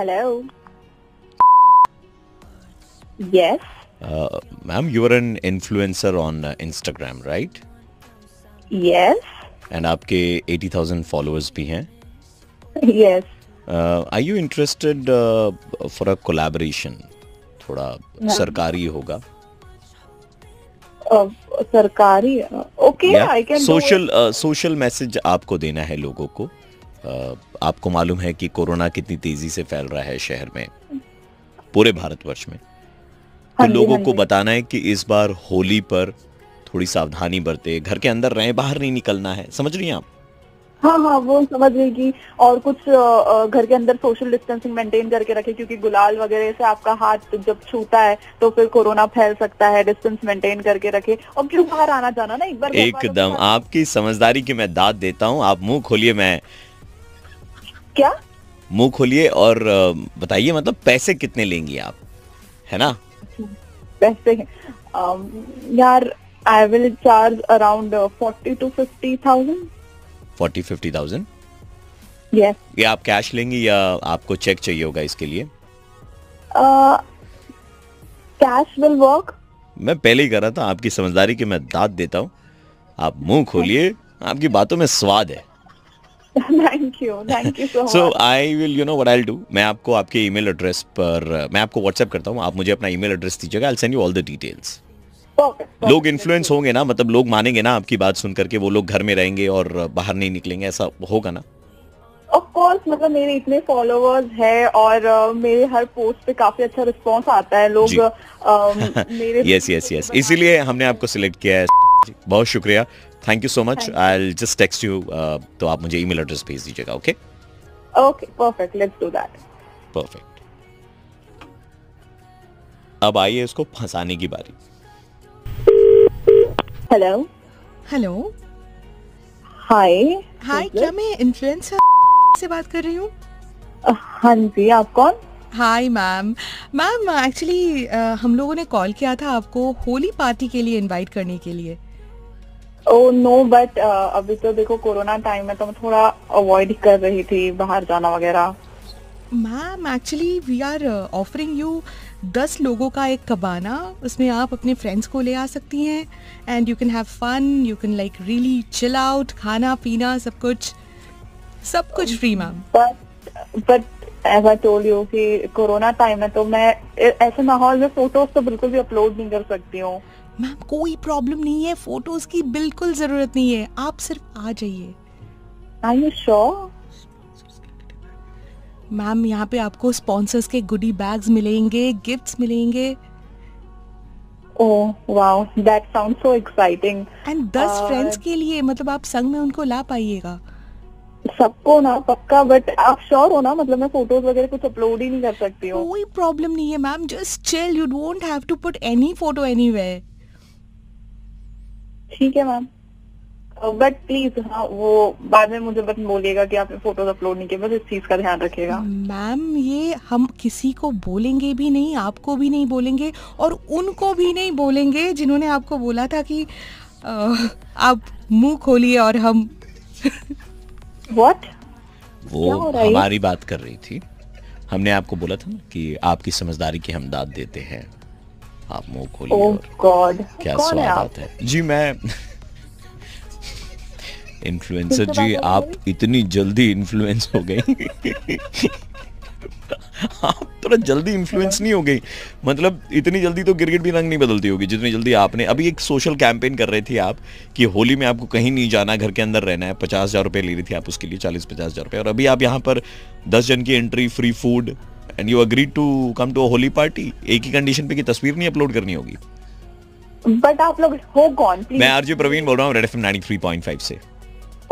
Hello. Yes. Uh, ma'am, you are an influencer on uh, Instagram, right? Yes. And आपके 80,000 followers भी हैं. Yes. Uh, are you interested uh, for a collaboration? थोड़ा No. सरकारी होगा. Uh, सरकारी okay I can social social message आपको देना है लोगों को. आपको मालूम है कि कोरोना कितनी तेज़ी से फैल रहा है शहर में पूरे भारतवर्ष में। तो हाँ लोगों हाँ को बताना है कि इस बार होली पर थोड़ी सावधानी बरते घर के अंदर रहें बाहर नहीं निकलना है समझ रही हैं आप? हाँ हाँ वो समझ गई कि और कुछ घर के अंदर सोशल डिस्टेंसिंग मेंटेन करके रखे क्योंकि गुलाल वगैरह से आपका हाथ जब छूता है तो फिर कोरोना फैल सकता है डिस्टेंस मेंटेन करके रखे। और क्यों बाहर आना जाना ना एक बार एकदम आपकी समझदारी की मैं दाद देता हूँ आप मुँह खोलिए मैं क्या? मुँह खोलिए और बताइए मतलब पैसे कितने लेंगी आप? है ना? पैसे? अम, यार I will charge around forty to fifty thousand forty fifty thousand yes ये आप कैश लेंगी या आपको चेक चाहिए होगा इसके लिए? कैश विल वर्क मैं पहले ही कर रहा था आपकी समझदारी की मैं दाद देता हूँ। आप मुँह खोलिए आपकी बातों में स्वाद है। Thank you thank you so so I will you know what I do मैं आपको आपके ईमेल एड्रेस पर मैं आपको व्हाट्सएप करता हूँ। आप मुझे अपना ईमेल एड्रेस दीजिएगा। I send you all the details लोग इन्फ्लुएंस होंगे ना? मतलब लोग मानेंगे ना आपकी बात सुन करके? वो लोग घर में रहेंगे और बाहर नहीं निकलेंगे? ऐसा होगा ना? ऑफ़ कोर्स मतलब मेरे इतने फॉलोअर्स है और uh, मेरे हर पोस्ट पे काफ़ी अच्छा रिस्पांस आता है। लोग uh, मेरे यस यस यस इसीलिए हमने आपको सिलेक्ट किया है। बहुत शुक्रिया। Thank you so much. I just text you तो आप मुझे ईमेल एड्रेस भेज दीजिएगा okay okay perfect let's do that perfect अब आइए इसको फंसाने की बारी। हेलो हेलो हाय हाय क्या मैं इन्फ्लुएंसर से बात कर रही हूँ? हाँ जी आप कौन? हाय मैम मैम एक्चुअली हम लोगों ने कॉल किया था आपको होली पार्टी के लिए इनवाइट करने के लिए। ओ नो बट अभी तो देखो कोरोना टाइम है तो मैं थोड़ा अवॉइड कर रही थी बाहर जाना वगैरह। Ma'am actually we are offering you दस लोगों का एक कबाना। उसमें आप अपने फ्रेंड्स को ले आ सकती हैं and you can have fun you can like really chill out खाना पीना सब कुछ। सब कुछ free ma'am but but as I told you कि कोरोना टाइम है तो मैं ऐसे माहौल में फ़ोटोज़ तो बिल्कुल भी अपलोड नहीं कर सकती हूँ। मैम कोई प्रॉब्लम नहीं है फ़ोटोज़ की बिल्कुल ज़रूरत नहीं है आप सिर्फ़ आ जाइए। आर यू श्योर मैम यहाँ पे आपको स्पॉन्सर्स के गुडी बैग्स मिलेंगे गिफ्ट्स मिलेंगे। ओह wow that sound so exciting and दस फ्रेंड्स के लिए मतलब आप संग में उनको ला पाइएगा। सबको ना पक्का बट आप श्योर हो ना? मतलब मैं फ़ोटोज़ वगैरह कुछ अपलोड ही नहीं कर सकती हूँ। कोई प्रॉब्लम नहीं है ma'am just chill you don't have to put any photo anywhere ठीक है मैम बट प्लीज़ हाँ वो बाद में मुझे बस बोलिएगा कि आपने फ़ोटोज़ अपलोड नहीं किए बस इस चीज़ का ध्यान रखिएगा। मैम ये हम किसी को बोलेंगे भी नहीं आपको भी नहीं बोलेंगे और उनको भी नहीं बोलेंगे जिन्होंने आपको बोला था कि अ, आप मुँह खोलिए और हम व्हाट वो? हमारी बात कर रही थी। हमने आपको बोला था ना कि आपकी समझदारी की हम दाद देते हैं। आप मुँह खोलिए क्या Oh कौन है स्वाद आता है? जी मैं इन्फ्लुएंसर जी आप इतनी जल्दी इन्फ्लुएंस हो गई। आप थोड़ा जल्दी इन्फ्लुएंस नहीं हो गई। मतलब इतनी जल्दी तो गिरगिट भी रंग नहीं बदलती होगी जितनी जल्दी आपने अभी एक सोशल कैंपेन कर रहे थे आप कि होली में आपको कहीं नहीं जाना घर के अंदर रहना है पचास हज़ार रुपये ले रही थी आप उसके लिए चालीस पचास हज़ार रुपये और अभी आप यहाँ पर दस जन की entry free food and you agree to come to Holi party एक ही कंडीशन पे की तस्वीर नहीं अपलोड करनी होगी? बट आप लोग हो कौन? प्लीज़ मैं आरजे प्रवीण बोल रहा हूँ रेड एफ़ एम से।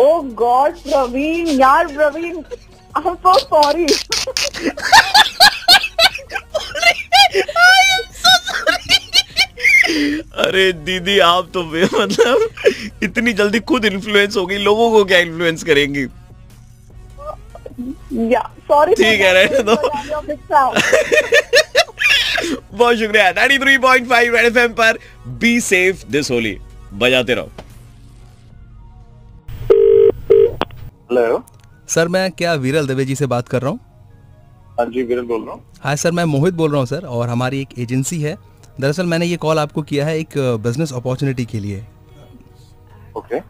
ओह गॉड प्रवीण यार Praveen I am so sorry अरे दीदी आप तो मतलब इतनी जल्दी खुद इन्फ्लुएंस हो गई लोगों को क्या इन्फ्लुएंस करेंगी? सॉरी ठीक है, रहने दो। बहुत शुक्रिया 93.5 रेड एफएम पर बी सेफ़ दिस होली बजाते रहो। हेलो सर मैं क्या वीरल दवे जी से बात कर रहा हूँ? हाँ जी विरल बोल रहा हूँ। हाय सर मैं मोहित बोल रहा हूँ सर और हमारी एक एजेंसी है। दरअसल मैंने ये कॉल आपको किया है एक बिज़नेस अपॉर्चुनिटी के लिए। ओके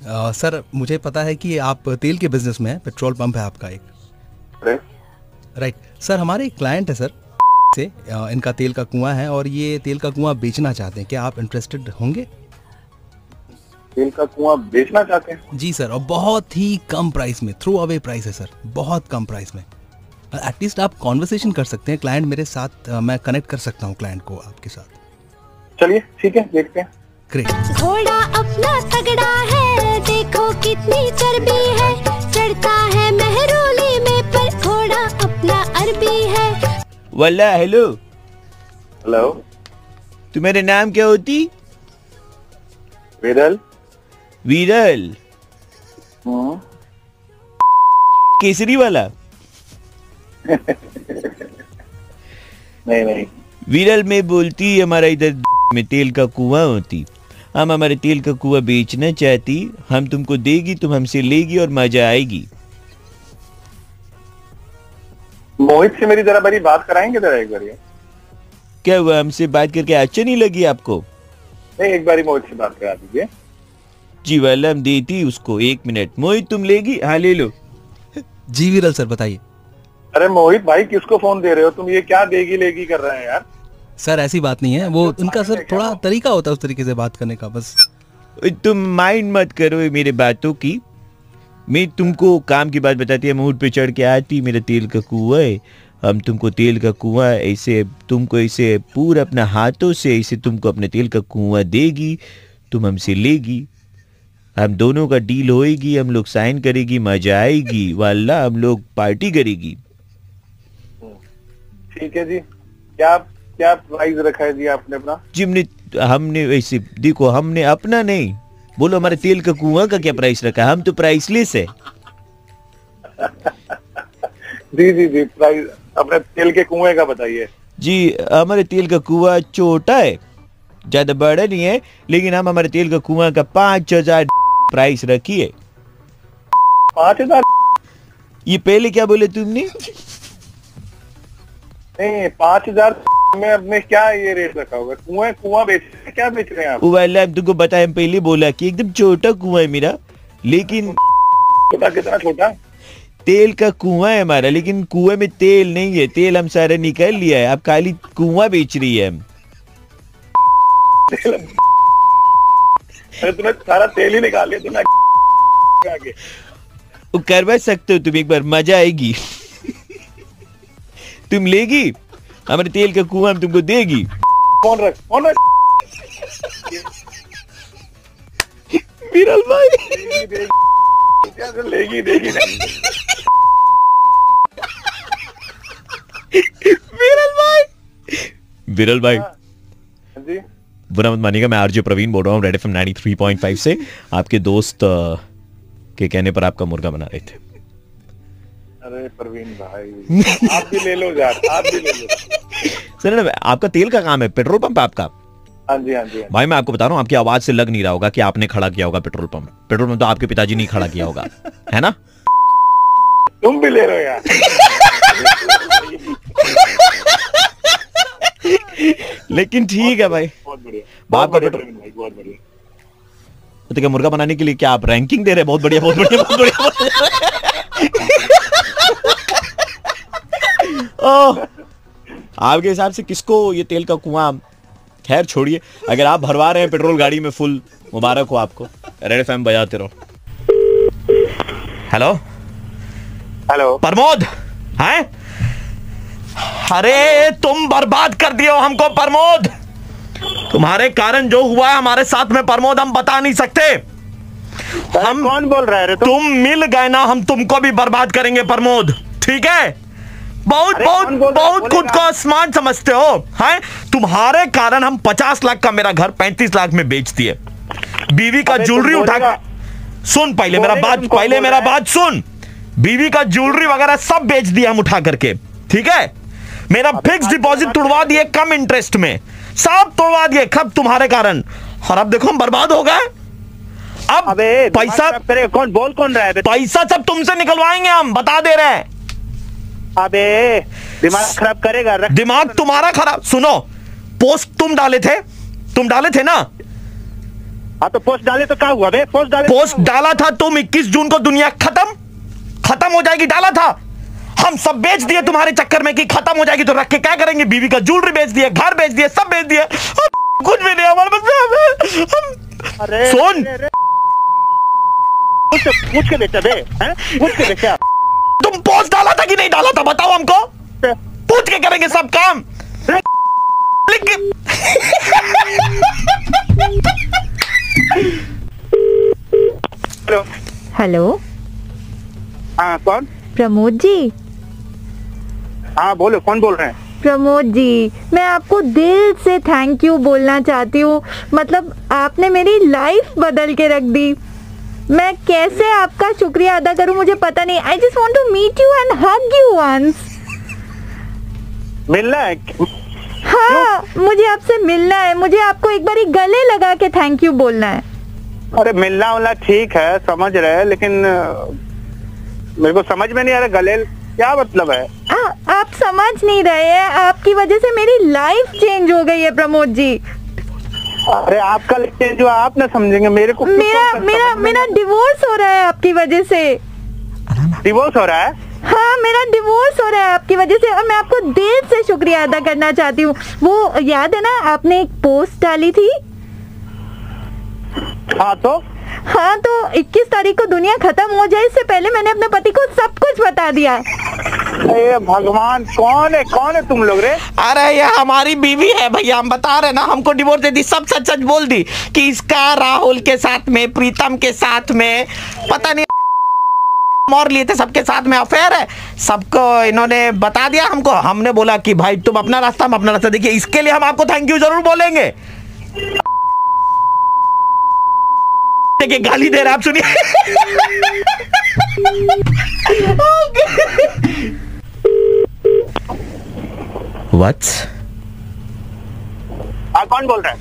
अ, सर मुझे पता है कि आप तेल के बिज़नेस में हैं पेट्रोल पंप है आपका एक। राइट सर हमारे एक क्लाइंट है सर से अ, इनका तेल का कुआँ है और ये तेल का कुआँ बेचना चाहते हैं। क्या आप इंटरेस्टेड होंगे? तेल का कुआँ बेचना चाहते हैं? जी सर और बहुत ही कम प्राइस में थ्रू अवे प्राइस है सर बहुत कम प्राइस में। एटलीस्ट आप कॉन्वर्सेशन कर सकते हैं क्लाइंट मेरे साथ अ, मैं कनेक्ट कर सकता हूँ क्लाइंट को आपके साथ। चलिए ठीक है देखते हैं। ग्रेट घोड़ा अपना तगड़ा है देखो कितनी चर्बी है। चढ़ता है मेहरोली में पर घोड़ा अपना अरबी है। वल्ला हेलो। हेलो। तुम्हारे नाम क्या होती? विरल। विरल। हम्म, केसरी वाला। नहीं नहीं। विरल में बोलती हमारा इधर में तेल का कुआँ होती। हम हमारे तेल का कुआ बेचना चाहती हम तुमको देगी तुम हमसे लेगी और मज़ा आएगी। मोहित से मेरी जरा बड़ी बात कराएँगे जरा एक बार क्या हुआ हमसे बात करके अच्छा नहीं लगी आपको? नहीं एक बारी मोहित से बात करा दीजिए। जी वाला हम देती उसको एक मिनट। मोहित तुम लेगी? हाँ ले लो। जी विरल सर बताइए। अरे मोहित भाई किसको फ़ोन दे रहे हो? तुम ये क्या देगी लेगी कर रहे हैं यार? सर ऐसी बात नहीं है। वो उनका सर थोड़ा तरीका होता है उस तरीके से बात करने का बस। तुम माइंड मत करो मेरे बातों की। मैं तुमको काम की बात बताती है मूड पे चढ़ के आती मेरा तेल का कुआ है। हम तुमको तेल का कुआँ ऐसे तुमको ऐसे पूरा अपना हाथों से ऐसे तुमको अपने तेल का कुआँ देगी तुम हमसे लेगी। हम दोनों का डील होएगी हम लोग साइन करेगी मज़ा आएगी वाला हम लोग पार्टी करेगी। ठीक है जी। क्या क्या प्राइस रखा है जी आपने अपना? जी हमने वैसे देखो हमने अपना नहीं। बोलो हमारे तेल का कुआँ का क्या प्राइस रखा है? हम तो प्राइसलेस है। जी जी जी प्राइस अपने तेल के कुएँ का बताइए। जी हमारे तेल का कुआँ छोटा है ज़्यादा बड़ा नहीं है लेकिन हम हमारे तेल का कुआँ का पाँच हज़ार प्राइस रखिए पाँच हज़ार? ये पहले क्या बोले तुमने? नहीं पाँच हज़ार में अपने क्या ये रेट रखा होगा? कुएँ कुआँ बेच क्या बेच रहे हैं आप? वाला तुमको बताया पहले बोला कि एकदम छोटा कुआँ है मेरा लेकिन छोटा कितना छोटा? तेल का कुआँ है हमारा लेकिन कुएँ में तेल नहीं है तेल हम सारा निकाल लिया है अब खाली कुआँ बेच रही है तूने सारा तेल ही निकाल लिया तूने आगे। करवा सकते हो तुम एक बार मज़ा आएगी। तुम लेगी? हमारे तेल का कुआँ हम तुमको देगी। फ़ोन रख? फ़ोन रख? विरल भाई। लेगी देगी नहीं विरल भाई। विरल भाई। हाँ जी। बुरा मत मानिएगा मैं आरजे प्रवीण बोल रहा हूँ Red F M three point five से। आपके दोस्त के कहने पर आपका मुर्गा बना रहे थे। अरे प्रवीण भाई। आप भी ले लो यार आप भी ले लो। सर आपका तेल का काम है पेट्रोल पंप आपका? हाँ जी हाँ जी हाँ भाई मैं आपको बता रहा हूँ आपकी आवाज़ से लग नहीं रहा होगा कि आपने खड़ा किया होगा पेट्रोल पंप। पेट्रोल पंप तो आपके पिताजी ने खड़ा किया होगा है ना? तुम भी ले लो यार। लेकिन ठीक है भाई। बहुत बढ़िया बाप का पेट्रोल- तो क्या मुर्गा बनाने के लिए क्या आप रैंकिंग दे रहे हैं? बहुत बढ़िया बहुत बढ़िया बहुत बढ़िया। ओह, आपके हिसाब से किसको ये तेल का कुआँ? खैर छोड़िए। अगर आप भरवा रहे हैं पेट्रोल गाड़ी में फुल मुबारक हो आपको। रेड एफ़ बजाते रहो। हेलो? हेलो? प्रमोद? हैं? अरे तुम बर्बाद कर दियो हमको प्रमोद। तुम्हारे कारण जो हुआ है हमारे साथ में प्रमोद हम बता नहीं सकते। हम कौन बोल रहे है तुम मिल गए ना हम तुमको भी बर्बाद करेंगे प्रमोद। ठीक है? बहुत बहुत बोल बहुत खुद को स्मार्ट समझते हो हैं? तुम्हारे कारण हम पचास लाख का मेरा घर पैंतीस लाख में बेच दिए। बीवी का ज्वेलरी उठा सुन पहले मेरा बात पहले मेरा? बात सुन। बीवी का ज्वेलरी वगैरह सब बेच दिया हम उठा करके ठीक है? मेरा फिक्स डिपॉजिट बात तुड़वा दिए कम इंटरेस्ट में। सब तोड़वा दिए खब तुम्हारे कारण। और अब देखो हम बर्बाद हो गए। अब पैसा कौन बोल कौन रहा है? पैसा सब तुमसे निकलवाएँगे हम बता दे रहे हैं। अबे दिमाग खराब करेगा रख दिमाग तुम्हारा खराब सुनो। पोस्ट तुम डाले थे तुम डाले थे ना? हाँ तो पोस्ट डाले तो क्या हुआ बे? पोस्ट डाले पोस्ट डाला था तुम 21 जून को दुनिया खत्म? खत्म हो जाएगी डाला था। हम सब बेच दिए तुम्हारे चक्कर में कि खत्म हो जाएगी तो रख के क्या करेंगे? बीवी का ज्वेलरी बेच दिए घर बेच दिए सब बेच दिए। कुछ भी नहीं हमारे पास हम अरे सुन। अरे। पूछ के बेचा बे? पूछ के बेचा। तुम पोस्ट डाला था कि नहीं डाला था बताओ हमको। पूछ के करेंगे सब काम। Hello hello. हाँ कौन? प्रमोद जी। हाँ बोलो कौन बोल रहे हैं? प्रमोद जी मैं आपको दिल से थैंक यू बोलना चाहती हूँ। मतलब आपने मेरी लाइफ बदल के रख दी। मैं कैसे आपका शुक्रिया अदा करूँ मुझे पता नहीं। I just want to meet you and hug you once मिलना है? हाँ मुझे आपसे मिलना है। मुझे आपको एक बारी गले लगा के थैंक यू बोलना है। अरे मिलना वाला ठीक है समझ रहे हैं लेकिन मेरे को समझ में नहीं आ रहा गले क्या मतलब है? आ, आप समझ नहीं रहे हैं। आपकी वजह से मेरी लाइफ चेंज हो गई है प्रमोद जी। अरे आपका लेकिन जो आप ना समझेंगे मेरे को मेरा मेरा मेरा डिवोर्स हो रहा है आपकी वजह से। डिवोर्स हो रहा है? हाँ मेरा डिवोर्स हो रहा है आपकी वजह से। और मैं आपको देर से शुक्रिया अदा करना चाहती हूँ। वो याद है ना आपने एक पोस्ट डाली थी? हाँ तो? हाँ तो 21 तारीख को दुनिया खत्म हो जाए इससे पहले मैंने अपने पति को सब कुछ बता दिया। अरे भगवान कौन है? कौन है तुम लोग रे? अरे ये हमारी बीवी है भैया हम बता रहे ना हमको डिवोर्स दे दी सब सच सच बोल दी कि इसका राहुल के साथ में प्रीतम के साथ में पता नहीं और लिए थे सबके साथ में अफेयर है। सबको इन्होंने बता दिया हमको हमने बोला कि भाई तुम अपना रास्ता हम अपना रास्ता देखिए इसके लिए हम आपको थैंक यू ज़रूर बोलेंगे। देखिए गाली दे रहे हैं, आप सुनिए। वत्स? हाँ कौन बोल रहे है?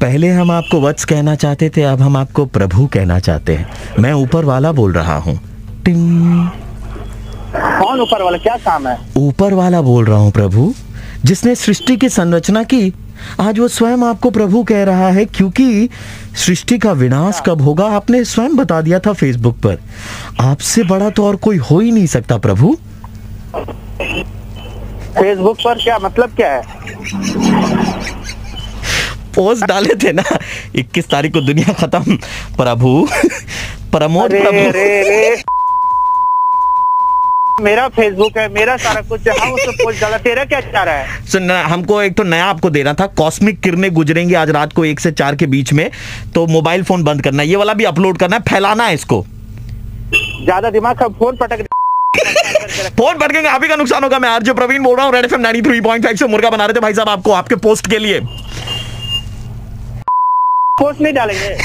पहले हम आपको वत्स कहना चाहते थे अब हम आपको प्रभु कहना चाहते हैं। मैं ऊपर वाला बोल रहा हूँ। टिंग। कौन ऊपर वाला क्या काम है? ऊपर वाला बोल रहा हूँ प्रभु जिसने सृष्टि की संरचना की आज वो स्वयं आपको प्रभु कह रहा है क्योंकि सृष्टि का विनाश कब होगा आपने स्वयं बता दिया था फेसबुक पर। आपसे बड़ा तो और कोई हो ही नहीं सकता प्रभु। फेसबुक पर क्या मतलब क्या है? पोस्ट डाले थे ना 21 तारीख को दुनिया खत्म प्रभु प्रमोद प्रभु। रे रे। मेरा फेसबुक है मेरा सारा कुछ है हाँ उसमें पोस्ट डाला तेरा क्या चाह रहा है? सुन हमको एक तो नया आपको देना था कॉस्मिक किरणें गुजरेंगी आज रात को एक से चार के बीच में तो मोबाइल फ़ोन बंद करना है ये वाला भी अपलोड करना है फैलाना है इसको। ज़्यादा दिमाग का फ़ोन पटक। फ़ोन भटकेंगे आप ही का नुकसान होगा मैं आरजे प्रवीण बोल रहा हूँ Red F M nine three point five से मुर्गा बना रहे थे भाई साहब आपको आपके पोस्ट के लिए। पोस्ट नहीं डालेंगे।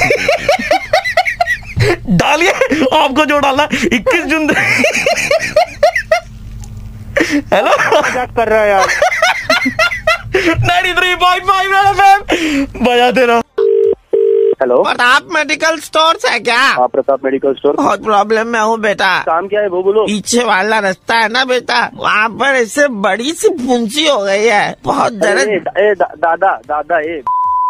डालिए आपको जो डालना इक्कीस जून हेलो मज़ाक कर रहा है यार। 93.5 बजाते रहो हेलो प्रताप मेडिकल स्टोर है क्या? हाँ प्रताप मेडिकल स्टोर। बहुत प्रॉब्लम में हूँ बेटा। काम क्या है वो बोलो। पीछे वाला रास्ता है ना बेटा। वहाँ पर ऐसे बड़ी सी फुंसी हो गई है। बहुत दर्द। ए, दा, दादा दादा ए।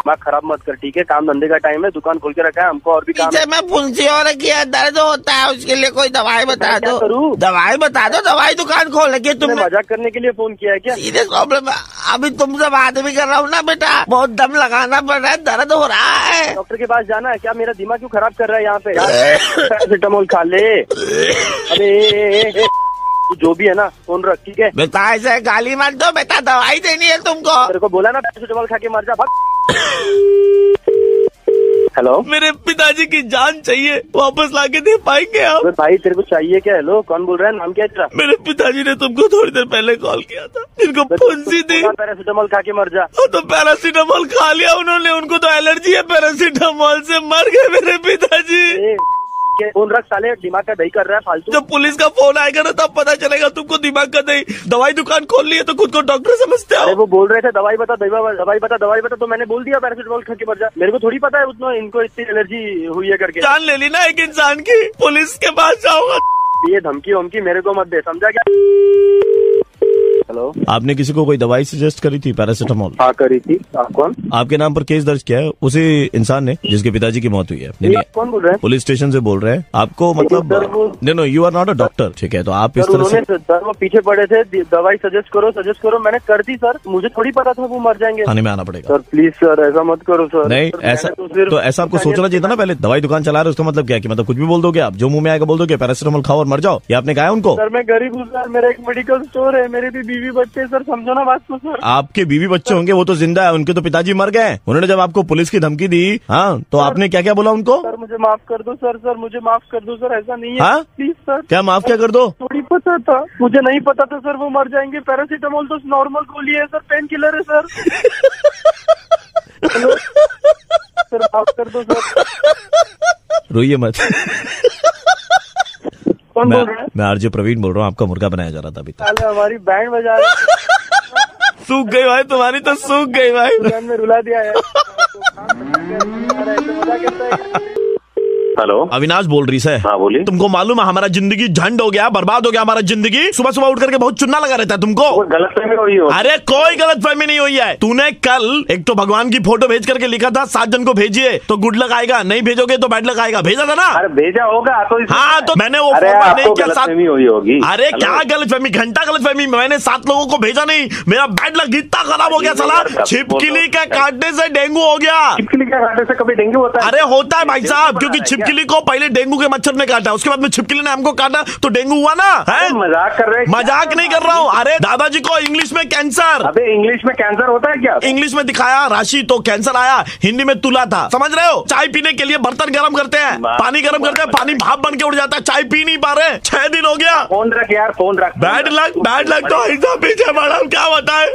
दिमाग खराब मत कर ठीक है? काम धंधे का टाइम है दुकान खोल के रखा है हमको और भी काम है। पीछे फुंसी रखी है दर्द होता है उसके लिए कोई दवाई बता दो। करूँ? दवाई बता दो दवाई दुकान खोल रखी है तुमने मज़ाक करने के लिए फ़ोन किया है क्या? सीरियस प्रॉब्लम अभी तुमसे बात भी कर रहा हूँ ना बेटा बहुत दम लगाना पड़ रहा है दर्द हो रहा है। डॉक्टर के पास जाना है क्या मेरा दिमाग क्यों खराब कर रहा है यहाँ पे? पैरासिटामोल खा ले। अरे तू जो भी है ना फ़ोन रख ठीक है? बेटा ऐसे गाली मार दो बेटा दवाई देनी है तुमको। तेरे को बोला ना पैरासिटामोल खा के मर जा भाग। हेलो? मेरे पिताजी की जान चाहिए वापस ला के दे पाएँगे आप? भाई तेरे को चाहिए क्या? हेलो कौन बोल रहा है? नाम क्या तेरा? मेरे पिताजी ने तुमको थोड़ी देर पहले कॉल किया था इनको फुंसी थी। पैरासिटामोल खा के मर जा? हाँ, तो पैरासीटामोल खा लिया उन्होंने उनको तो एलर्जी है पैरासीटामोल से मर गए मेरे पिताजी। के फ़ोन रख साले दिमाग का दही कर रहा है फालतू। जब पुलिस का फ़ोन आएगा ना तब पता चलेगा तुमको दिमाग का दही। दवाई दुकान खोल ली है तो खुद को डॉक्टर समझते हो। वो बोल रहे थे दवाई बता दवाई दवाई बता दवाई बता तो मैंने बोल दिया पैरासिटामोल खा के मर जा। मेरे को थोड़ी पता है उतना इनको इतनी एलर्जी हुई है करके। जान ले ली ना एक इंसान की पुलिस के पास जाऊँगा। ये धमकी वमकी मेरे को मत दे समझा क्या? हेलो आपने किसी को कोई दवाई सजेस्ट करी थी पैरासीटामोल हाँ करी थी। आप कौन? आपके नाम पर केस दर्ज किया है उसी इंसान ने जिसके पिताजी की मौत हुई है। नहीं, नहीं, कौन बोल रहे हैं? पुलिस स्टेशन से बोल रहे हैं। आपको मतलब नहीं no you are not a doctor ठीक है? तो आप इस तरह से सर वो पीछे पड़े थे दवाई सजेस्ट करो सजेस्ट करो मैंने कर दी सर। मुझे थोड़ी पता था वो मर जाएँगे। थाने में आना पड़ेगा। सर प्लीज़ सर ऐसा मत करो सर। नहीं ऐसा तो तो ऐसा आपको सोचना चाहिए था ना पहले दवाई दुकान चला रहे उसका मतलब क्या कि मतलब कुछ भी बोल दोगे आप जो मुँह में आएगा बोल दोगे पैरासीटामोल खाओ और मर जाओ ये आपने कहा उनको? सर मैं गरीब हूँ सर मेरा एक मेडिकल स्टोर है मेरे भी बीवी बच्चे सर समझो ना बात को सर। आपके बीवी बच्चे होंगे वो तो ज़िंदा है उनके तो पिताजी मर गए उन्होंने जब आपको पुलिस की धमकी दी हाँ तो आपने क्या क्या बोला उनको? सर मुझे माफ़ कर दो सर सर मुझे माफ़ कर दो सर ऐसा नहीं है। हाँ? Please sir. क्या माफ़ क्या कर दो? थोड़ी पता था। मुझे नहीं पता था सर वो मर जाएँगे। पैरासीटामोल तो नॉर्मल गोली है सर पेन किलर है सर। सर माफ़ कर दो सर। रोइए मत। कौन मैं बोल रहा है? मैं आरजे प्रवीण बोल रहा हूँ आपका मुर्गा बनाया जा रहा था अभी तक। हमारी बैंड बजा रहे सूख गई भाई तुम्हारी तो सूख गई भाई। में रुला दिया है। है? हेलो। अविनाश बोल रही है हाँ बोलिए। तुमको मालूम है हमारा ज़िंदगी झंड हो गया बर्बाद हो गया हमारा ज़िंदगी। सुबह सुबह उठ करके बहुत चुनना लगा रहता है तुमको। गलत फहमी हुई हो। अरे कोई गलत फहमी नहीं हुई है। तूने कल एक तो भगवान की फ़ोटो भेज करके लिखा था सात जन को भेजिए तो गुड लक आएगा नहीं भेजोगे तो बैड लक आएगा। भेजा था ना? अरे भेजा होगा तो हाँ तो मैंने वो नहीं किया गलत सात फहमी हुई होगी। अरे क्या गलत फहमी घंटा गलत फहमी मैंने सात लोगों को भेजा नहीं मेरा बैड लक इतना खराब हो गया सला। छिपकली के रहा हूँ? काटने से डेंगू हो गया। छिपकली के कांटे से कभी डेंगू होता है? अरे होता है भाई साहब बना क्योंकि क्या? छिपकली को पहले डेंगू के मच्छर ने काटा उसके बाद में छिपकली ने हमको काटा तो डेंगू हुआ ना है? मज़ाक कर रहे मज़ाक नहीं कर रहा हूँ। अरे दादाजी को इंग्लिश में कैंसर। अबे इंग्लिश में कैंसर होता है क्या? इंग्लिश में दिखाया राशि तो कैंसर आया हिंदी में तुला था। समझ रहे हो? चाय पीने के लिए बर्तन गर्म करते हैं। पानी गर्म करते हैं पानी भाप बन के उड़ जाता है चाय पी नहीं पा रहे। छह दिन हो गया। फ़ोन रख यार फ़ोन रख। बैड लक बैड लक तो ऐसा पीछे मैडम क्या बताए?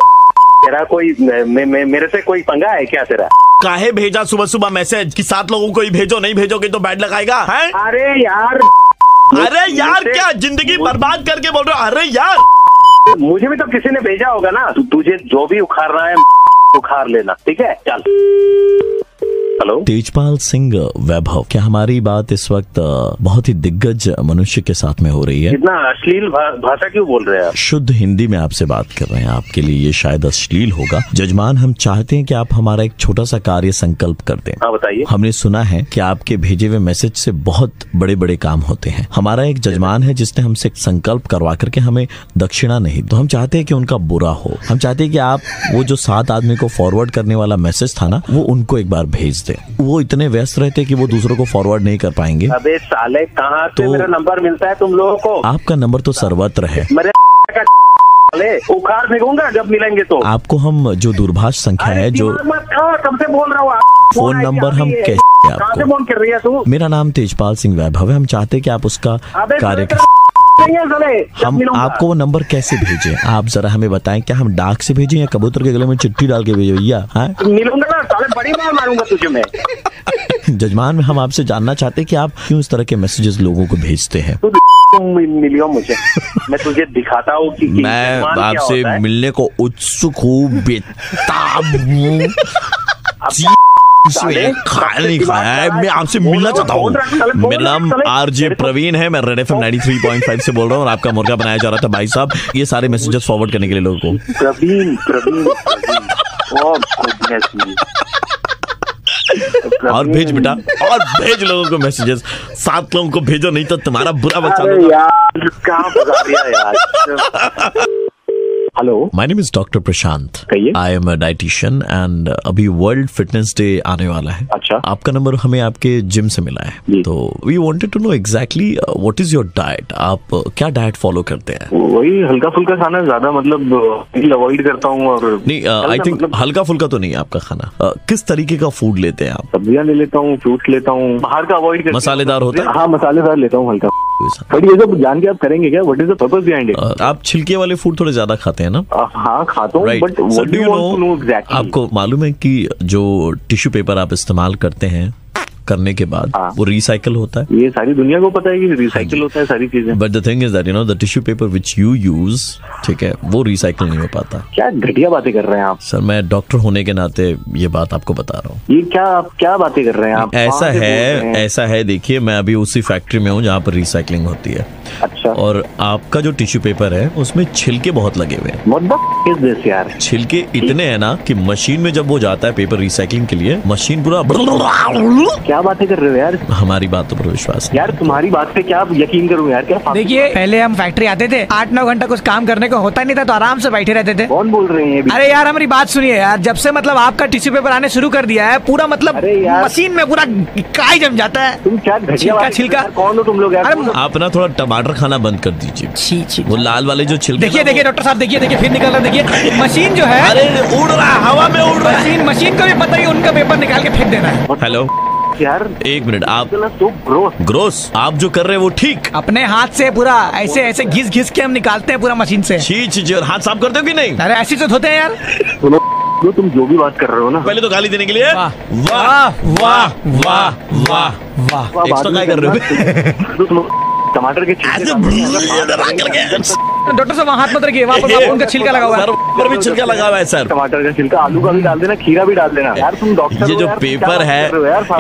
तेरा कोई मे, मे, मेरे से कोई पंगा है क्या तेरा? काहे भेजा सुबह सुबह मैसेज कि सात लोगों को ही भेजो नहीं भेजोगे तो बैड लगाएगा है? अरे यार। अरे यार क्या ज़िंदगी बर्बाद करके बोल रहे हो? अरे यार। मुझे भी तो किसी ने भेजा होगा ना तुझे जो भी उखाड़ रहा है उखाड़ लेना ठीक है? चल। हेलो तेजपाल सिंह वैभव। क्या हमारी बात इस वक्त बहुत ही दिग्गज मनुष्य के साथ में हो रही है? इतना अश्लील भाषा क्यों बोल रहे हैं आप? शुद्ध हिंदी में आपसे बात कर रहे हैं। आपके लिए ये शायद अश्लील होगा। जजमान हम चाहते हैं कि आप हमारा एक छोटा सा कार्य संकल्प कर दें। हाँ बताइए। हमने सुना है कि आपके भेजे हुए मैसेज से बहुत बड़े बड़े काम होते हैं। हमारा एक जजमान है जिसने हमसे संकल्प करवा करके हमें दक्षिणा नहीं तो हम चाहते हैं कि उनका बुरा हो। हम चाहते हैं कि आप वो जो सात आदमी को फॉरवर्ड करने वाला मैसेज था ना वो उनको एक बार भेज दें वो इतने व्यस्त रहते कि वो दूसरों को फॉरवर्ड नहीं कर पाएँगे। अबे साले कहाँ से तो- मेरा नंबर मिलता है तुम लोगों को? आपका नंबर तो सर्वत्र है। मेरे उखाड़ फेंकूँगा जब मिलेंगे तो। आपको हम जो दूरभाष संख्या है जो कब से बोल रहा हूँ फ़ोन नंबर हम कैसे आपको कर रही है तू? मेरा नाम तेजपाल सिंह वैभव है। हम चाहते कि आप उसका कार्य हम आपको वो नंबर कैसे भेजे? आप जरा हमें बताएँ क्या हम डाक से भेजे या कबूतर के गले में चिट्ठी डाल के भेजें भैया? हाँ? मिलूँगा ना साले बड़ी मार मारूँगा तुझे मैं। जजमान हम आपसे जानना चाहते हैं कि आप क्यों इस तरह के मैसेजेस लोगों को भेजते हैं? मिलियो मुझे? मैं तुझे दिखाता हूँ कि मैं आपसे मिलने को उत्सुक हूँ बेताब हूँ। खाया नहीं खाया है। मैं आपसे मिलना चाहता हूँ मेरा नाम। आरजे प्रवीण है मैं रेड एफ़ एम से बोल रहा हूँ और आपका मुर्गा बनाया जा रहा था भाई साहब। ये सारे मैसेजेस फॉरवर्ड करने के लिए लोगों को। प्रवीण प्रवीण। और भेज बेटा और भेज लोगों को मैसेजेस सात लोगों को भेजो नहीं तो तुम्हारा बुरा बच्चा यार। Hello my name is doctor Prashant I am a dietitian and अभी वर्ल्ड फिटनेस डे आने वाला है। अच्छा। आपका नंबर हमें आपके जिम से मिला है। तो we wanted to know exactly what is your diet आप uh, क्या डाइट फॉलो करते हैं? वही हल्का फुल्का खाना ज़्यादा मतलब अवॉइड करता हूँ और नहीं आई हल्का थिंक मतलब हल्का फुल्का तो नहीं है आपका खाना। Uh, किस तरीके का फ़ूड लेते हैं आप? सब्ज़ियाँ ले लेता हूँ फ्रूट्स लेता हूँ बाहर का अवॉइड मसालेदार होता है? हाँ मसालेदार लेता हूँ हल्का। बट ये सब जान के आप करेंगे क्या? What is the purpose behind it आप छिलके वाले फ़ूड थोड़े ज़्यादा खाते हैं ना? हाँ खाता हूँ but what do you know exactly आपको मालूम है कि जो टिश्यू पेपर आप इस्तेमाल करते हैं करने के बाद हाँ। वो रिसाइकल होता है। ये सारी दुनिया को पता है कि हाँ रिसाइकिल होता है सारी चीज़ें। But the thing is that you know the tissue paper which you use ठीक है वो रिसाइकल नहीं हो पाता। क्या घटिया बातें कर रहे हैं आप। सर मैं डॉक्टर होने के नाते ये बात आपको बता रहा हूँ। ये क्या आप क्या बातें कर रहे हैं आप? ऐसा रहे है हैं? ऐसा है देखिए मैं अभी उसी फैक्ट्री में हूँ जहाँ पर रिसाइकलिंग होती है। अच्छा। और आपका जो टिश्यू पेपर है उसमें छिलके बहुत लगे हुए हैं। छिलके इतने हैं ना कि मशीन में जब वो जाता है पेपर रिसाइकलिंग के लिए मशीन पूरा क्या बातें कर रहे हो यार? हमारी बातों पर विश्वास है यार तुम्हारी बात पे क्या यकीन करूँ यार? क्या देखिए पहले हम फैक्ट्री आते थे आठ नौ घंटा कुछ काम करने को होता नहीं था तो आराम से बैठे रहते थे। कौन बोल रहे हैं अरे यार हमारी बात सुनिए यार जब से मतलब आपका टिश्यू पेपर आने शुरू कर दिया है पूरा मतलब मशीन में पूरा काई जम जाता है। तुम क्या छिलका- छिलका। कौन हो तुम लोग आप ना थोड़ा टमाटर खाना बंद कर दीजिए। छी छी वो लाल वाले जो छिलके देखिए देखिए डॉक्टर साहब देखिए देखिए फिर निकल रहा है, देखिए। मशीन जो है अरे उड़ रहा है हवा में उड़ रहा मशीन मशीन को भी पता ही है, उनका पेपर निकाल के फेंक देना है। हेलो यार एक मिनट आप तो ग्रोथ ग्रोस आप जो कर रहे हैं वो ठीक। अपने हाथ से पूरा ऐसे ऐसे घिस घिस के हम निकालते हैं पूरा मशीन से। छी छी जी और हाथ साफ़ करते हो कि नहीं? अरे ऐसी तो धोते हैं यार। सुनो जो तुम जो भी बात कर रहे हो ना। पहले तो गाली देने के लिए। वाह। वाह वाह। वाह वाह वाह वाह। वाह वाह वाह वाह कर टमाटर के डॉक्टर साहब वहाँ हाथ मत रखिए वहाँ पर उनका छिलका लगा हुआ है। पर भी छिलका लगा हुआ है सर। टमाटर का छिलका आलू का भी डाल देना खीरा भी डाल देना। यार तुम डॉक्टर ये जो पेपर है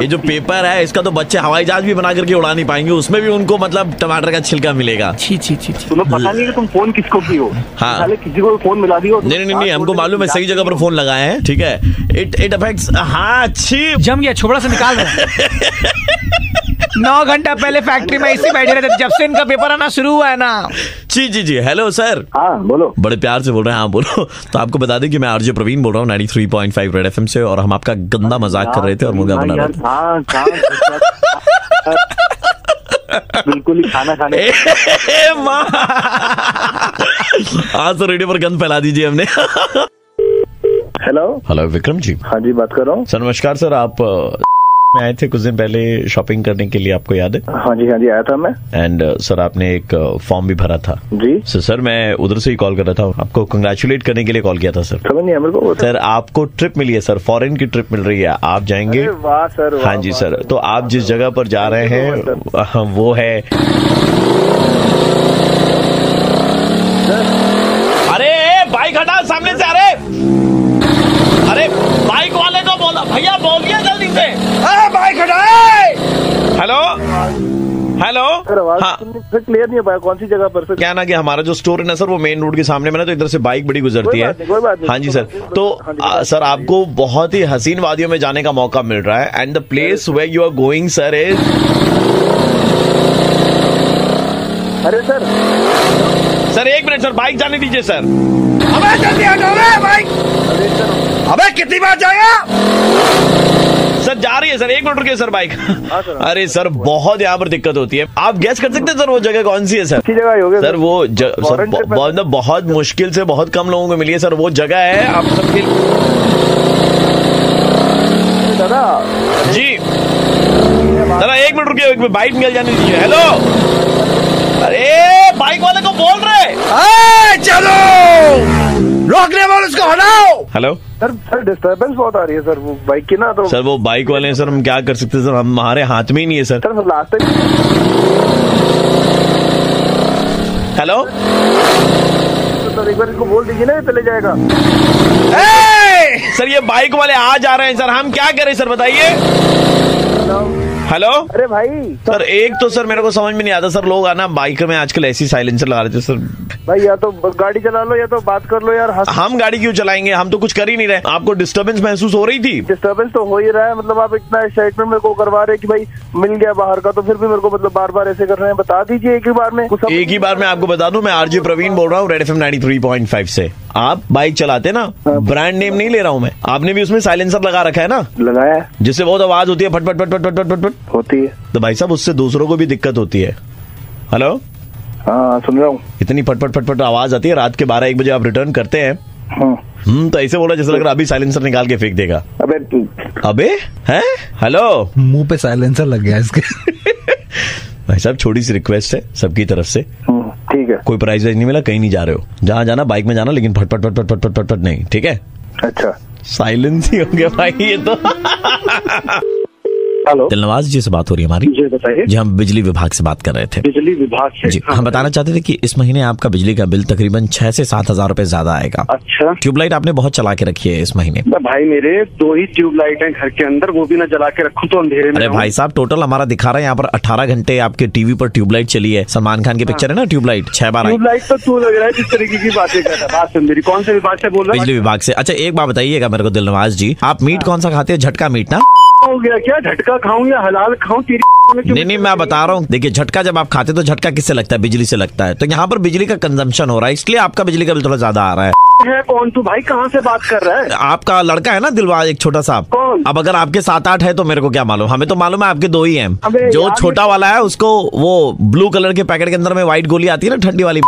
ये जो पेपर है इसका तो बच्चे हवाई जहाज़ भी बना करके उड़ा नहीं पाएँगे उसमें भी उनको मतलब टमाटर का छिलका मिलेगा। छी छी छी छी। तुम्हें पता नहीं कि तुम फ़ोन किसको की हो। हाँ। किसी को फ़ोन मिला दियो नहीं नहीं नहीं हमको मालूम है सही जगह पर फ़ोन लगाए हैं ठीक है? इट इट अफेक्ट्स हाँ अच्छी जम गया छोबड़ा से निकाल रहे नौ घंटा पहले फैक्ट्री में इसी बैठे रहते थे जब से इनका पेपर आना शुरू हुआ है ना। जी जी जी। हेलो सर हाँ बोलो। बड़े प्यार से बोल रहे हैं हाँ बोलो। तो आपको बता दें कि मैं आरजे प्रवीण बोल रहा हूँ 93.5 रेड एफएम से और हम आपका गंदा मज़ाक कर रहे थे और मुर्गा बना रहे थे। हाँ बिल्कुल ही खाना खाने आज तो रेडियो पर गंद फैला दीजिए हमने। Hello hello Vikram ji. हाँ जी बात कर रहा हूँ। सर नमस्कार सर आप में आए थे कुछ दिन पहले शॉपिंग करने के लिए आपको याद है? हाँ जी हाँ जी आया था मैं। एंड सर आपने एक फॉर्म भी भरा था। जी। सर सर मैं उधर से ही कॉल कर रहा था। आपको कंग्रेचुलेट करने के लिए कॉल किया था सर। समझ नहीं मेरे को तो- सर आपको ट्रिप मिली है सर। फॉरेन की ट्रिप मिल रही है। आप जाएँगे? वाह सर हाँ जी सर। तो आप जिस जगह पर जा रहे हैं वो है। अरे बाइक हटा सामने से अरे अरे बाइक वाले को बोला भैया बोलिए जल्दी से बाइक हटाए हेलो? हेलो? हाँ। क्लियर नहीं हो कौन सी जगह पर सर क्या ना कि हमारा जो स्टोर है ना सर वो मेन रोड के सामने में ना तो इधर से बाइक बड़ी गुजरती है। हाँ जी सर तो- तो हाँ आ, सर आपको बहुत ही हसीन वादियों में जाने का मौका मिल रहा है। And the place where you are going sir is अरे सर सर एक मिनट सर बाइक जाने दीजिए सर अबे जल्दी हटो रे बाइक अबे कितनी बार जाएगा? सर जा रही है सर एक मिनट रुकिए सर बाइक अरे सर बहुत यहाँ पर दिक्कत होती है। आप गैस कर सकते हैं सर वो जगह कौन सी है सर? जगह सर वो ज, सर है, बहुत बहुत मुश्किल से बहुत कम लोगों को मिली है सर वो जगह है आप सबके दादा। जी। दादा एक मिनट रुकिए बाइक निकल जाने दीजिए। हेलो अरे बाइक वाले को बोल रहे चलो! रोकने वाले उसको हटाओ! हेलो सर सर डिस्टरबेंस बहुत आ रही है सर वो बाइक की ना तो सर वो बाइक वाले हैं सर हम क्या कर सकते हैं सर? हम हमारे हाथ में ही नहीं है sir. Sir last time hello sir एक बार इसको बोल दीजिए ना ये चले जाएगा। सर ये बाइक वाले आ जा रहे हैं सर हम क्या करें सर बताइए। हेलो अरे भाई सर एक तो सर मेरे को समझ में नहीं आता। सर लोग आना बाइक में आजकल ऐसी साइलेंसर लगा रहे थे सर। भाई या तो गाड़ी चला लो या तो बात कर लो यार हम गाड़ी क्यों चलाएँगे? हम तो कुछ कर ही नहीं रहे। आपको डिस्टर्बेंस महसूस हो रही थी? डिस्टर्बेंस तो हो ही रहा है। मतलब आप इतना एक्साइटमेंट मेरे को करवा रहे कि भाई मिल गया बाहर का तो फिर भी मेरे को मतलब बार बार ऐसे कर रहे हैं। बता दीजिए एक ही बार में। एक ही बार मैं आपको बता दूँ मैं आरजे प्रवीण बोल रहा हूँ Red F M nine three point five से। आप बाइक चलाते ना ब्रांड नेम नहीं ले रहा हूँ मैं। आपने भी उसमें साइलेंसर लगा रखा है ना? लगाया है, जिससे बहुत आवाज़ होती है फट फट फट फट फट फट फट। होती है। तो भाई साहब उससे दूसरों को भी दिक्कत होती है। हेलो हाँ सुन रहा हूँ। इतनी फट फट फट फट आवाज़ आती है रात के बारह एक बजे आप रिटर्न करते हैं। हाँ। हम्म तो ऐसे बोला जैसे लग रहा है अभी साइलेंसर निकाल के फेंक देगा। अबे अबे हैं? हेलो मुँह पे साइलेंसर लग गया इसके। भाई साहब छोटी सी रिक्वेस्ट है सबकी तरफ़ से। हम्म, ठीक है। कोई प्राइज नहीं मिला कहीं नहीं जा रहे हो। जहाँ जाना बाइक में जाना लेकिन फटफट फट फट फट फटफट नहीं ठीक है? अच्छा। साइलेंस ही हो गया भाई ये तो। हेलो। दिलनवाज जी से बात हो रही है हमारी। जी बताइए। जी हम बिजली विभाग से बात कर रहे थे। बिजली विभाग से। जी हाँ, हम बताना चाहते थे कि इस महीने आपका बिजली का बिल तकरीबन छह से सात हज़ार रूपए ज़्यादा आएगा। अच्छा। ट्यूबलाइट आपने बहुत चला के रखी है इस महीने। भाई मेरे दो ही ट्यूबलाइट है घर के अंदर वो भी ना जला के रखूँ तो अंधेरे में अरे भाई साहब टोटल हमारा दिखा रहा है यहाँ पर 18 घंटे आपके टीवी पर ट्यूबलाइट चली है। सलमान खान की पिक्चर है ना ट्यूबलाइट? छह बार ट्यूबलाइट तो तू लग रहा है जिस तरीके की बातें कर रहा है। मेरी कौन से विभाग से बोल रहा बिजली विभाग से। अच्छा एक बात बताइएगा मेरे को दिलनवाज जी आप मीट कौन सा खाते हैं? झटका मीट ना? हो गया क्या? झटका खाऊं या हलाल खाऊं? तेरी नहीं नहीं मैं बता रहा हूँ। देखिए झटका जब आप खाते तो झटका किससे लगता है? बिजली से लगता है। तो यहाँ पर बिजली का कंजम्पशन हो रहा है इसलिए आपका बिजली का बिल थोड़ा ज़्यादा आ रहा है। है कौन तू? भाई कहाँ से बात कर रहा है? आपका लड़का है ना दिलवाज एक छोटा सा। कौन? अब अगर आपके सात आठ है तो मेरे को क्या मालूम? हमें तो मालूम है आपके दो ही हैं। जो छोटा वाला है उसको वो ब्लू कलर के पैकेट के अंदर में व्हाइट गोली आती है ना ठंडी वाली।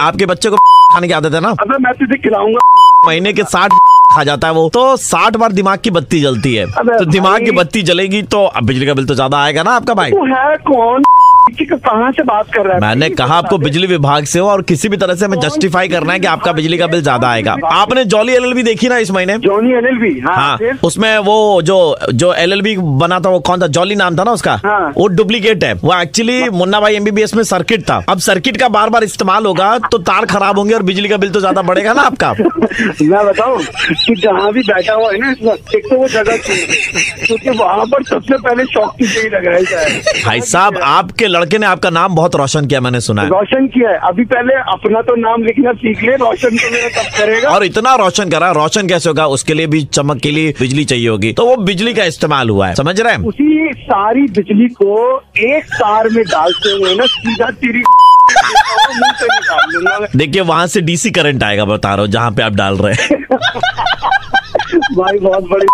आपके बच्चे को खाने की आदत है ना? मैं तुझे खिलाऊँगा। महीने के साठ खा जाता है वो। तो साठ बार दिमाग की बत्ती जलती है। तो दिमाग की बत्ती जलेगी तो अब बिजली का बिल तो ज़्यादा आएगा ना आपका भाई। तो है कौन? कहाँ से बात कर रहा है? मैंने कहा आपको बिजली विभाग से हो और किसी भी तरह से हमें जस्टिफाई करना है कि आपका बिजली का बिल ज़्यादा आएगा। आपने जॉली एलएलबी देखी ना इस महीने? जॉनी एलएलबी हाँ, हाँ उसमें वो जो जो एलएलबी बना था वो कौन था? जॉली नाम था ना उसका? हाँ। वो डुप्लीकेट है। वो एक्चुअली मुन्ना भाई एमबीबीएस में सर्किट था। अब सर्किट का बार बार इस्तेमाल होगा तो तार खराब होंगे और बिजली का बिल तो ज़्यादा बढ़ेगा ना आपका? मैं बताऊँ कि जहाँ भी बैठा हुआ है ना एक तो वो जगह क्योंकि वहाँ पर सबसे पहले शौक की लग रहा है। भाई साहब आपके लड़के ने आपका नाम बहुत रोशन किया मैंने सुना है। रोशन किया है। अभी पहले अपना तो नाम लिखना सीख ले रोशन तो मेरा कब करेगा? और इतना रोशन करा रोशन कैसे होगा? उसके लिए भी चमक के लिए बिजली चाहिए होगी। तो वो बिजली का इस्तेमाल हुआ है समझ रहे हैं? उसी सारी बिजली को एक तार में डालते हुए ना सीधा तेरी। देखिए वहाँ से डीसी करंट आएगा बता रहा हूँ जहाँ पे आप डाल रहे हैं। भाई बहुत बड़ी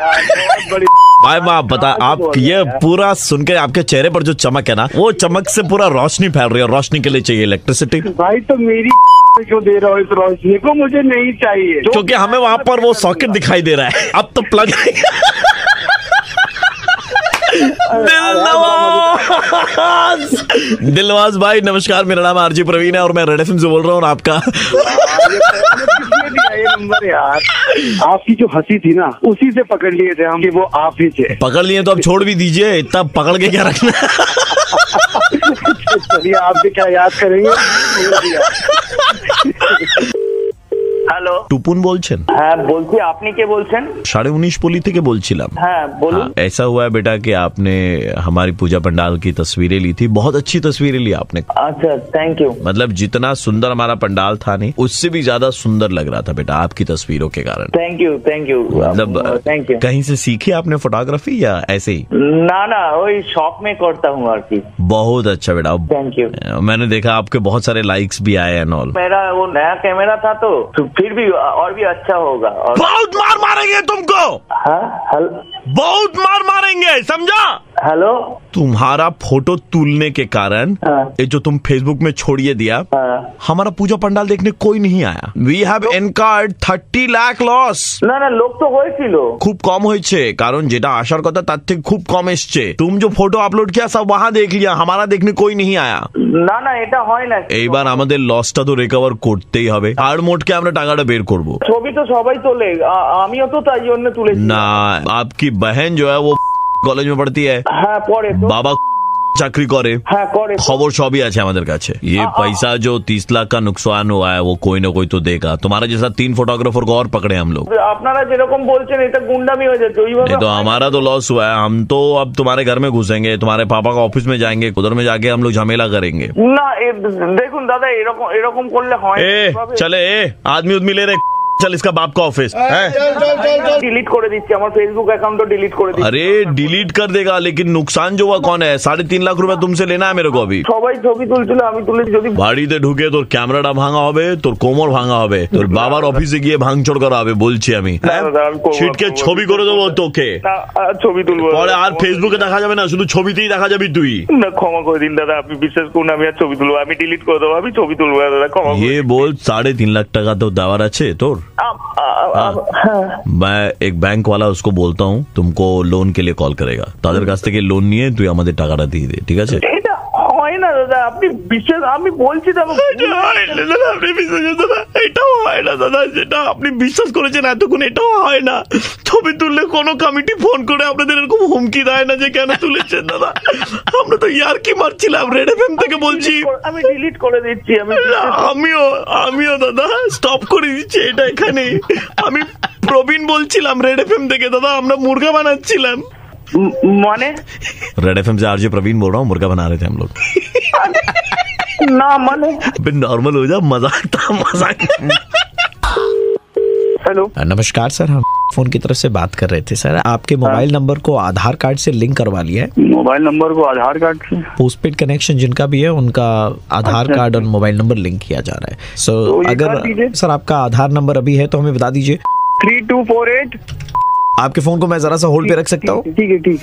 भाई मैं आप बता आप ये पूरा सुन के आपके चेहरे पर जो चमक है ना वो चमक से पूरा रोशनी फैल रही है। रोशनी के लिए चाहिए इलेक्ट्रिसिटी भाई तो मेरी क्यों दे रहा हो इस रोशनी को? मुझे नहीं चाहिए। क्योंकि हमें वहाँ पर वो सॉकेट दिखाई दे रहा है। अब तो प्लग दिलनवाज। दिलनवाज भाई नमस्कार मेरा नाम आरजी प्रवीण है और मैं रेड से बोल रहा हूँ आपका ये किसने दिया ये नंबर यार। आपकी जो हँसी थी ना उसी से पकड़ लिए थे हम कि वो आप ही थे। पकड़ लिए तो अब छोड़ भी दीजिए इतना पकड़ के क्या रखना चलिए आप भी क्या याद करेंगे। হ্যালো টুপুন বলছেন? হ্যাঁ বলছি আপনি কে বলছেন? সাড়ে উনিশ পলি থেকে বলছিলাম। হ্যাঁ বলুন। ऐसा हुआ बेटा कि आपने हमारी पूजा पंडाल की तस्वीरें ली थी। बहुत अच्छी तस्वीरें ली आपने। अच्छा थैंक यू मतलब जितना सुंदर हमारा पंडाल था नहीं उससे भी ज़्यादा सुंदर लग रहा था बेटा आपकी तस्वीरों के कारण। थैंक यू थैंक यू मतलब uh, यू कहीं से सीखी आपने फोटोग्राफी या ऐसे ही? ना ना वही शौक में करता हूँ बहुत अच्छा बेटा। थैंक यू मैंने देखा आपके बहुत सारे लाइक्स भी आए हैं ऑल मेरा वो नया कैमरा था तो फिर भी और भी अच्छा होगा और बहुत मार मारेंगे तुमको। हाँ हल बहुत मार मारेंगे समझा? हेलो तुम्हारा फोटो तुलने के कारण हाँ। ये जो तुम फेसबुक में छोड़िए दिया हाँ। हमारा पूजा पंडाल देखने कोई नहीं आया we have incurred thirty lakh loss না না লোক তো হয়েছিল খুব কম হয়েছে কারণ যেটা আসার কথা তার থেকে খুব কম এসছে तुम जो फोटो अपलोड किया सब वहां देख लिया हमारा देखने कोई नहीं आया না না এটা হয় না এইবার আমাদের লসটা তো রিকভার করতেই হবে আর মোটকে আমরা টাকাটা বের করব ছবি তো সবাই তোলে আ- আমিও তো তাই জন্য তুলেছি না आपकी बहन जो है वो কলেজ में पढ़ती है হ্যাঁ পরে তো বাবা চাকরি করে হ্যাঁ করে তো। खबर सभी আছে আমাদের কাছে ये पैसा जो तीस लाख का नुकसान हुआ है वो कोई ना कोई तो देगा तुम्हारा जैसा तीन फोटोग्राफर को और पकड़े हम लोग আপনারা যেরকম বলছেন এটা গুন্ডামি হয়ে যাচ্ছে ওইভাবে नहीं तो हमारा तो लॉस हुआ है हम तो अब तुम्हारे घर में घुसेंगे तुम्हारे पापा का ऑफिस में जाएंगे उधर में जाके हम लोग झमेला करेंगे না এ- দেখুন দাদা এরকম এরকম করলে হয় ए चले ए आदमी उदमी ले रहे चल इसका बाप का ऑफिस है ডিলিট করে দিচ্ছি আমার ফেসবুক অ্যাকাউন্টও ডিলিট করে দিচ্ছি अरे डिलीट कर देगा लेकिन नुकसान जो हुआ कौन है साढ़े तीन लाख रुपए तुमसे लेना है मेरे को अभी সবাই ছবি তুলছিল আমি তুলেছি যদি বাড়িতে ঢুকে তোর ক্যামেরাটা ভাঙা হবে তোর কোমর ভাঙা হবে তোর বাবার অফিসে গিয়ে ভাঙচোর করা হবে বলছি আমি হ্যাঁ? দাদা, আমি করবো, ছিটকে করবো। ছবি করে দেবো তোকে না, আর ছবি তুলবো পরে আর ফেসবুকে দেখা যাবে না শুধু ছবিতেই দেখা যাবি তুই না ক্ষমা করে দিন দাদা আপনি বিশ্বাস করুন আমি আর ছবি তুলবো আমি ডিলিট করে দেবো আমি ছবি তুলবো না, দাদা ক্ষমা করে ये बोल साढ़े तीन लाख टका तो दावर अच्छे तोर আ- আ- আ- হ্যাঁ मैं एक बैंक वाला उसको बोलता हूँ तुमको लोन के लिए कॉल करेगा তাদের কাছ থেকে লোন নিয়ে তুই আমাদের টাকাটা দিয়ে দে ঠিক আছে এটা হয় না দাদা আপনি বিশ্বাস আমি বলছি দাদা, আপনি বিশ্বাস দাদা এটাও হয় না দাদা যেটা আপনি বিশ্বাস করেছেন এতক্ষণ এটাও হয় না। ছবি তুললে কোনো কমিটি ফোন করে আপনাদের এরকম হুমকি দেয় না যে কেন তুলেছেন দাদা। আমরা তো ইয়ার কি মারছিলাম রেড এফ থেকে বলছি। আমি ডিলিট করে দিচ্ছি আমি আমিও আমিও দাদা স্টপ করে দিচ্ছি এটা এখানে। আমি প্রবীণ বলছিলাম রেড এফ থেকে দাদা আমরা মুরগা বানাচ্ছিলাম। मोने? रेड एफएम से आरजे प्रवीण बोल रहा हूँ मुर्गा बना रहे थे हम लोग। नॉर्मल हो जा मज़ाक था मज़ाक हेलो नमस्कार सर हम फ़ोन की तरफ़ से बात कर रहे थे सर। आपके मोबाइल नंबर को आधार कार्ड से लिंक करवा लिया है। मोबाइल नंबर को आधार कार्ड से? पोस्टपेड कनेक्शन जिनका भी है उनका आधार अच्छा, कार्ड और मोबाइल नंबर लिंक किया जा रहा है। सो so, तो अगर सर आपका आधार नंबर अभी है तो हमें बता दीजिए। थ्री टू फोर एट आपके फ़ोन को मैं जरा सा होल्ड पे रख सकता हूँ? ठीक है ठीक।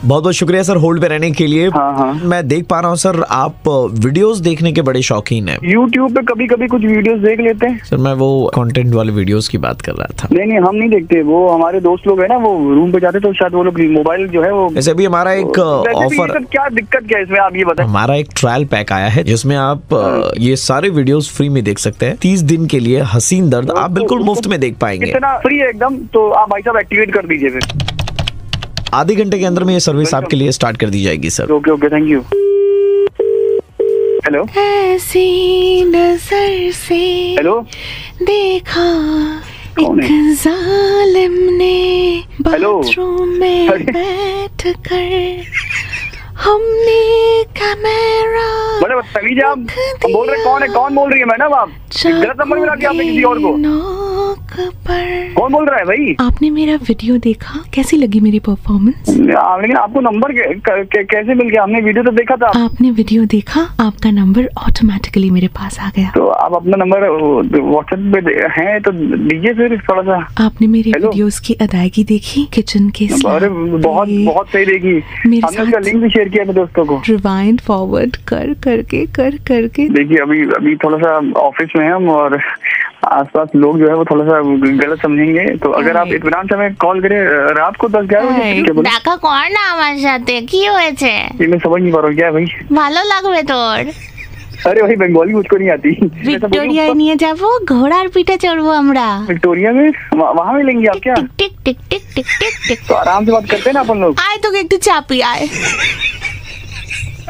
बहुत बहुत शुक्रिया सर होल्ड पे रहने के लिए। हाँ, हाँ. मैं देख पा रहा हूँ सर आप वीडियोस देखने के बड़े शौकीन हैं। यूट्यूब पे कभी कभी कुछ वीडियोस देख लेते हैं। सर मैं वो कंटेंट वाले वीडियोस की बात कर रहा था। नहीं नहीं हम नहीं देखते। वो हमारे दोस्त लोग है ना वो रूम पे जाते तो शायद वो लोग मोबाइल जो है वो वैसे भी हमारा एक ऑफ़र क्या दिक्कत क्या है इसमें आप ये बताए। हमारा एक ट्रायल पैक आया है जिसमें आप ये सारे वीडियोस फ्री में देख सकते हैं। तीस दिन के लिए हसीन दर्द आप बिल्कुल मुफ़्त में देख पाएँगे। इतना फ्री है एकदम तो आप भाई साहब एक्टिवेट कर दीजिए फिर। आधे घंटे के अंदर में ये सर्विस आपके लिए स्टार्ट कर दी जाएगी sir okay okay thank you hello ऐसी नज़र से हेलो देखा एक जालिम ने? बाथरूम में बैठ कर हमने कैमरा आप हम बोल रहे कौन है कौन बोल रही है मैडम आप? गलत नंबर मिला दिया आपने किसी और को। कौन बोल रहा है भाई? आपने मेरा वीडियो देखा? कैसी लगी मेरी परफॉर्मेंस लेकिन आपको नंबर कै- कै- कै- कैसे मिल गया? हमने वीडियो तो देखा था। आपने वीडियो देखा? आपका नंबर ऑटोमेटिकली मेरे पास आ गया। तो आप अपना नंबर व्हाट्सएप पे है तो दीजिए फिर थोड़ा सा। आपने मेरी वीडियोस की अदायगी देखी? किचन के अरे बहुत बहुत सही देखी। मेरे हमने उसका लिंक भी शेयर किया अपने दोस्तों को रिवाइंड फॉरवर्ड कर करके कर करके देखिए अभी अभी थोड़ा सा ऑफिस में हैं हम और आसपास लोग जो है वो थोड़ा सा गलत समझेंगे तो अगर आप इतमान से हमें कॉल करें रात को दस ग्यारह बजे क्या बोले? দেখা কর না আমার সাথে কি হয়েছে ये मैं समझ नहीं पा रहा हूँ क्या है भाई ভালো লাগবে তোর अरे वही बंगाली मुझको नहीं आती। तो विक्टोरिया हाँ, नहीं है নিয়ে যাব ঘোড়ার পিঠে চড়বো আমরা विक्टोरिया में? वहाँ मिलेंगे आप क्या? टिक टिक टिक टिक टिक टिक तो आराम से बात करते हैं ना अपन लोग। आए तो एक तो चापी आए।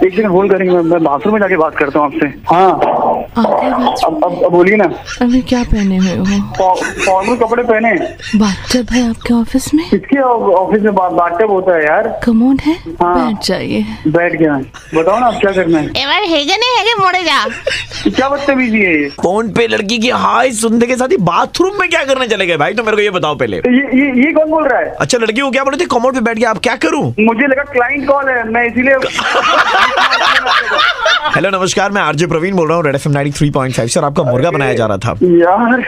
एक दिन होल्ड करेंगे मैं मैं बाथरूम में जाके बात करता हूँ आपसे। हाँ। अब अब अब बोलिए ना। अभी क्या पहने हुए हो? फॉर्मल कपड़े पहने। बाथटब है आपके ऑफ़िस में? किसके ऑफ़िस में बाथटब होता है यार। कमोन है? हाँ। बैठ जाइए। बैठ गया बताओ ना आप क्या करना है। हेगे नहीं? हेगे मोड़े जा? क्या बदतमीजी है ये? फ़ोन पे लड़की की हाय सुनने के साथ ही बाथरूम में क्या करने चले गए? भाई तो मेरे को ये बताओ पहले। ये ये, ये कौन बोल रहा है? अच्छा लड़की को क्या बोल रही थी? कमोड पे बैठ गया आप क्या करूँ? मुझे लगा क्लाइंट कॉल है मैं इसीलिए हेलो नमस्कार मैं आरजे प्रवीण बोल रहा हूँ Red F M three point five sir आपका मुर्गा बनाया जा रहा था। यार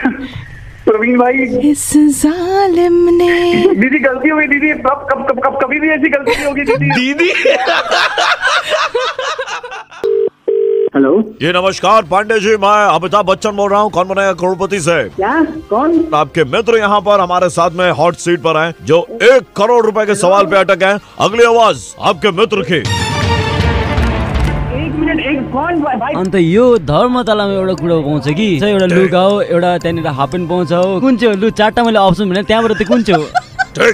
प्रवीण भाई। इस जालिम ने दीदी गलती हो गई दीदी। कब कब कब कब कभी भी ऐसी गलती नहीं होगी दीदी। दीदी। हेलो ये नमस्कार पांडे जी मैं अमिताभ बच्चन बोल रहा हूँ। कौन बनेगा करोड़पति से? क्या? कौन? आपके मित्र यहाँ पर हमारे साथ में हॉट सीट पर हैं जो एक करोड़ रुपए के सवाल पे अटक हैं। अगली आवाज़ आपके मित्र की। अन्त यो धर्मतलामा एउटा कुरो पाउँछ कि? एउटा लुगा हो एउटा त्यहाँनिर हाफ़ पेन्ट पाउँछ हो। कुन चाहिँ हो? लु चारवटा मैले अप्सन भने त्यहाँबाट चाहिँ कुन चाहिँ हो? है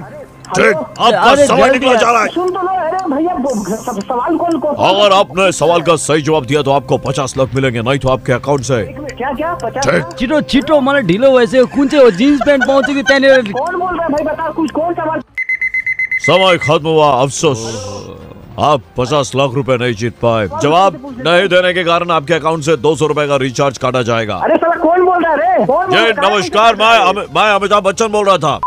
तो अगर आपने सवाल का सही जवाब दिया तो आपको पचास लाख मिलेंगे नहीं तो आपके अकाउंट से। क्या क्या? पचास छिटो छिटो मलाई ढिलो भइसक्यो कुन चाहिँ हो? जिन्स प्यान्ट पाउँछ कि त्यहाँनिर कौन बोल रहा भाई? बता कुछ कौन सवाल? समय खत्म हुआ अफसोस। आप पचास लाख रुपए नहीं जीत पाए। जवाब नहीं देने के कारण आपके अकाउंट से दो सौ रुपए का रिचार्ज काटा जाएगा। अरे साला कौन बोल रहा है रे? जी नमस्कार मैं अमि- मैं अमिताभ बच्चन बोल रहा था।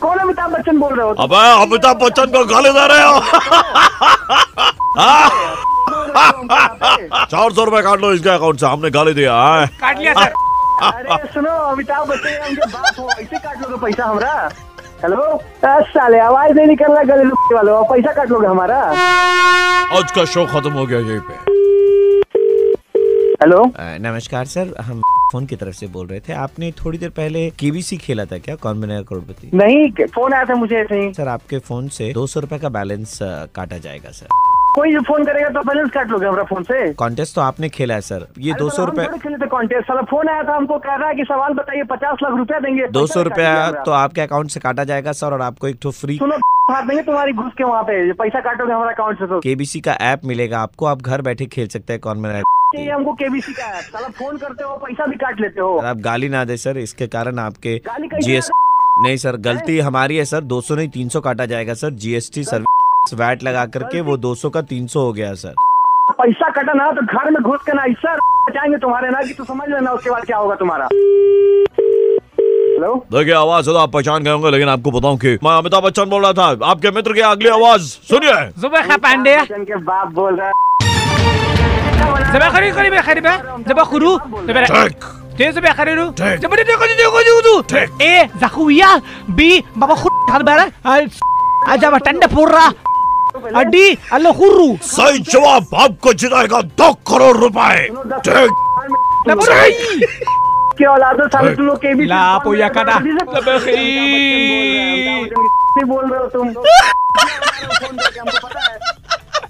कौन अमिताभ बच्चन बोल रहे हो अब अमिताभ बच्चन को गाली दे रहे हो। चार सौ रुपए काट लो इसके अकाउंट से हमने गाली दिया है काट लिया सर अरे सुनो अमिताभ बच्चन बाप हो ऐसे काट लोगे पैसा हमारा। हेलो साले आवाज़ नहीं निकल रहा गले लुकने वालों। और पैसा काट लोगे हमारा? आज का शो खत्म हो गया यहीं पे। हेलो नमस्कार सर हम फ़ोन की तरफ़ से बोल रहे थे। आपने थोड़ी देर पहले केबीसी खेला था क्या कौन बनेगा करोड़पति? नहीं फ़ोन आया था मुझे ऐसे ही। सर आपके फ़ोन से दो सौ रूपए का बैलेंस काटा जाएगा सर। कोई जो फ़ोन करेगा तो बैलेंस काट लोगे हमारा फ़ोन से। कॉन्टेस्ट तो आपने खेला है सर ये दो सौ रूपए खेले थे कॉन्टेस्ट साला फ़ोन आया था हमको कह रहा है कि सवाल बताइए पचास लाख रुपया देंगे। दो सौ रूपया तो आपके अकाउंट से काटा जाएगा सर और आपको एक ठो फ्री सुनो फाड़ देंगे तुम्हारी घुस के वहाँ पे। पैसा काटोगे हमारे अकाउंट से तो। केबीसी का ऐप मिलेगा आपको आप घर बैठे खेल सकते हैं कौन बनेगा चाहिए हमको केबीसी का है साला फ़ोन करते हो पैसा भी काट लेते हो। आप गाली ना दे सर इसके कारण आपके जीएस नहीं सर गलती हमारी है सर 200 नहीं 300 काटा जाएगा सर जीएसटी सर्विस वैट लगा करके वो 200 का 300 हो गया सर। पैसा कटा ना तो घर में घुस के ना सर बचाएँगे तुम्हारे ना कि तू समझ लेना उसके बाद क्या होगा तुम्हारा। हेलो देखिए आवाज़ तो आप पहचान गए होंगे लेकिन आपको बताऊँ कि मैं अमिताभ बच्चन बोल रहा था। आपके मित्र की अगली आवाज़ सुनिए। जुबेखा पांडे। के बाप बोल रहा है। बी बाबा खुद अच्छा ठंड पूरा अड्डी अल्लो खुर्रू सही जवाब आपको जिताएगा दो करोड़ रुपए। के औलादो साले तुम लोग केबीसी ला पोया काटा। बोल रहे हो तुम?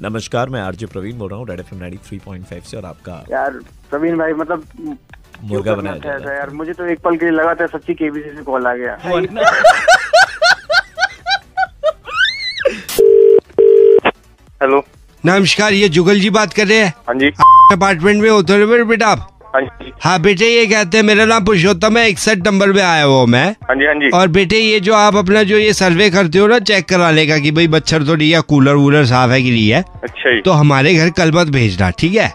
नमस्कार मैं आरजे प्रवीण बोल रहा हूँ Red F M three point five से और आपका यार प्रवीण भाई मतलब मुर्गा बनाया था यार? मुझे तो एक पल के लिए लगा था सच्ची केबीसी से कॉल आ गया। हेलो नमस्कार ये जुगल जी बात कर रहे हैं। हाँ जी। अपार्टमेंट में होते रहे बेटा आप? हाँ हाँ बेटे ये कहते हैं मेरा नाम पुरुषोत्तम है इकसठ नंबर पे आया हुआ मैं। हाँ जी हाँ जी। और बेटे ये जो आप अपना जो ये सर्वे करते हो ना चेक कराने का कि भाई मच्छर तो नहीं है कूलर वूलर साफ़ है कि नहीं है। अच्छा तो हमारे घर कल मत भेजना ठीक है?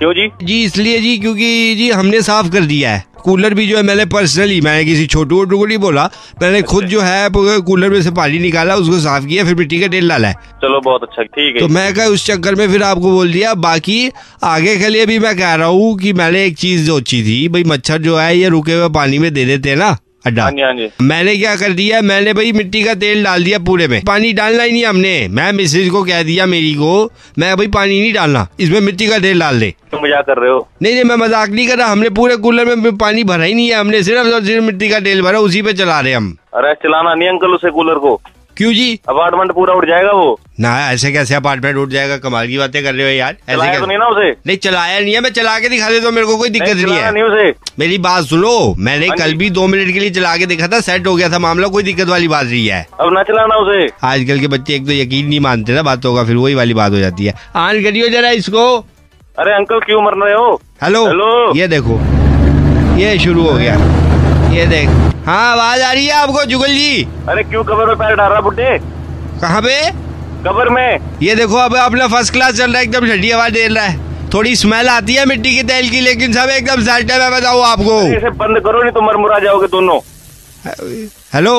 क्यों जी? जी इसलिए जी क्योंकि जी हमने साफ़ कर दिया है। कूलर भी जो है मैंने पर्सनली मैंने किसी छोटू वोटू को नहीं बोला। मैंने खुद जो है कूलर में से पानी निकाला उसको साफ़ किया फिर मिट्टी का तेल डाला है। चलो बहुत अच्छा ठीक है। तो मैं कहा उस चक्कर में फिर आपको बोल दिया बाकी आगे के लिए भी मैं कह रहा हूँ कि मैंने एक चीज़ सोची थी भाई मच्छर जो है ये रुके हुए पानी में दे देते हैं ना। अड्डा। हाँ जी हाँ जी। मैंने क्या कर दिया? मैंने भाई मिट्टी का तेल डाल दिया पूरे में। पानी डालना ही नहीं हमने। मैं मिसेज को कह दिया मेरी को मैं भाई पानी नहीं डालना। इसमें मिट्टी का तेल डाल दे। तुम मज़ाक कर रहे हो। नहीं नहीं मैं मज़ाक नहीं कर रहा। हमने पूरे कूलर में पानी भरा ही नहीं है हमने। सिर्फ़ और सिर्फ़ मिट्टी का तेल भरा उसी पे चला रहे हम। अरे चलाना नहीं अंकल उसे कूलर को। क्यों जी? अपार्टमेंट पूरा उठ जाएगा वो। ना ऐसे कैसे अपार्टमेंट उठ जाएगा? कमाल की बातें कर रहे हो यार। ऐसे चलाया कैसे? तो नहीं ना उसे? नहीं चलाया नहीं है मैं चला के दिखा देता हूँ मेरे को कोई दिक्कत नहीं चलाया है। नहीं उसे। मेरी बात सुनो मैंने हाँ कल भी दो मिनट के लिए चला के देखा था सेट हो गया था मामला कोई दिक्कत वाली बात नहीं है। अब ना चलाना उसे। आजकल के बच्चे एक तो यकीन नहीं मानते ना बातों का फिर वही वाली बात हो जाती है। ऑन करियो जरा इसको। अरे अंकल क्यों मर रहे हो? हेलो। हेलो। ये देखो ये शुरू हो गया। ये देख। हाँ आवाज़ आ रही है आपको जुगल जी? अरे क्यों कबर में पैर डाल रहा बुड्ढे? कहाँ पे? कबर में। ये देखो अब अपना फ़र्स्ट क्लास चल रहा है एकदम ठंडी हवा दे रहा है। थोड़ी स्मेल आती है मिट्टी के तेल की लेकिन सब एकदम है मैं बताऊँ आपको। इसे बंद करो नहीं तो मरमुरा जाओगे दोनों। हेलो?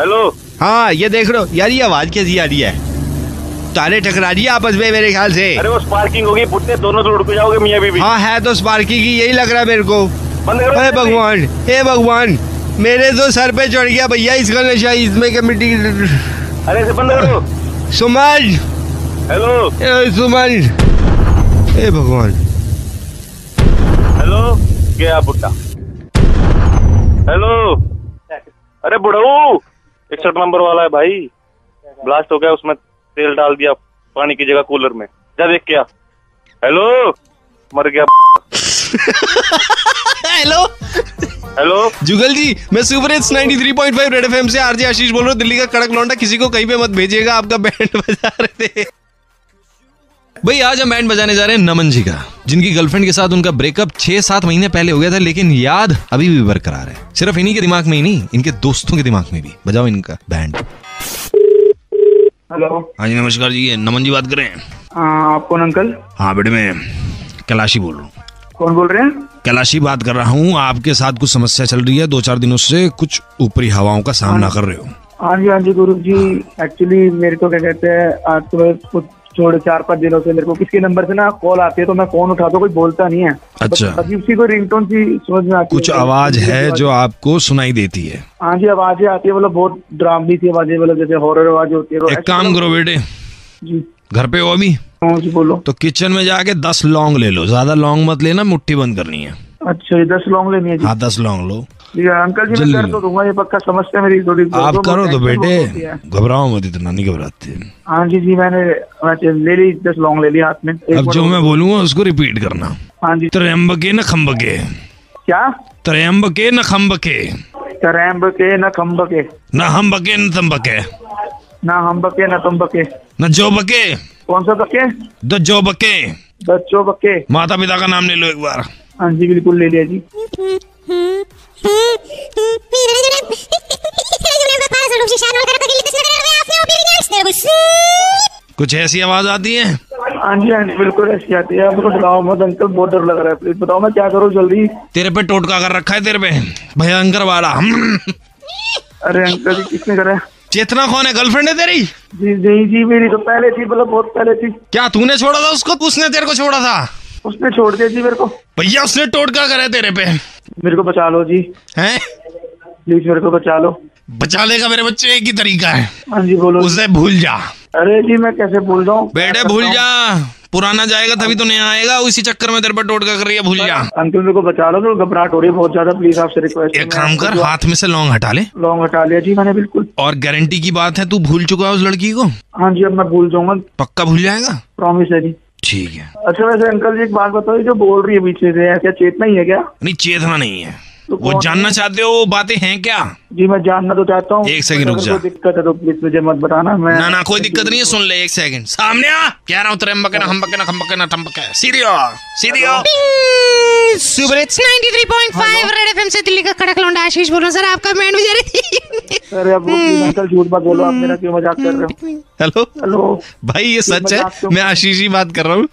हेलो? हाँ ये देख रहे हो यार ये आवाज़ कैसी आ रही है? तारे टकरा रही है आपस में मेरे ख्याल से। अरे वो स्पार्किंग होगी बुड्ढे दोनों तो उड़ के जाओगे मियाँ बीबी हाँ है तो स्पार्किंग की यही लग रहा है मेरे को। बंद करो भगवान हे भगवान। मेरे तो सर पे चढ़ गया भैया इसका नशा इसमें क्या मिट्टी अरे बंद करो। सुमन। हेलो। सुमन। हे भगवान। हेलो। गया बुड्ढा। हेलो। अरे बुढ़ऊ इकसठ नंबर वाला है भाई। ब्लास्ट हो गया उसमें तेल डाल दिया पानी की जगह कूलर में। जा देख क्या। हेलो। मर गया। हेलो हेलो जुगल जी मैं सुपर हिट्स 93.5 रेड एफएम से आरजे आशीष बोल रहा हूँ दिल्ली का कड़क लौंडा किसी को कहीं पे मत भेजिएगा आपका बैंड बजा रहे थे। भाई आज हम बैंड बजाने जा रहे हैं नमन जी का जिनकी गर्लफ्रेंड के साथ उनका ब्रेकअप छह सात महीने पहले हो गया था लेकिन याद अभी भी बरकरार है। सिर्फ़ इन्हीं के दिमाग में ही नहीं इनके दोस्तों के दिमाग में भी। बजाओ इनका बैंड हेलो हाँ जी नमस्कार जी नमन जी बात कर रहे हैं। हाँ, आप कौन अंकल? हाँ बेटे मैं कैलाशी बोल रहा हूँ। कौन बोल रहे हैं? कैलाशी बात कर रहा हूँ। आपके साथ कुछ समस्या चल रही है। दो चार दिनों से कुछ ऊपरी हवाओं का सामना कर रहे हो। हाँ जी हाँ जी गुरु जी। एक्चुअली मेरे को क्या कहते हैं आज सुबह कुछ छोड़े चार पाँच दिनों से मेरे को किसके नंबर से ना कॉल आती है तो मैं फ़ोन उठाता हूँ कोई बोलता नहीं है। अच्छा। बस अजीब सी कोई रिंगटोन सी समझ में आती कुछ है। आवाज़ है जो आपको सुनाई देती है। हाँ जी आवाज़ें आती है मतलब बहुत ड्रामनी सी आवाज़ें मतलब जैसे हॉरर आवाज़ होती है। तो एक काम करो बेटे। जी। घर पे हो अभी? हाँ जी बोलो। तो किचन में जाके दस लौंग ले लो। ज़्यादा लौंग मत लेना मुट्ठी बंद करनी है। अच्छा ये दस लौंग लेनी है हाँ दस लौंग लो। अंकल जी मैं कर तो दूँगा ये पक्का समस्या मेरी थोड़ी आप करो तो बेटे घबराओ मत इतना नहीं घबराते। हाँ जी जी मैंने ले ली दस लौंग ले ली हाथ में। अब जो मैं बोलूँगा उसको रिपीट करना। हाँ जी। त्र्यंबके न खम्बके क्या? त्र्यंबके न खम्बके तरैम्ब के न खम्ब के न हम बके न तम बके ना हम बके न तुम बके न जो बके कौन सा बके द जो बके बच्चों बके माता पिता का नाम ले लो एक बार। हाँ जी बिल्कुल ले लिया जी। कुछ ऐसी आवाज़ आती है? हाँ जी हाँ जी बिल्कुल ऐसी आती है। आपको बताओ मत अंकल बहुत डर लग रहा है प्लीज़ बताओ मैं क्या करूँ जल्दी? तेरे पे टोटका कर रखा है तेरे पे। भयंकर वाला। अरे अंकल जी किसने करा? चेतना कौन है? गर्लफ्रेंड है तेरी? जी जी जी मेरी तो पहले थी मतलब बहुत पहले थी। क्या तूने छोड़ा था उसको? उसने तेरे को छोड़ा था? उसने छोड़ दिया जी मेरे को। भैया उसने टोटका करा तेरे पे। मेरे को बचा लो जी। हैं? प्लीज़ मेरे को बचा लो। बचा लेगा मेरे बच्चे एक ही तरीका है। हाँ जी बोलो। उसे भूल जा। अरे जी मैं कैसे भूल जाऊँ? बेटे भूल जा। पुराना जाएगा तभी तो नया आएगा उसी चक्कर में तेरे पर टोटका कर रही है भूल जा। अंकल मेरे को बचा लो तो घबराहट हो रही है बहुत ज़्यादा प्लीज़ आपसे रिक्वेस्ट एक काम कर हाथ में से लौंग हटा ले। लॉन्ग हटा लिया जी मैंने बिल्कुल। और गारंटी की बात है तू भूल चुका है उस लड़की को? हाँ जी अब मैं भूल जाऊँगा। पक्का भूल जाएगा? प्रॉमिस है जी। ठीक है। अच्छा वैसे अंकल जी एक बात बताओ जो बोल रही है पीछे से क्या चेतना ही है क्या? नहीं चेतना नहीं है। तो वो जानना चाहते हो वो बातें हैं क्या? जी मैं जानना तो चाहता हूँ। एक सेकंड रुक अगर जा। दिक्कत है तो प्लीज़ मुझे मत बताना मैं ना ना कोई दिक्कत नहीं है सुन ले एक सेकंड सामने आ। कह रहा हूँ त्र्यंबक ना हम्बक ना खम्बक ना ठम्बक सीरियो सीरियो सुपर इट्स 93.5 रेड एफएम से दिल्ली का कड़क लौंडा आशीष बोल रहा सर आपका बैंड बजा रही थी अरे अब अंकल झूठ मत बोलो आप मेरा क्यों मज़ाक कर रहे हो? हेलो हेलो भाई ये सच है? मैं आशीष ही बात कर रहा हूँ।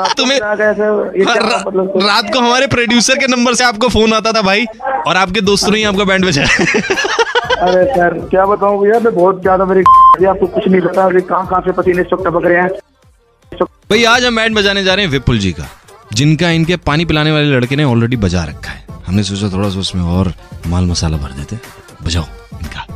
आप तुम्हें- रा- मतलब रात को हमारे प्रोड्यूसर के नंबर से आपको फ़ोन आता था भाई और आपके दोस्तों ने ही आपका बैंड बजाया। अरे सर क्या बताऊँ भैया मैं बहुत ज़्यादा मेरी आपको कुछ नहीं पता अभी कहाँ कहाँ से पसीने टपक रहे हैं। भाई आज हम बैंड बजाने जा रहे हैं विपुल जी का जिनका इनके पानी पिलाने वाले लड़के ने ऑलरेडी बजा रखा है। हमने सोचा थोड़ा सा उसमें और माल मसाला भर देते। बजाओ इनका।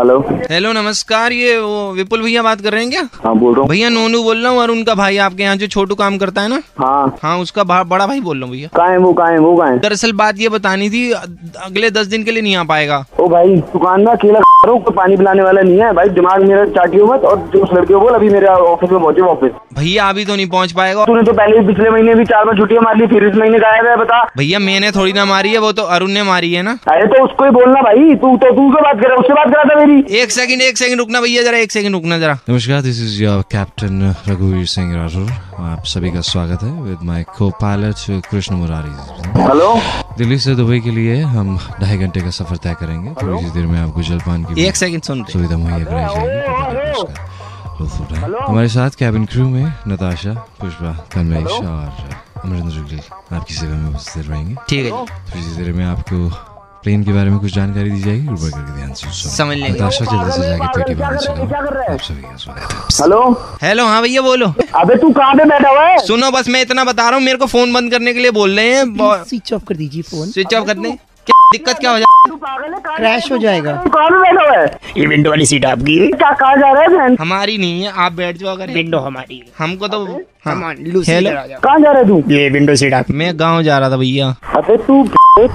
हेलो। हेलो नमस्कार ये वो विपुल भैया बात कर रहे हैं क्या? हाँ बोल रहा हूँ। भैया नोनू बोल रहा हूँ और उनका भाई आपके यहाँ जो छोटू काम करता है ना? हाँ। हाँ उसका भा- बड़ा भाई बोल रहा हूँ भैया। कहाँ है वो कहाँ है वो कहाँ है? दरअसल बात ये बतानी थी अगले दस दिन के लिए नहीं आ पाएगा। ओ भाई दुकान में अकेला हूँ, कोई पानी पिलाने वाला नहीं है। भाई दिमाग मेरा चाटियो मत और जो उस लड़के बोल अभी मेरे ऑफ़िस में पहुँचे ऑफ़िस भैया अभी तो नहीं पहुँच पाएगा। तूने तो पहले पिछले महीने भी चार बार छुट्टियाँ मार ली फिर इस महीने गायब है बता। भैया मैंने थोड़ी ना मारी है वो तो अरुण ने मारी है ना। अरे तो उसको ही बोलना भाई तू तो तू से बात कर उससे बात करा था मेरी। एक सेकंड एक सेकंड रुकना भैया जरा एक सेकंड रुकना जरा। नमस्कार दिस इज़ योर कैप्टन रघुवीर सिंह राठौर। आप सभी का स्वागत है with my copilot Krishna Murari. Hello Delhi से दुबई के लिए हम ढाई घंटे का सफ़र तय करेंगे। थोड़ी सी देर में आपको जलपान की एक सेकंड सुन सुविधा मुहैया कराई जाएगी। हमारे साथ कैबिन क्रू में नताशा पुष्पा तन्मेश और अमरिंदर जुगली। आपकी सेवा में उपस्थित रहेंगे। ठीक है थोड़ी सी देर में आपको प्लेन के बारे में कुछ जानकारी दी जाएगी? कृपया करके ध्यान से समझ लेंगे। नताशा जल्दी से जाके पेटी बांधने सिखाओ आप सभी का स्वागत है। हेलो? हेलो हाँ भैया बोलो। अबे तू कहाँ पे बैठा हुआ है? सुनो बस मैं इतना बता रहा हूँ मेरे को फ़ोन बंद करने के लिए बोल रहे हैं। स्विच ऑफ़ कर दीजिए फ़ोन स्विच ऑफ़ कर दें क्या दिक्कत क्या हो जाए क्रैश हो जाएगा तू कहाँ बैठा हुआ है? ये विंडो वाली सीट आपकी क्या कहाँ जा रहा है हमारी नहीं है आप बैठ जाओ अगर विंडो हमारी हमको तो हाँ। हेलो इधर आ जाओ। कहाँ जा रहा तू? ये विंडो सीट आप मैं गाँव जा रहा था भैया। अबे तू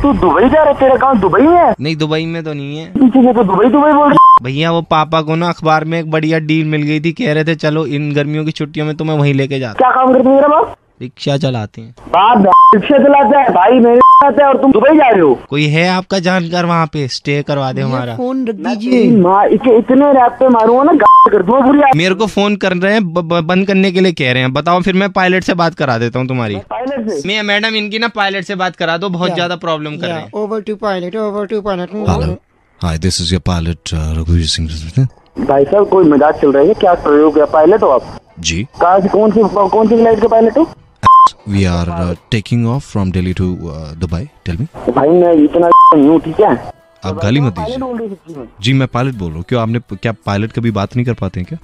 तू दुबई जा रहा है तेरा गाँव दुबई में है? नहीं दुबई में तो नहीं है। तो दुबई दुबई बोल रही भैया वो पापा को ना अखबार में एक बढ़िया डील मिल गई थी कह रहे थे चलो इन गर्मियों की छुट्टियों में तुम्हें वहीं लेके जाता क्या काम करते मेरा बाप रिक्शा चलाते हैं। बाप रिक्शा चलाता है भाई मेरे आता है और तुम दुबई जा रहे हो। कोई है आपका जानकार वहाँ पे? स्टे करवा दे हमारा। फ़ोन रख माँ इतने रैप पे मारूँगा ना गाली कर दूँगा मेरे को फ़ोन कर रहे हैं ब- ब- बंद करने के लिए कह रहे हैं। बताओ फिर मैं पायलट से बात करा देता हूँ तुम्हारी। पायलट से? मैं मैडम इनकी ना पायलट से बात करा दो बहुत ज़्यादा प्रॉब्लम कर रहे हैं। Over to pilot over to pilot hi this is your pilot रघुवीर सिंह भाई साहब कोई मज़ाक चल रही है? क्या प्रयोग है? पायलट हो आप? जी। कहाँ से कौन सी कौन सी फ़्लाइट के पायलट हो? We are taking off from Delhi to Dubai tell me भाई मैं इतना हूँ ठीक है? आप गाली मत दीजिए। जी मैं पायलट बोल रहा हूँ। क्यों आपने क्या पायलट कभी बात नहीं कर पाते हैं क्या?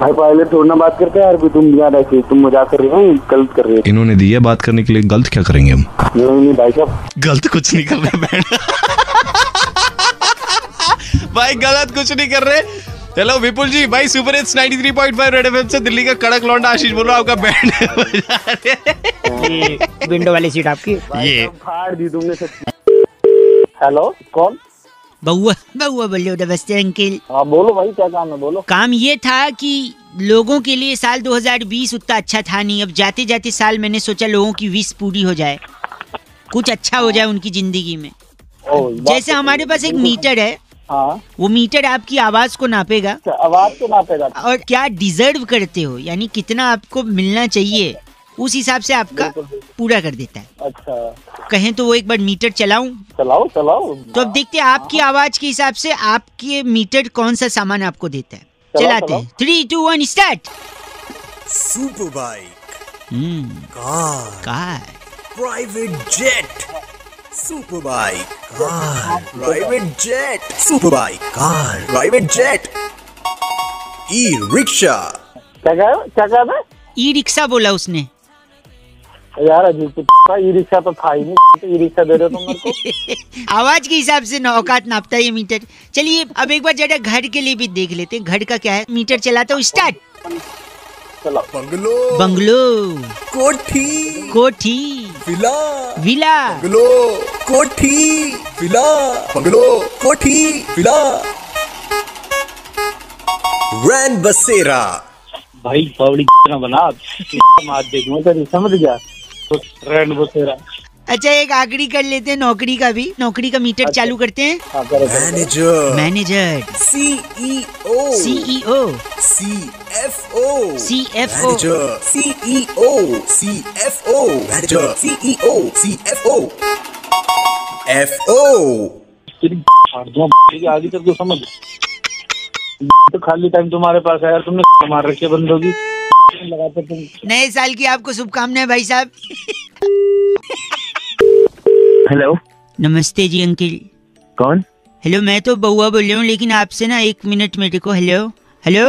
भाई पायलट थोड़ा ना बात करते हैं। यार भी तुम यार ऐसे तुम मज़ाक कर रहे हो गलत कर रहे हो? इन्होंने दी है बात करने के लिए। गलत क्या करेंगे हम? नहीं नहीं भाई साहब। गलत कुछ नहीं कर रहे भाई गलत कुछ नहीं कर रहे। हेलो विपुल जी भाई सुपर हिट्स 93.5 रेड एफएम से दिल्ली का कड़क लौंडा आशीष बोल रहा हूँ आपका बैंड विंडो वाली सीट आपकी। ये। फाड़ दी तुमने हेलो कौन? बउआ बउआ बोलो नमस्ते अंकिल। हाँ बोलो भाई क्या काम है बोलो। काम ये था कि लोगों के लिए साल 2020 उतना अच्छा था नहीं अब जाते जाते साल मैंने सोचा लोगों की विश पूरी हो जाए। कुछ अच्छा हो जाए उनकी ज़िंदगी में। जैसे हमारे पास एक मीटर है हाँ। वो मीटर आपकी आवाज़ को नापेगा। आवाज़ को नापेगा। और क्या डिजर्व करते हो? यानी कितना आपको मिलना चाहिए? उस हिसाब से आपका पूरा कर देता है। अच्छा। कहें तो वो एक बार मीटर चलाऊं। चलाओ चलाओ। तो अब देखते हैं आपकी आवाज़ के हिसाब से आपके मीटर कौन सा सामान आपको देता है। चलाओ, चलाते हैं। Three two one start super bike hmm. Car car private jet super bike car private jet super bike car private jet e rickshaw क्या कह? क्या कह रहे ई रिक्शा बोला उसने। यार अजीब कुछ ई रिक्शा तो था ही नहीं। ई रिक्शा दे रहे हो तुम मेरे को। आवाज़ के हिसाब से नौकात नापता है ये मीटर। चलिए अब एक बार जरा घर के लिए भी देख लेते हैं। घर का क्या है? मीटर चलाता हूँ स्टार्ट। चलो। बंगलो। बंगलो। कोठी। कोठी। विला। विला। बंगलो। कोठी। विला। बंगलो। कोठी। विला। रैन बसेरा। भाई पावड़ी बना मार देखो समझ गया। तो रैन बसेरा। अच्छा एक आखिरी कर लेते हैं नौकरी का भी। नौकरी का मीटर चालू करते हैं। हाँ। Manager. Manager. CEO CEO CFO CFO manager. CEO CFO manager. CEO CFO FO तेरी फाड़ दूँगा आगे तक तो समझ। तो खाली टाइम तुम्हारे पास है यार तुमने मार रखी है बंदों की? लगाते तुम नए साल की आपको शुभकामनाएँ भाई साहब। हेलो नमस्ते जी अंकिल। कौन? हेलो मैं तो बउआ बोल रहा हूँ लेकिन आपसे ना एक मिनट मेरे को हेलो हेलो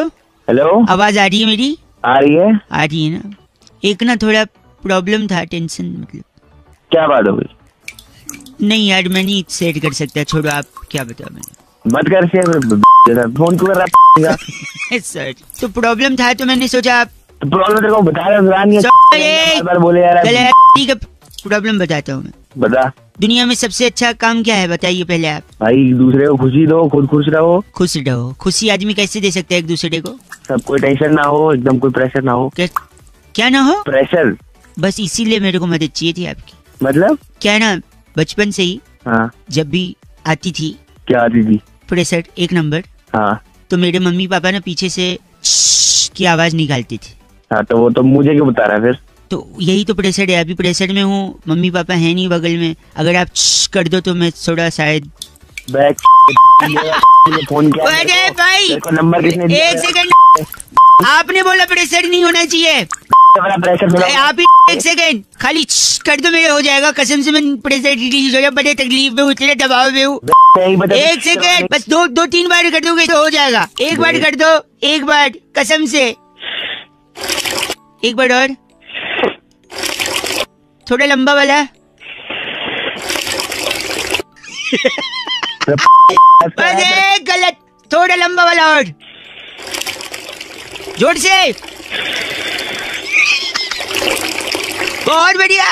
हेलो आवाज़ आ रही है मेरी? आ रही है। आ रही है ना? एक ना थोड़ा प्रॉब्लम था टेंशन मतलब। क्या बात हो गई? नहीं यार मैं नहीं शेयर कर सकता छोड़ो आप क्या बताओ मैंने। मत कर शेयर फ़ोन क्यों कर रहा है सर तो प्रॉब्लम था तो मैंने सोचा आप प्रॉब्लम तेरे को बता रहा नहीं Sorry! बार बार बोले यार ठीक है। प्रॉब्लम बताता हूँ मैं। बता। दुनिया में सबसे अच्छा काम क्या है बताइए पहले आप। भाई एक दूसरे को खुशी दो खुद खुश रहो। खुश रहो। खुशी आदमी कैसे दे सकते है एक दूसरे को? सब कोई टेंशन ना हो एकदम कोई प्रेशर ना हो। क्या ना हो? प्रेशर बस इसीलिए मेरे को मदद चाहिए थी आपकी। मतलब? क्या ना बचपन से ही हाँ। जब भी आती थी। क्या आती थी? प्रेशर एक नंबर। हाँ। तो मेरे मम्मी पापा ना पीछे से की आवाज़ निकालती थी। हाँ तो वो तो मुझे क्यों बता रहा है फिर? तो यही तो प्रेशर है अभी प्रेशर में हूँ मम्मी पापा है नहीं बगल में। अगर आप कर दो तो मैं थोड़ा शायद फ़ोन किया। अरे भाई नंबर किसने दिया? एक सेकंड। आपने बोला प्रेशर नहीं होना चाहिए। आप ही एक सेकंड। खाली कर दो मेरे हो जाएगा। कसम से मैं प्रेशर रिलीज़ हो जाए बड़े तकलीफ़ में हूँ इतने दबाव में हूँ। एक सेकंड बस दो दो तीन बार कर दोगे तो हो जाएगा। एक बार कर दो एक बार कसम से। एक बार और। थोड़ा लंबा वाला अरे गलत। थोड़ा लंबा वाला और। ज़ोर से। बहुत बढ़िया।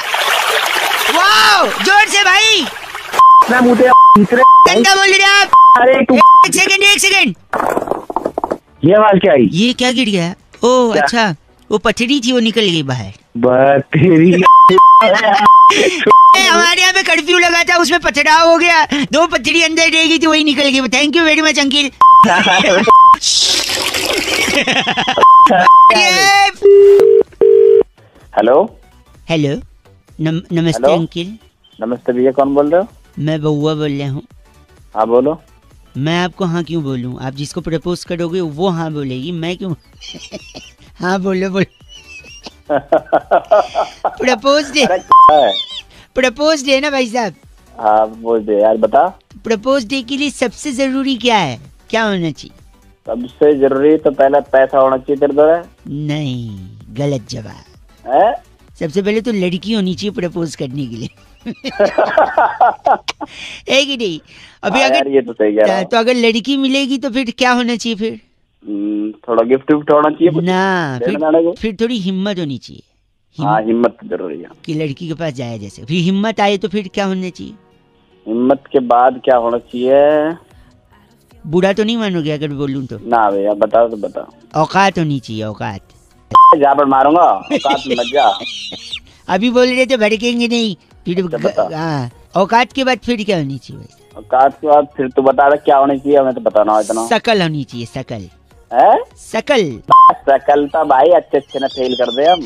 वाह ज़ोर से भाई। गंदा बोल रहे आप। अरे एक सेकंड एक सेकंड। ये आवाज़ क्या आई? ये क्या गिर गया? ओ क्या? अच्छा। वो पथरी थी वो निकल गई बाहर। तेरी हमारे यहाँ पे कर्फ्यू लगा था उसमें पथराव हो गया। दो पथरी अंदर रह गई थी वही निकल गई। Thank you very much uncle hello hello नम, नमस्ते? अंकिल नमस्ते भैया कौन बोल रहे हो? मैं बउआ बोल रहा हूँ। हाँ बोलो। मैं आपको हाँ क्यों बोलूँ? आप जिसको प्रपोज करोगे वो हाँ बोलेगी। मैं क्यों? हाँ बोलो बोलो। प्रपोज डे प्रपोज डे ना भाई साहब। हाँ बोल दे यार बता। प्रपोज डे के लिए सबसे ज़रूरी क्या है? क्या होना चाहिए? सबसे ज़रूरी तो पहले पैसा होना चाहिए तेरे द्वारा। नहीं गलत जवाब। है? सबसे पहले तो लड़की होनी चाहिए प्रपोज करने के लिए। है कि नहीं? अभी हाँ अगर ये तो सही तो अगर लड़की मिलेगी तो फिर क्या होना चाहिए फिर? थोड़ा गिफ्ट विफ्ट होना चाहिए ना फिर फिर थोड़ी हिम्मत होनी चाहिए। हाँ हिम्मत ज़रूरी है। कि लड़की के पास जाए जैसे। फिर हिम्मत आए तो फिर क्या होना चाहिए? हिम्मत के बाद क्या होना चाहिए? बुरा तो नहीं मानोगे अगर बोलूँ तो? ना भैया बताओ तो बताओ। औकात होनी चाहिए औकात। जहाँ पर मारूँगा औकात अभी बोल रहे थे भड़केंगे नहीं फिर हाँ औकात के बाद फिर क्या होनी चाहिए? औकात के बाद फिर तो बता रहा क्या होना चाहिए हमें तो बताना इतना। शकल होनी चाहिए शकल है? शकल शकल तो भाई अच्छे अच्छे ना फेल कर दे हम।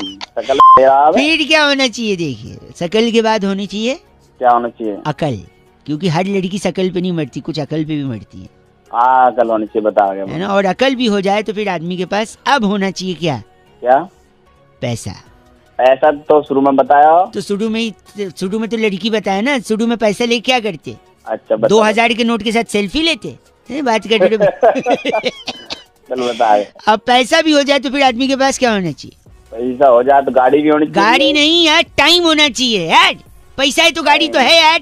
फिर क्या होना चाहिए देखिए? शकल के बाद होनी चाहिए? क्या होना चाहिए? अकल। क्योंकि हर लड़की सकल पे नहीं मरती कुछ अकल पे भी मरती है। हाँ कल होनी चाहिए बता गया है। ना? और अकल भी हो जाए तो फिर आदमी के पास अब होना चाहिए क्या? क्या? पैसा। पैसा तो शुरू में बताया। तो शुरू में ही शुरू में तो लड़की बताया ना शुरू में पैसा ले क्या करते? अच्छा दो हज़ार के नोट के साथ सेल्फी लेते? बात कर रहे हो? चल बता अब पैसा भी हो जाए तो फिर आदमी के पास क्या होना चाहिए? पैसा हो जाए तो गाड़ी भी होनी चाहिए। गाड़ी नहीं यार टाइम होना चाहिए यार पैसा है तो गाड़ी तो है यार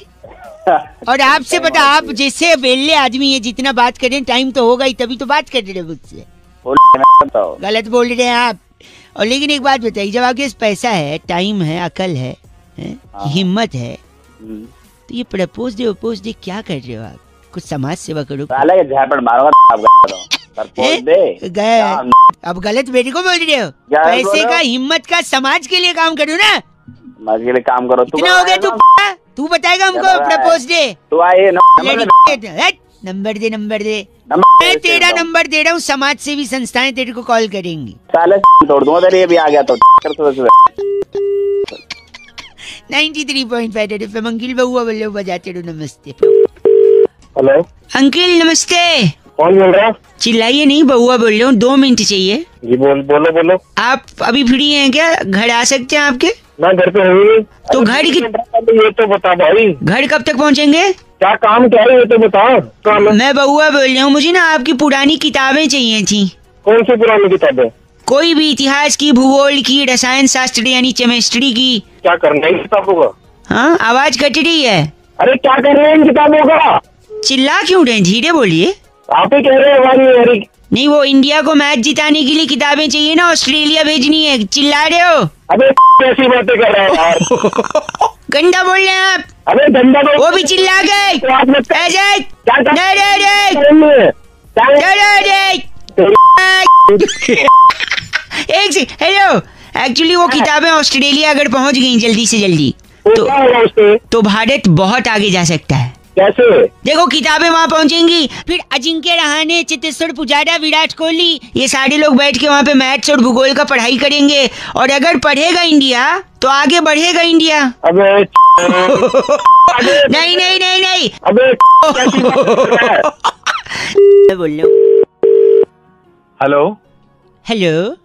और आपसे पता आप जैसे बेले आदमी है जितना बात करें टाइम तो होगा ही तभी तो बात कर रहे मुझसे। गलत बोल रहे हैं आप। और लेकिन एक बात बताइए जब आपके पास पैसा है टाइम है अकल है, है हिम्मत है हम्म। तो ये प्रपोज डे वपोज डे क्या कर रहे हो आप? कुछ समाज सेवा करो। झापड़ आप गए। अब गलत मेरे को बोल रहे हो। पैसे का हिम्मत का समाज के लिए काम करो ना। समाज के लिए काम करो तू कितना हो गया तू तू बताएगा हमको प्रपोज डे तू आए नंबर दे नंबर दे मैं तेरा नंबर दे रहा हूँ समाज सेवी संस्थाएँ तेरे को कॉल करेंगी। साले तोड़ दूँगा तेरे भी आ गया तो। कर सुबह सुबह 93.5 रेड एफएम अंकिल बहुआ बोलो बजाते रहो नमस्ते। हेलो? अंकिल नमस्ते। कौन बोल रहा चिल्लाइए नहीं बहुआ बोल रहा हूँ दो मिनट चाहिए। जी बोल बोलो बोलो। आप अभी फ्री हैं क्या? घर आ सकते हैं आपके? मैं घर पे हूँ। तो घर की ये तो बता भाई। घर कब तक पहुँचेंगे? क्या काम क्या है ये तो बता। काम मैं बहुआ बोल रहा हूँ मुझे ना आपकी पुरानी किताबें चाहिए थी। कौन सी पुरानी किताबें? कोई भी इतिहास की भूगोल की रसायन शास्त्र यानी केमिस्ट्री की। क्या करना है किताबों का? हाँ आवाज़ कट रही है। अरे क्या कर रहे हैं इन किताबों का? चिल्ला क्यों रहे धीरे बोलिए। आप ही कह रहे हैं आवाज़ नहीं नहीं वो इंडिया को मैच जिताने के लिए किताबें चाहिए ना ऑस्ट्रेलिया भेजनी है। चिल्ला रहे हो? अबे कैसी बातें कर रहे हैं यार। गंदा बोल रहे हैं आप। अबे गंदा तो वो भी चिल्ला गए। ऐसे डरे एक से हेलो। एक्चुअली वो किताबें ऑस्ट्रेलिया अगर पहुँच गई जल्दी से जल्दी तो तो भारत बहुत आगे जा सकता है। कैसे? देखो किताबें वहाँ पहुँचेंगी। फिर अजिंक्य रहाने चित्तेश्वर पुजारा विराट कोहली ये सारे लोग बैठ के वहाँ पे मैथ्स और भूगोल का पढ़ाई करेंगे। और अगर पढ़ेगा इंडिया तो आगे बढ़ेगा इंडिया। अबे नहीं नहीं नहीं नहीं। अबे बोल लो। हेलो? हेलो?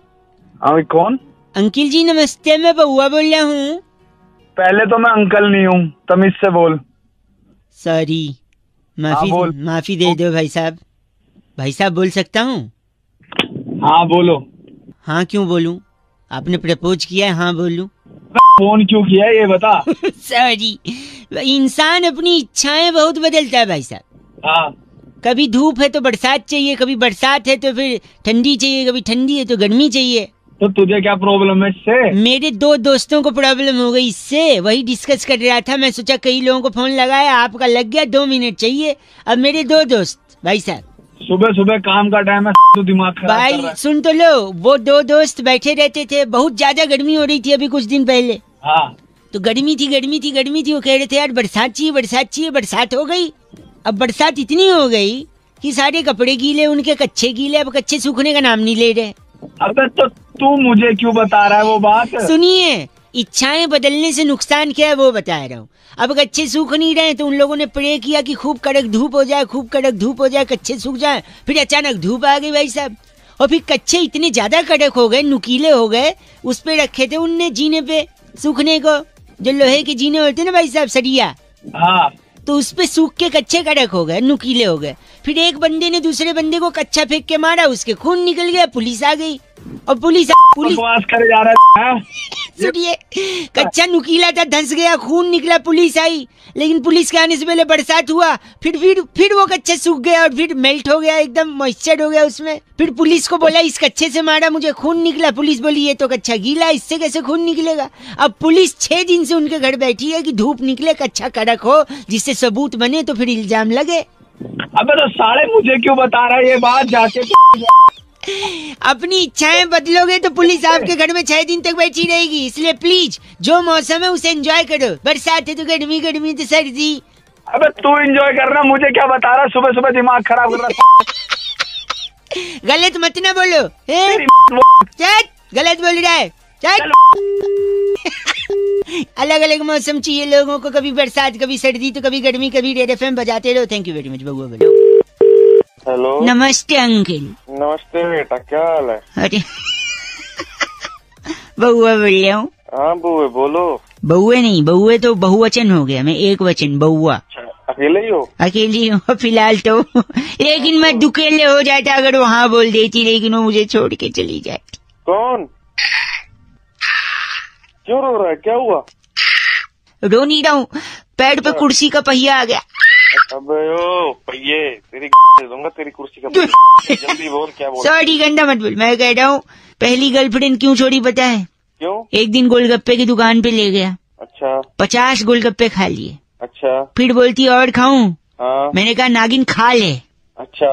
हाँ कौन? अंकिल जी नमस्ते मैं बउआ बोल रहा हूँ। पहले तो मैं अंकल नहीं हूँ तमीज से बोल। सॉरी माफ़ी हाँ, माफ़ी दे दो भाई साहब। भाई साहब बोल सकता हूँ? हाँ बोलो। हाँ क्यों बोलूँ? आपने प्रपोज किया है हाँ बोलूँ। फ़ोन क्यों किया ये बता। सॉरी इंसान अपनी इच्छाएँ बहुत बदलता है भाई साहब। हाँ। कभी धूप है तो बरसात चाहिए कभी बरसात है तो फिर ठंडी चाहिए कभी ठंडी है तो गर्मी चाहिए। तो तुझे क्या प्रॉब्लम है इससे? मेरे दो दोस्तों को प्रॉब्लम हो गई इससे। वही डिस्कस कर रहा था मैं सोचा कई लोगों को फ़ोन लगाया आपका लग गया दो मिनट चाहिए। अब मेरे दो दोस्त भाई साहब। सुबह सुबह काम का टाइम है तो दिमाग खराब कर रहा भाई है। सुन तो लो वो दो दोस्त बैठे रहते थे बहुत ज़्यादा गर्मी हो रही थी अभी कुछ दिन पहले। हाँ। तो गर्मी थी गर्मी थी गर्मी थी वो कह रहे थे यार बरसात चाहिए बरसात चाहिए बरसात हो गई। अब बरसात इतनी हो गई कि सारे कपड़े गीले उनके कच्चे गीले अब कच्चे सूखने का नाम नहीं ले रहे। अबे तो तू मुझे क्यों बता रहा है वो बात? सुनिए इच्छाएँ बदलने से नुकसान क्या है वो बता रहा हूँ। अब कच्चे सूख नहीं रहे तो उन लोगों ने प्रे किया कि खूब कड़क धूप हो जाए खूब कड़क धूप हो जाए कच्चे सूख जाए फिर अचानक धूप आ गई भाई साहब। और फिर कच्चे इतने ज़्यादा कड़क हो गए नुकीले हो गए उस पे रखे थे उनने जीने पे सूखने को जो लोहे के जीने होते ना भाई साहब सरिया। हाँ। तो उस पे सूख के कच्चे कड़क हो गए नुकीले हो गए। फिर एक बंदे ने दूसरे बंदे को कच्चा फेंक के मारा उसके खून निकल गया पुलिस आ गई। और पुलिस पुलिस करे जा रहा है सुनिए कच्चा नुकीला था धंस गया खून निकला पुलिस आई। लेकिन पुलिस के आने से पहले बरसात हुआ फिर फिर फिर वो कच्चा सूख गया और फिर मेल्ट हो गया एकदम मॉइस्चर हो गया उसमें। फिर पुलिस को बोला इस कच्चे से मारा मुझे खून निकला। पुलिस बोली ये तो कच्चा गीला इससे कैसे खून निकलेगा? अब पुलिस छह दिन से उनके घर बैठी है कि धूप निकले कच्चा कड़क हो जिससे सबूत बने तो फिर इल्ज़ाम लगे। अबे तो साले मुझे क्यों बता रहा है ये बात? जाके अपनी इच्छाएँ बदलोगे तो पुलिस आपके घर में छह दिन तक बैठी रहेगी। इसलिए प्लीज़ जो मौसम है उसे एंजॉय करो। बरसात है तो गर्मी गर्मी तो सर्दी। अबे तू एंजॉय करना मुझे क्या बता रहा सुबह सुबह दिमाग खराब कर रहा गलत मत ना बोलो। चल गलत बोल रहा है। चल। अलग अलग मौसम चाहिए लोगों को। कभी बरसात कभी सर्दी तो कभी गर्मी कभी रेड एफ़ बजाते रहो। थैंक यू वेरी मच बबुआ बोलो हेलो नमस्ते अंकल। नमस्ते बेटा क्या हाल है अरे बउआ बोल रहा हूँ। हाँ बुए बोलो। बउए नहीं बउए तो बहुवचन हो गया मैं एक वचन बउआ अकेले ही हो? अकेली हूँ फ़िलहाल तो। लेकिन मैं दुकेले हो जाता अगर वो हाँ बोल देती लेकिन वो मुझे छोड़ के चली जाती। कौन? क्यों रो रहा है? क्या हुआ? रो नहीं रहा हूँ पैर पे कुर्सी का पहिया आ गया। अबे ओ पहिए तेरी दे दूँगा तेरी कुर्सी का जल्दी बोल क्या बोल? सॉरी गंदा मत बोल। मैं कह रहा हूँ पहली गर्लफ्रेंड क्यों छोड़ी पता है? क्यों? एक दिन गोलगप्पे की दुकान पे ले गया। अच्छा। पचास गोलगप्पे खा लिए। अच्छा। फिर बोलती और खाऊं? हाँ। मैंने कहा नागिन खा ले। अच्छा।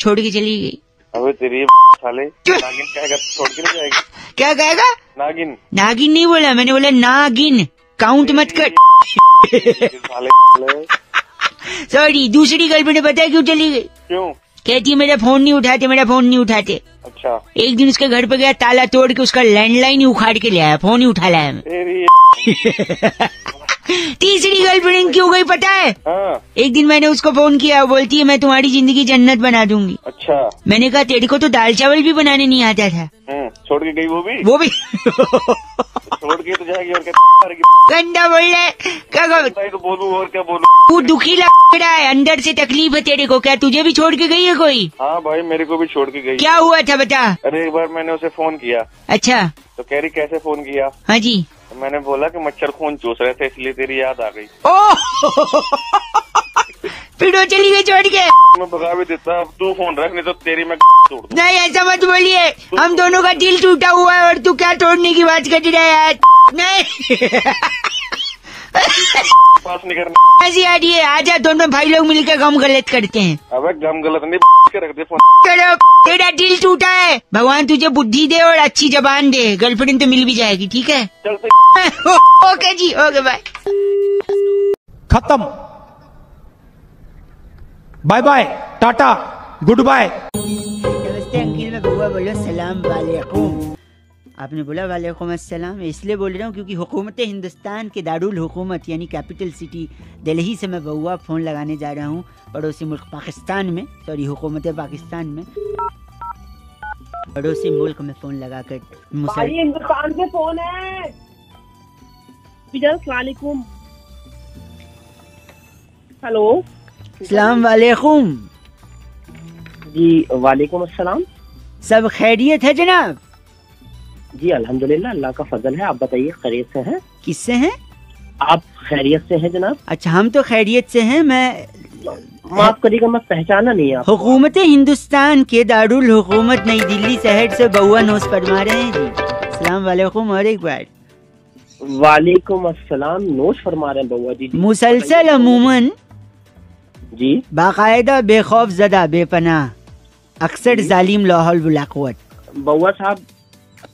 छोड़ के चली गई। अबे तेरी साले नागिन कहेगा छोड़ के नहीं जाएगी। क्या कहेगा? नागिन। नागिन नहीं बोला मैंने बोला नागिन काउंट मत कर। साले सॉरी दूसरी गर्लफ्रेंड पता है क्यों चली गई? क्यों? कहती है मेरा फ़ोन नहीं उठाते मेरा फ़ोन नहीं उठाते। अच्छा। एक दिन उसके घर पे गया ताला तोड़ के उसका लैंडलाइन ही उखाड़ के ले आया फ़ोन ही उठा लाया तीसरी गर्लफ्रेंड क्यों गई पता है? हाँ। एक दिन मैंने उसको फ़ोन किया बोलती है मैं तुम्हारी ज़िंदगी जन्नत बना दूँगी। अच्छा। मैंने कहा तेरे को तो दाल चावल भी बनाने नहीं आता था। हम्म छोड़ के गई वो भी? वो भी। छोड़ के तो जाएगी और क्या गंदा बोल रहा है? तो बोलूँ और क्या बोलूँ? तू दुखी लग रहा है अंदर से तकलीफ़ है तेरे को क्या? तुझे भी छोड़ के गई है कोई? हाँ भाई मेरे को भी छोड़ के गई। क्या हुआ था बता? अरे एक बार मैंने उसे फ़ोन किया। अच्छा। तो कह रही कैसे फ़ोन किया? हाँ जी। तो मैंने बोला कि मच्छर खून चूस रहे थे इसलिए तेरी याद आ गई। पीड़ो चली गई छोड़ के। मैं भगा भी देता अब तू फ़ोन रख नहीं तो तेरी मैं तोड़ नहीं ऐसा मत बोलिए। हम दोनों का दिल टूटा हुआ है और तू क्या तोड़ने की बात कर रहा है? यार नहीं। पास नहीं करना। ऐसी आ है आजा दोनों भाई लोग मिलकर गम गलत करते हैं। अबे गम गलत नहीं के रख दे फ़ोन। चलो तेरा दिल टूटा है। भगवान तुझे बुद्धि दे और अच्छी जबान दे। गर्लफ्रेंड तो मिल भी जाएगी ठीक है? ओके जी ओके बाय खत्म। Bye bye tata good bye नमस्ते अंकिल मैं बउआ बोलो सलाम वालेकुम। आपने बोला वालेकुम अस्सलाम इसलिए बोल रहा हूँ क्योंकि हुकूमत हिंदुस्तान के दारुल हुकूमत यानी कैपिटल सिटी दिल्ली से मैं बउआ फ़ोन लगाने जा रहा हूँ पड़ोसी मुल्क पाकिस्तान में सॉरी हुकूमत पाकिस्तान में पड़ोसी मुल्क में फ़ोन भाई मुसल हिंदुस्तान से फ़ोन है। हेलो। सलाम वालेकुम। जी वालेकुम अस्सलाम। सब खैरियत है जनाब? जी अल्हम्दुलिल्लाह अल्लाह का फजल है। आप बताइए खैरियत से हैं? किससे हैं? आप खैरियत से हैं जनाब? अच्छा हम तो खैरियत से हैं मैं माफ़ करिएगा मैं पहचाना नहीं आप हुकूमत हिंदुस्तान के दारुल हुकूमत नई दिल्ली शहर से बउआ नोस फरमा रहे हैं जी। सलाम वालेकुम और एक बार। वालेकुम अस्सलाम नोश फरमा रहे हैं बउआ जी। मुसलसल अमूमन। जी। बाकायदा बेखौफ जदा बेपनाह। अक्सर जालिम लाहौल बुलाकुवत बउआ साहब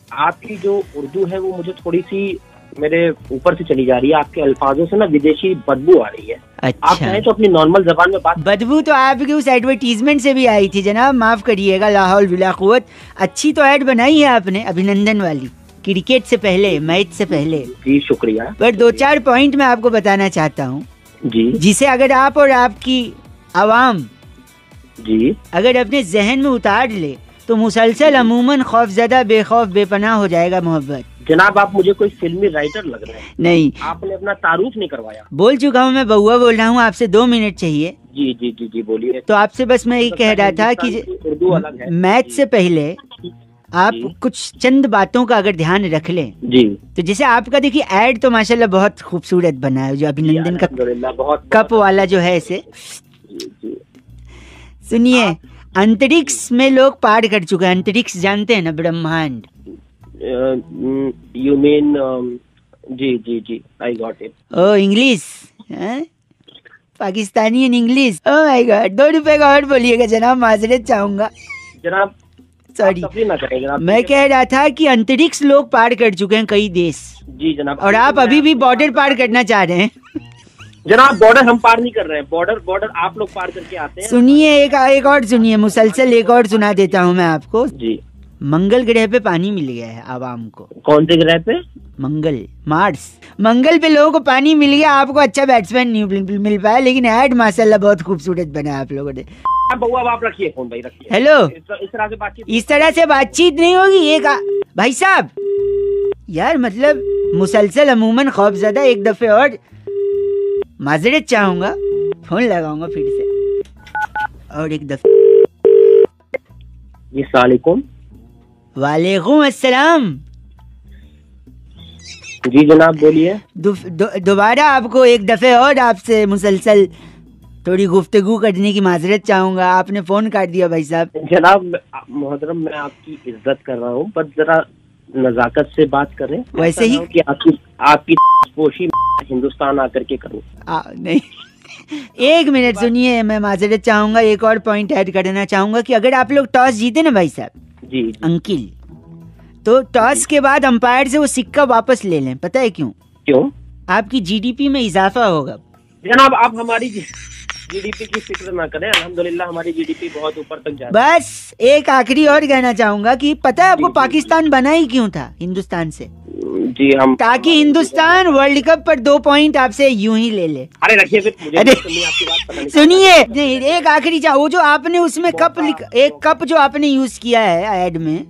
आपकी जो उर्दू है वो मुझे थोड़ी सी मेरे ऊपर से चली जा रही है। आपके अल्फाजों से ना विदेशी बदबू आ रही है। अच्छा। आप चाहें तो अपनी नॉर्मल जबान में बात बदबू तो आपकी उस एडवर्टीजमेंट से भी आई थी जनाब। माफ़ करिएगा लाहौल बिलाकुवत अच्छी तो ऐड बनाई है आपने अभिनंदन वाली। क्रिकेट से पहले मैच से पहले। जी शुक्रिया। पर दो चार पॉइंट मैं आपको बताना चाहता हूँ। जी। जिसे अगर आप और आपकी आवाम जी। अगर अपने जहन में उतार ले तो मुसलसल अमूमन खौफजदा बेखौफ बेपनाह हो जाएगा मोहब्बत। जनाब आप मुझे कोई फिल्मी राइटर लग रहे हैं। नहीं। आपने अपना तारुफ नहीं करवाया। बोल चुका हूँ मैं बउआ बोल रहा हूँ आपसे दो मिनट चाहिए। जी जी जी जी बोलिए। तो आपसे बस मैं ये कह रहा था कि उर्दू अलग है। मैच से पहले आप कुछ चंद बातों का अगर ध्यान रख लें जी। तो जैसे आपका देखिए एड तो माशाल्लाह बहुत खूबसूरत बना है जो अभिनंदन का कप वाला जो है इसे। सुनिए अंतरिक्ष में लोग पार कर चुके हैं। अंतरिक्ष जानते हैं ना ब्रह्मांड? यू मीन जी जी जी I got it oh English Pakistani and English oh my god दो रुपए का और बोलिएगा जनाब माजरत चाहूँगा। जनाब सॉरी मैं कह रहा था कि अंतरिक्ष लोग पार कर चुके हैं कई देश। जी जनाब और आप अभी भी बॉर्डर पार करना चाह रहे हैं। जनाब बॉर्डर हम पार नहीं कर रहे हैं। बॉर्डर बॉर्डर आप लोग पार करके आते हैं। सुनिए एक एक और सुनिए मुसलसल एक और सुना देता हूँ मैं आपको। जी। मंगल ग्रह पे पानी मिल गया है आवाम को। कौन से ग्रह पे? मंगल मार्स मंगल पे लोगों को पानी मिल गया आपको अच्छा बैट्समैन नहीं मिल- मिल पाया लेकिन ऐड माशाल्लाह बहुत खूबसूरत बना है आप लोगों ने। अब आप रखिए फ़ोन भाई रखिए। हेलो इस तरह से बातचीत इस तरह से बातचीत नहीं होगी एक आ... भाई साहब यार मतलब मुसलसल अमूमन खौफजदा एक दफे और माजरत चाहूँगा फ़ोन लगाऊँगा फिर से। और एक दफे वालेकुम अस्सलाम। जी जनाब बोलिए। दोबारा आपको एक दफे और आपसे मुसलसल थोड़ी गुफ्तगु करने की माजरत चाहूँगा। आपने फ़ोन काट दिया भाई साहब। जनाब मोहतरम मैं आपकी इज़्ज़त कर रहा हूँ बस जरा नजाकत से बात करें। वैसे ही? हो कि आपकी आपकी पोशी हिंदुस्तान आकर के करूँ। नहीं। एक मिनट सुनिए मैं माजरत चाहूँगा एक और पॉइंट ऐड करना चाहूँगा कि अगर आप लोग टॉस जीते ना भाई साहब जी। अंकिल तो टॉस के बाद अंपायर से वो सिक्का वापस ले लें पता है क्यों? क्यों? आपकी जीडीपी में इजाफा होगा। जनाब आप हमारी जीडीपी की फ़िक्र ना करें अल्हम्दुलिल्लाह हमारी जीडीपी बहुत ऊपर तक जा रही है। बस एक आखिरी और कहना चाहूँगा कि पता है आपको पाकिस्तान बना ही क्यों था हिंदुस्तान से? जी हम ताकि हिंदुस्तान वर्ल्ड कप पर दो पॉइंट आपसे यूँ ही ले ले। अरे रखिए फिर मुझे अरे, सुनिए एक आखिरी चाह वो जो आपने उसमें कप लिख एक कप जो आपने यूज़ किया है एड में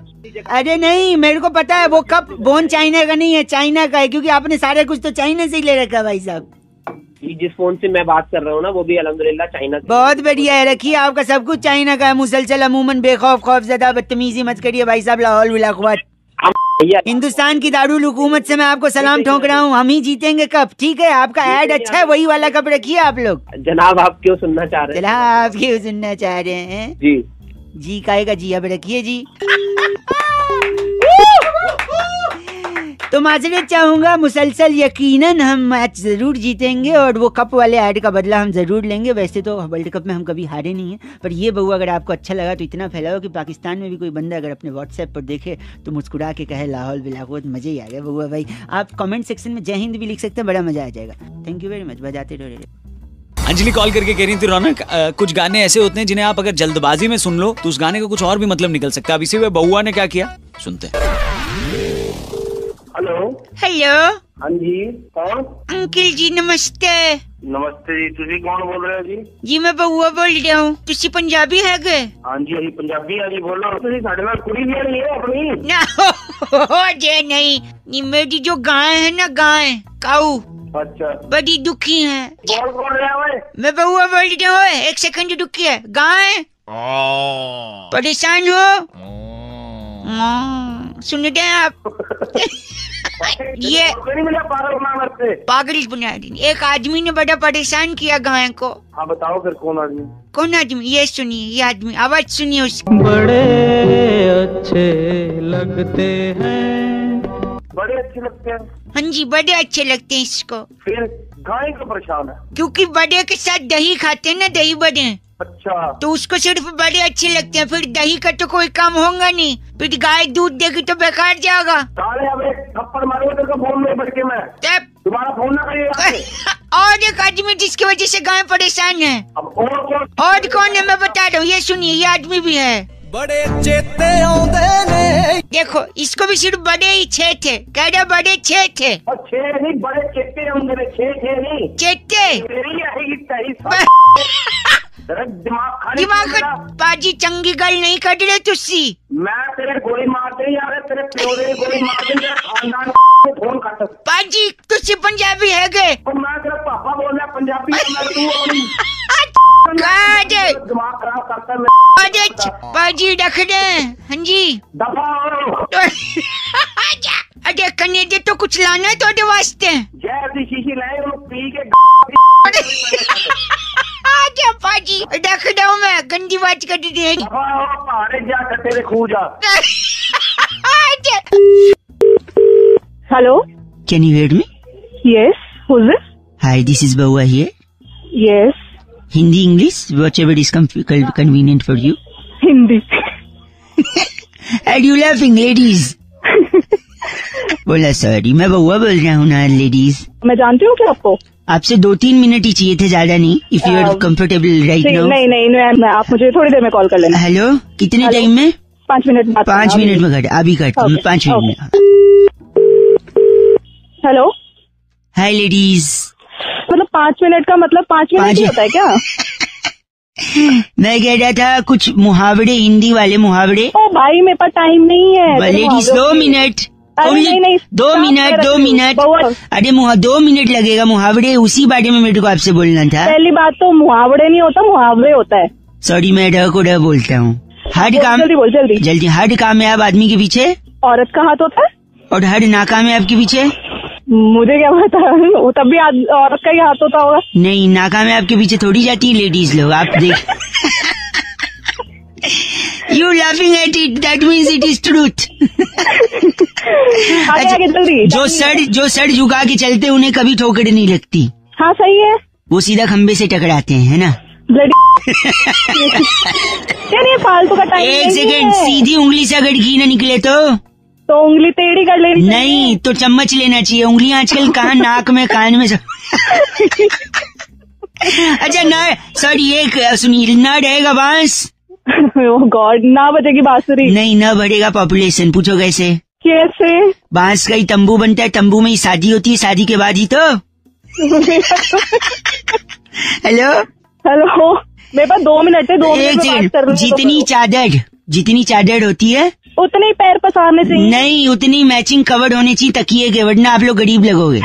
अरे नहीं मेरे को पता है वो कप बोन चाइना का नहीं है चाइना का है क्योंकि आपने सारे कुछ तो चाइना से ही ले रखा है भाई साहब। जिस फ़ोन से मैं बात कर रहा हूँ ना वो भी अल्हम्दुलिल्लाह चाइना से। बहुत बढ़िया है रखिए आपका सब कुछ चाइना का है मुसलसल अमूमन बेखौफ खौफ ज़्यादा बदतमीजी मत करिए भाई साहब लाहौल विलाकुवत हिंदुस्तान की दारुल हुकूमत से मैं आपको सलाम ठोक रहा हूँ हम ही जीतेंगे कप ठीक है आपका एड अच्छा है वही वाला कप रखिए आप लोग। जनाब आप क्यों सुनना चाह रहे हैं? आप क्यों सुनना चाह रहे हैं? जी। जी काएगा जी अब रखिए जी। तो माजरत चाहूँगा मुसलसल यकीनन हम मैच ज़रूर जीतेंगे और वो कप वाले ऐड का बदला हम ज़रूर लेंगे। वैसे तो वर्ल्ड कप में हम कभी हारे नहीं हैं पर ये बहु अगर आपको अच्छा लगा तो इतना फैलाओ कि पाकिस्तान में भी कोई बंदा अगर अपने व्हाट्सएप पर देखे तो मुस्कुरा के कहे लाहौल बिलाकुत मज़े ही आ गया बहुआ भाई। आप कमेंट सेक्शन में जय हिंद भी लिख सकते हैं बड़ा मज़ा आ जाएगा। थैंक यू वेरी मच बजाते रहो। अंजलि कॉल करके कह रही थी रौनक कुछ गाने ऐसे होते हैं जिन्हें आप अगर जल्दबाजी में सुन लो तो उस गाने का कुछ और भी मतलब निकल सकता है। अब इसी वे बहुआ ने क्या किया? सुनते हेलो। हेलो। हाँ जी कौन? अंकिल जी नमस्ते। नमस्ते जी तुझे कौन बोल रहे हो जी? जी मैं बहुआ बोल रहा हूँ। तुझे पंजाबी है गए हाँ जी अभी पंजाबी है जी बोल। रहा हूँ साढ़े नाल कुड़ी भी है अपनी? ना हो, हो, हो जे नहीं। मेरी जो गाय है ना गाय काऊ। अच्छा बड़ी दुखी है। बोल रहा है मैं बउआ बोल रही हूँ एक सेकंड रुकिए गाय परेशान हो? हाँ, सुन रहे हैं आप? ये पागल बनाने से? पागल बना दी एक आदमी ने बड़ा परेशान किया गाय को। हाँ बताओ फिर कौन आदमी? कौन आदमी? ये सुनिए ये आदमी। आवाज़ सुनिए उसकी। बड़े अच्छे लगते हैं। बड़े अच्छे लगते हैं। हाँ जी बड़े अच्छे लगते हैं इसको। फिर गाय का परेशान है। क्योंकि बड़े के साथ दही खाते हैं ना दही बड़े। अच्छा। तो उसको सिर्फ़ बड़े अच्छे लगते हैं फिर दही का तो कोई काम होगा नहीं। फिर गाय दूध देगी तो बेकार जाएगा। थप्पड़ मारूँगा तेरे को फ़ोन में बैठ के मैं। तुम्हारा फ़ोन ना करिएगा और एक आदमी जिसकी वजह से गाय परेशान है। और कौन और कौन है मैं बता रहा हूँ ये सुनिए ये आदमी भी है। बड़े चेते आउंदे ने। देखो इसको भी सिर्फ़ बड़े ही छह थे। कह रहे बड़े छह थे। और छह नहीं बड़े चेते होंगे छह छह नहीं। चेते? मेरी आएगी तेरी दिमाग खाली दिमाग बाजी चंगी गल नहीं कर रहे तुसी। मैं तेरे गोली मारते ही आ रहे तेरे प्यो दे गोली मार दे तेरे खानदान को फ़ोन काट बाजी तुसी पंजाबी है गए। और मैं तेरा पापा बोल रहा पंजाबी मैं तू है पाजी रख दे हाँ जी कने दे तो कुछ लाना है तोड़े वास्ते जैसी शीशी लाए वो पी के आजा पाजी रख दो मैं गंदी बात कर दी है पहाड़े जा कट्टे रे खू जा Hello. Can you hear me? Yes. Who's this? Hi, this is Baua here. Hindi, English, whatever is com- con- convenient for you. Hindi. And you laughing, ladies? बोला सॉरी मैं बउआ बोल रहा हूँ ना लेडीज़ मैं जानती हूँ क्या आपको आपसे दो तीन मिनट ही चाहिए थे ज़्यादा नहीं if you are comfortable right नहीं नाउ नहीं नहीं आप मुझे थोड़ी देर में कॉल कर लेना हेलो कितने टाइम में पाँच मिनट में पाँच मिनट में। कर अभी हूँ Okay, पाँच मिनट में हेलो हाय लेडीज़ मतलब पाँच मिनट का मतलब पाँच मिनट ही होता है क्या? मैं कह रहा था कुछ मुहावरे हिंदी वाले मुहावरे। ओ भाई मेरे पास टाइम नहीं है लेडीज़ दो मिनट। नहीं नहीं दो मिनट दो मिनट। अरे दो मिनट लगेगा मुहावरे उसी बारे में मेरे को आपसे बोलना था। पहली बात तो मुहावरे नहीं होता मुहावरे होता है। सॉरी मैं ड को ड बोलता हूँ। हर काम जल्दी बोल, जल्दी। जल्दी। हर कामयाब आदमी के पीछे? औरत का हाथ होता है? और हर नाकामयाब के पीछे? मुझे क्या पता? वो तब भी औरत का ही हाथ होता होगा। नहीं नाकामयाब आपके पीछे थोड़ी जाती है लेडीज़ लोग आप देख। You laughing at it that means it is truth जो सर जो सर झुका के चलते उन्हें कभी ठोकर नहीं लगती। हाँ सही है। वो सीधा खम्बे से टकराते हैं है ना? ब्लडी यार ये फालतू का टाइम एक सेकेंड सीधी उंगली से अगर घी ना निकले तो? तो उंगली टेढ़ी कर लेनी नहीं तो चम्मच लेना चाहिए। उंगलियाँ आजकल कहाँ नाक में कान में सब। अच्छा न सर एक सुनील न रहेगा बाँस? गॉड ना बजेगी बांसुरी। नहीं न बढ़ेगा पॉपुलेशन पूछो कैसे? कैसे? बाँस का ही तंबू बनता है तंबू में ही शादी होती है शादी के बाद ही तो। हेलो हेलो मेरे पास दो मिनट है दो मिनट जितनी चादर जितनी चादर होती है उतने ही पैर पसारने चाहिए नहीं उतनी मैचिंग कवर होनी चाहिए तकिए के वरना आप लोग गरीब लगोगे।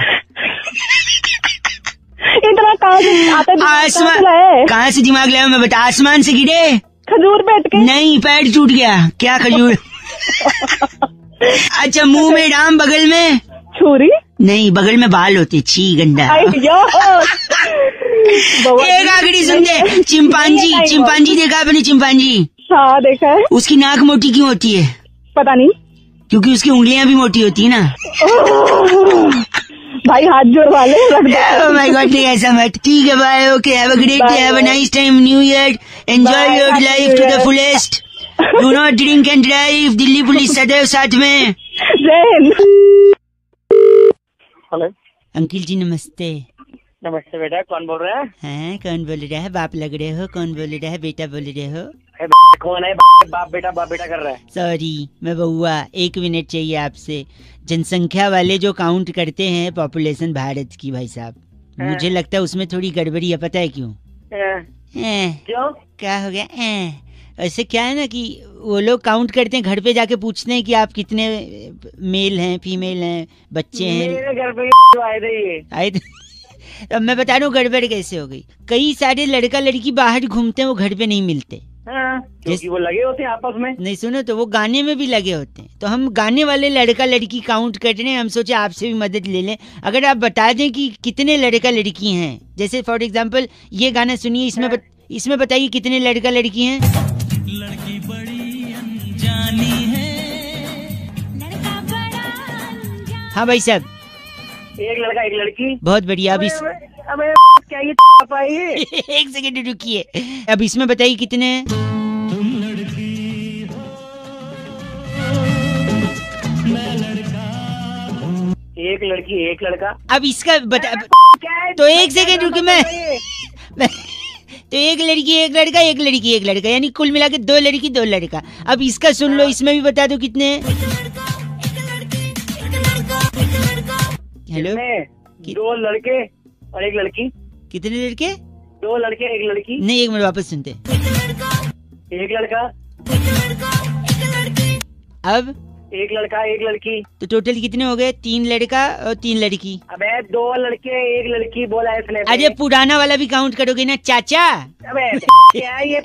इतना कहाँ से कहाँ से आसमान कहाँ से दिमाग लाया मैं? बता आसमान से गिरे। खजूर बैठ के। नहीं पैर टूट गया। क्या खजूर? अच्छा मुँह में राम बगल में? छुरी? नहीं बगल में बाल होते छी गंदा एक आखिरी सुन दे चिंपांजी चिंपांजी देखा आपने चिंपांजी? हाँ देखा है। उसकी नाक मोटी क्यों होती है? पता नहीं। क्योंकि उसकी उंगलियाँ भी मोटी होती है ना। भाई हाथ जोड़वा ले रख दे। Oh God, ऐसा मत। ठीक है bye okay have a great day have a nice time new year enjoy your life to the fullest do not drink and drive Delhi police सदैव साथ में जय हेलो अंकिल जी नमस्ते नमस्ते बेटा कौन बोल रहा है? हैं कौन बोल रहा है? बाप लग रहे हो कौन बोल रहा है? बेटा बोल रहे हो? कौन है? बाप बेटा बाप बेटा कर रहा है। सॉरी मैं बउआ एक मिनट चाहिए आपसे। जनसंख्या वाले जो काउंट करते हैं पॉपुलेशन भारत की भाई साहब मुझे लगता है उसमें थोड़ी गड़बड़ी है पता है क्यों? हैं, क्यों? क्या हो गया? हैं? ऐसे क्या है ना कि वो लोग काउंट करते हैं घर पे जाके पूछते हैं कि आप कितने मेल हैं फीमेल हैं बच्चे हैं। मेरे घर पे आए थे ये। आए थे? अब मैं बता रहा हूँ गड़बड़ कैसे हो गई? कई सारे लड़का लड़की बाहर घूमते हैं वो घर पे नहीं मिलते। हाँ, क्योंकि वो लगे होते हैं आपस में। नहीं सुनो तो वो गाने में भी लगे होते हैं। तो हम गाने वाले लड़का लड़की काउंट कर रहे हैं हम सोचे आपसे भी मदद ले लें। अगर आप बता दें कि कितने लड़का लड़की हैं जैसे फॉर एग्जांपल ये गाना सुनिए इसमें बत, इसमें बताइए कितने लड़का लड़की हैं। लड़की बड़ी है। हाँ भाई साहब। एक लड़का एक लड़की। बहुत बढ़िया अबे क्या ये पाई है? एक सेकंड रुकिए। अब इसमें बताइए कितने एक लड़की एक लड़का। अब इसका बता तो एक सेकंड रुकी मैं मैं- तो एक लड़की एक लड़का एक लड़की एक लड़का। यानी कुल मिला के दो लड़की दो लड़का। अब इसका सुन लो इसमें भी बता दो कितने हेलो दो लड़के और एक लड़की। कितने लड़के? दो लड़के एक लड़की। नहीं एक मिनट वापस सुनते। एक लड़का। अब? एक लड़का एक लड़की। तो टोटल कितने हो गए? तीन लड़का और तीन लड़की। अबे दो लड़के एक लड़की बोला है इसने अरे पुराना वाला भी काउंट करोगे ना चाचा? अबे क्या ये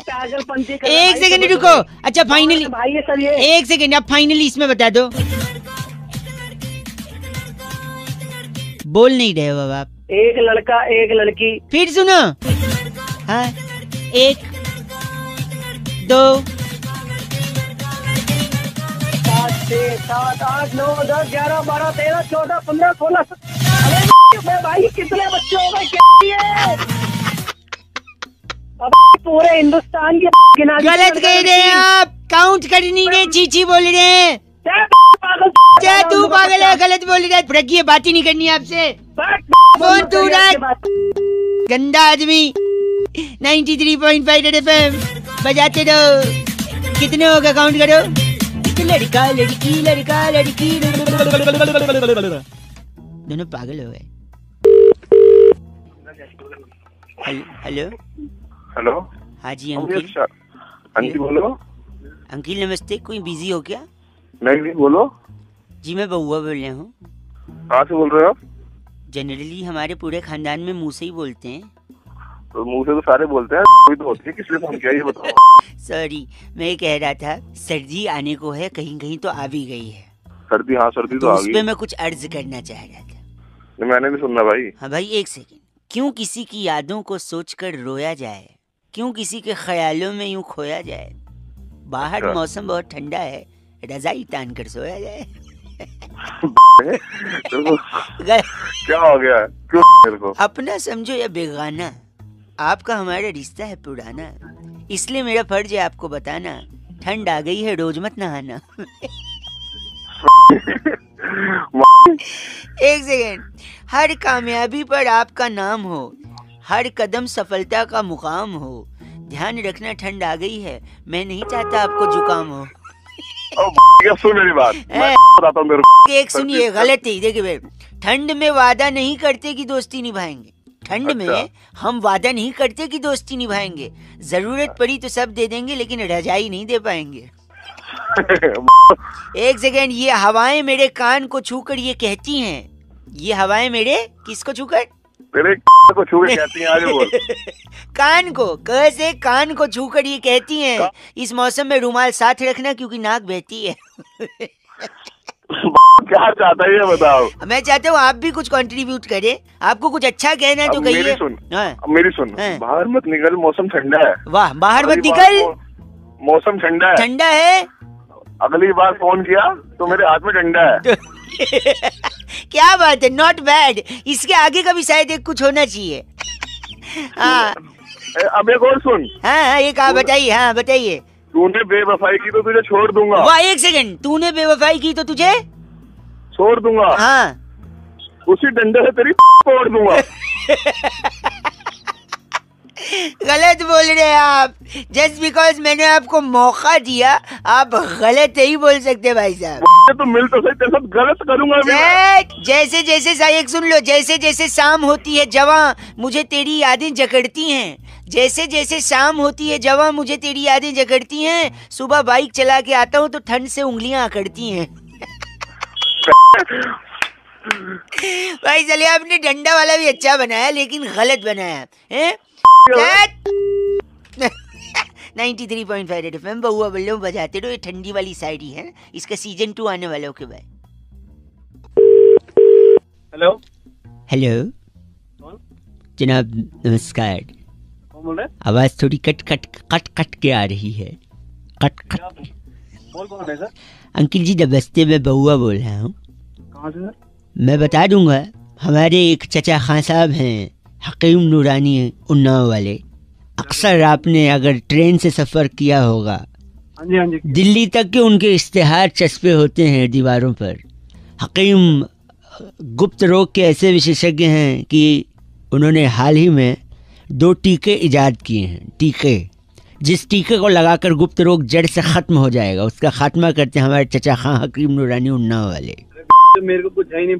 एक सेकंड रुको। अच्छा फाइनली भाई ये सब ये एक सेकंड आप फाइनली इसमें बता दो। बोल नहीं रहे हो आप। एक लड़का एक लड़की। फिर सुनो। हाँ एक दो। सात छह सात आठ नौ दस ग्यारह बारह तेरह चौदह पंद्रह सोलह भाई कितने बच्चे हो गए क्या ये? अबे पूरे हिंदुस्तान के गलत कह रहे हैं आप। काउंट कर नहीं रहे चीची बोल रहे हैं। क्या तू पागल है गलत बोल रहा है प्रज्ञा बात ही नहीं करनी आपसे। फ़ोन तू गंदा आदमी। 93.5 रेड एफएम बजाते रहो। कितने हो गए काउंट करो? लड़का लड़की लड़का लड़की। दोनों पागल हो गए। Hello hello? हाँ जी हाँ अंकिल। जी, हाँ जी बोलो। अंकिल नमस्ते। कोई बिज़ी हो क्या? नहीं नहीं बोलो। जी मैं बउआ बोल रहा हूँ। कहाँ से बोल रहे हो आप? जनरली हमारे पूरे खानदान में मुँह से ही बोलते हैं। तो मुँह से तो सारे बोलते हैं कोई तो होती है किस लिए फ़ोन किया ये बताओ। सॉरी मैं ये कह रहा था सर्दी आने को है कहीं कहीं तो आ भी गई है। सर्दी हाँ सर्दी तो तो आ गई। पे मैं कुछ अर्ज़ करना चाह रहा था। नहीं, मैंने नहीं सुनना भाई। हाँ भाई एक सेकंड क्यों किसी की यादों को सोचकर रोया जाए? क्यों किसी के ख्यालों में यूँ खोया जाए? बाहर अच्छा। मौसम बहुत ठंडा है रजाई तान कर सोया जाए। क्या हो गया? क्यों मेरे को? अपना समझो या बेगाना आपका हमारा रिश्ता है पुराना। इसलिए मेरा फ़र्ज़ है आपको बताना ठंड आ गई है रोज मत नहाना। एक सेकेंड। हर कामयाबी पर आपका नाम हो हर कदम सफलता का मुकाम हो। ध्यान रखना ठंड आ गई है मैं नहीं चाहता आपको जुकाम हो। सुन मेरी बात। बताता हूँ एक सुनिए गलत है। देखिए भाई ठंड में वादा नहीं करते कि दोस्ती निभाएँगे। ठंड अच्छा। में अच्छा। हम वादा नहीं करते कि दोस्ती निभाएँगे। ज़रूरत पड़ी तो सब दे देंगे लेकिन रजाई नहीं दे पाएँगे। एक सेकेंड ये हवाएँ मेरे कान को छूकर ये कहती हैं। ये हवाएँ मेरे किसको छूकर? तेरे को छू के कहती हैं आगे बोल। कान को क से कान को छूकर ये कहती हैं इस मौसम में रुमाल साथ रखना क्योंकि नाक बहती है। क्या चाहता है ये बताओ? मैं चाहता हूँ आप भी कुछ कंट्रीब्यूट करें। आपको कुछ अच्छा कहना है तो अब मेरी सुन हाँ, मेरी सुन बाहर मत निकल मौसम ठंडा है। वाह बाहर मत निकल। मौसम ठंडा है। ठंडा है? अगली बार फ़ोन किया? तो मेरे हाथ में ठंडा है। क्या बात है नॉट बैड इसके आगे का भी शायद एक कुछ होना चाहिए। हाँ। अब एक और सुन। हाँ हाँ ये कहा बताइए हाँ बताइए। तूने बेवफाई की तो तुझे छोड़ दूँगा। वाह एक सेकंड तूने बेवफाई की तो तुझे? छोड़ दूँगा। हाँ। उसी डंडे से तेरी छोड़ दूँगा। गलत बोल रहे हैं आप। जस्ट बिकॉज़ मैंने आपको मौका दिया आप गलत नहीं बोल सकते भाई साहब। तो मिल तो सही साथ गलत करूँगा जैसे जैसे साइक सुन लो जैसे जैसे शाम होती है जवा मुझे तेरी यादें जकड़ती हैं। जैसे जैसे शाम होती है जवा मुझे तेरी यादें जकड़ती हैं। सुबह बाइक चला के आता हूँ तो ठंड से उंगलियाँ अकड़ती हैं। भाई चलिए आपने डंडा वाला भी अच्छा बनाया लेकिन गलत बनाया। है? 93.5 रेड एफएम बहुआ बल्लो बजाते रहो ये ठंडी वाली साइड ही। है इसका सीज़न टू आने वाला ओके बाय हेलो हेलो जनाब नमस्कार। कौन बोल रहे? आवाज़ थोड़ी कट कट कट कट के आ रही है। Cut cut. बोल कौन रहे सर? अंकिल जी नमस्ते मैं बउआ बोल रहा हूँ। कहाँ से सर? मैं बता दूँगा हमारे एक चचा खां साहब हैं। हकीम नूरानी उन्नाव वाले। अक्सर आपने अगर ट्रेन से सफ़र किया होगा हाँ जी हाँ जी। दिल्ली तक के उनके इश्तेहार चस्पे होते हैं दीवारों पर। हकीम गुप्त रोग के ऐसे विशेषज्ञ हैं कि उन्होंने हाल ही में दो टीके इजाद किए हैं टीके जिस टीके को लगाकर गुप्त रोग जड़ से ख़त्म हो जाएगा। उसका खात्मा करते हैं हमारे चचा खां हकीम नूरानी उन्नाव वाले। मेरे को कुछ है ही नहीं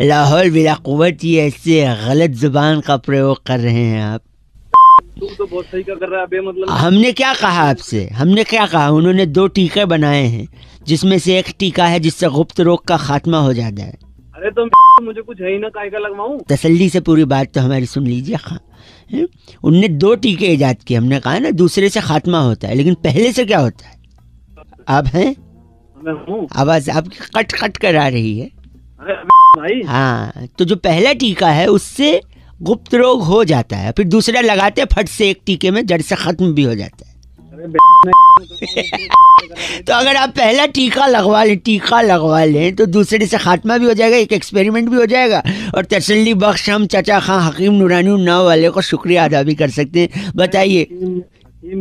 लाहौल बिला कुवत ये ऐसे गलत ज़ुबान का प्रयोग कर रहे हैं आप। तू तो बहुत सही का कर रहा है मतलब हमने क्या कहा आपसे? हमने क्या कहा? उन्होंने दो टीके बनाए हैं जिसमें से एक टीका है जिससे गुप्त रोग का खात्मा हो जाता है। अरे तो मुझे कुछ है ही ना काय का लगवाऊं? तसल्ली से पूरी बात तो हमारी सुन लीजिए खा उनने दो टीके ईजाद किए हमने कहा ना दूसरे से खात्मा होता है लेकिन पहले से क्या होता है? आप हैं? मैं हूँ। आवाज़ आपकी कट कट कर आ रही है। अरे भाई। हाँ तो जो पहला टीका है उससे गुप्त रोग हो जाता है फिर दूसरा लगाते फट से एक टीके में जड़ से खत्म भी हो जाता है। तो अगर आप पहला टीका लगवा लें टीका लगवा लें तो दूसरे से खात्मा भी हो जाएगा एक एक्सपेरिमेंट भी हो जाएगा। और तसल्ली बख्श हम चचा खां हकीम नूरानी उन्नाव वाले को शुक्रिया अदा भी कर सकते हैं। बताइए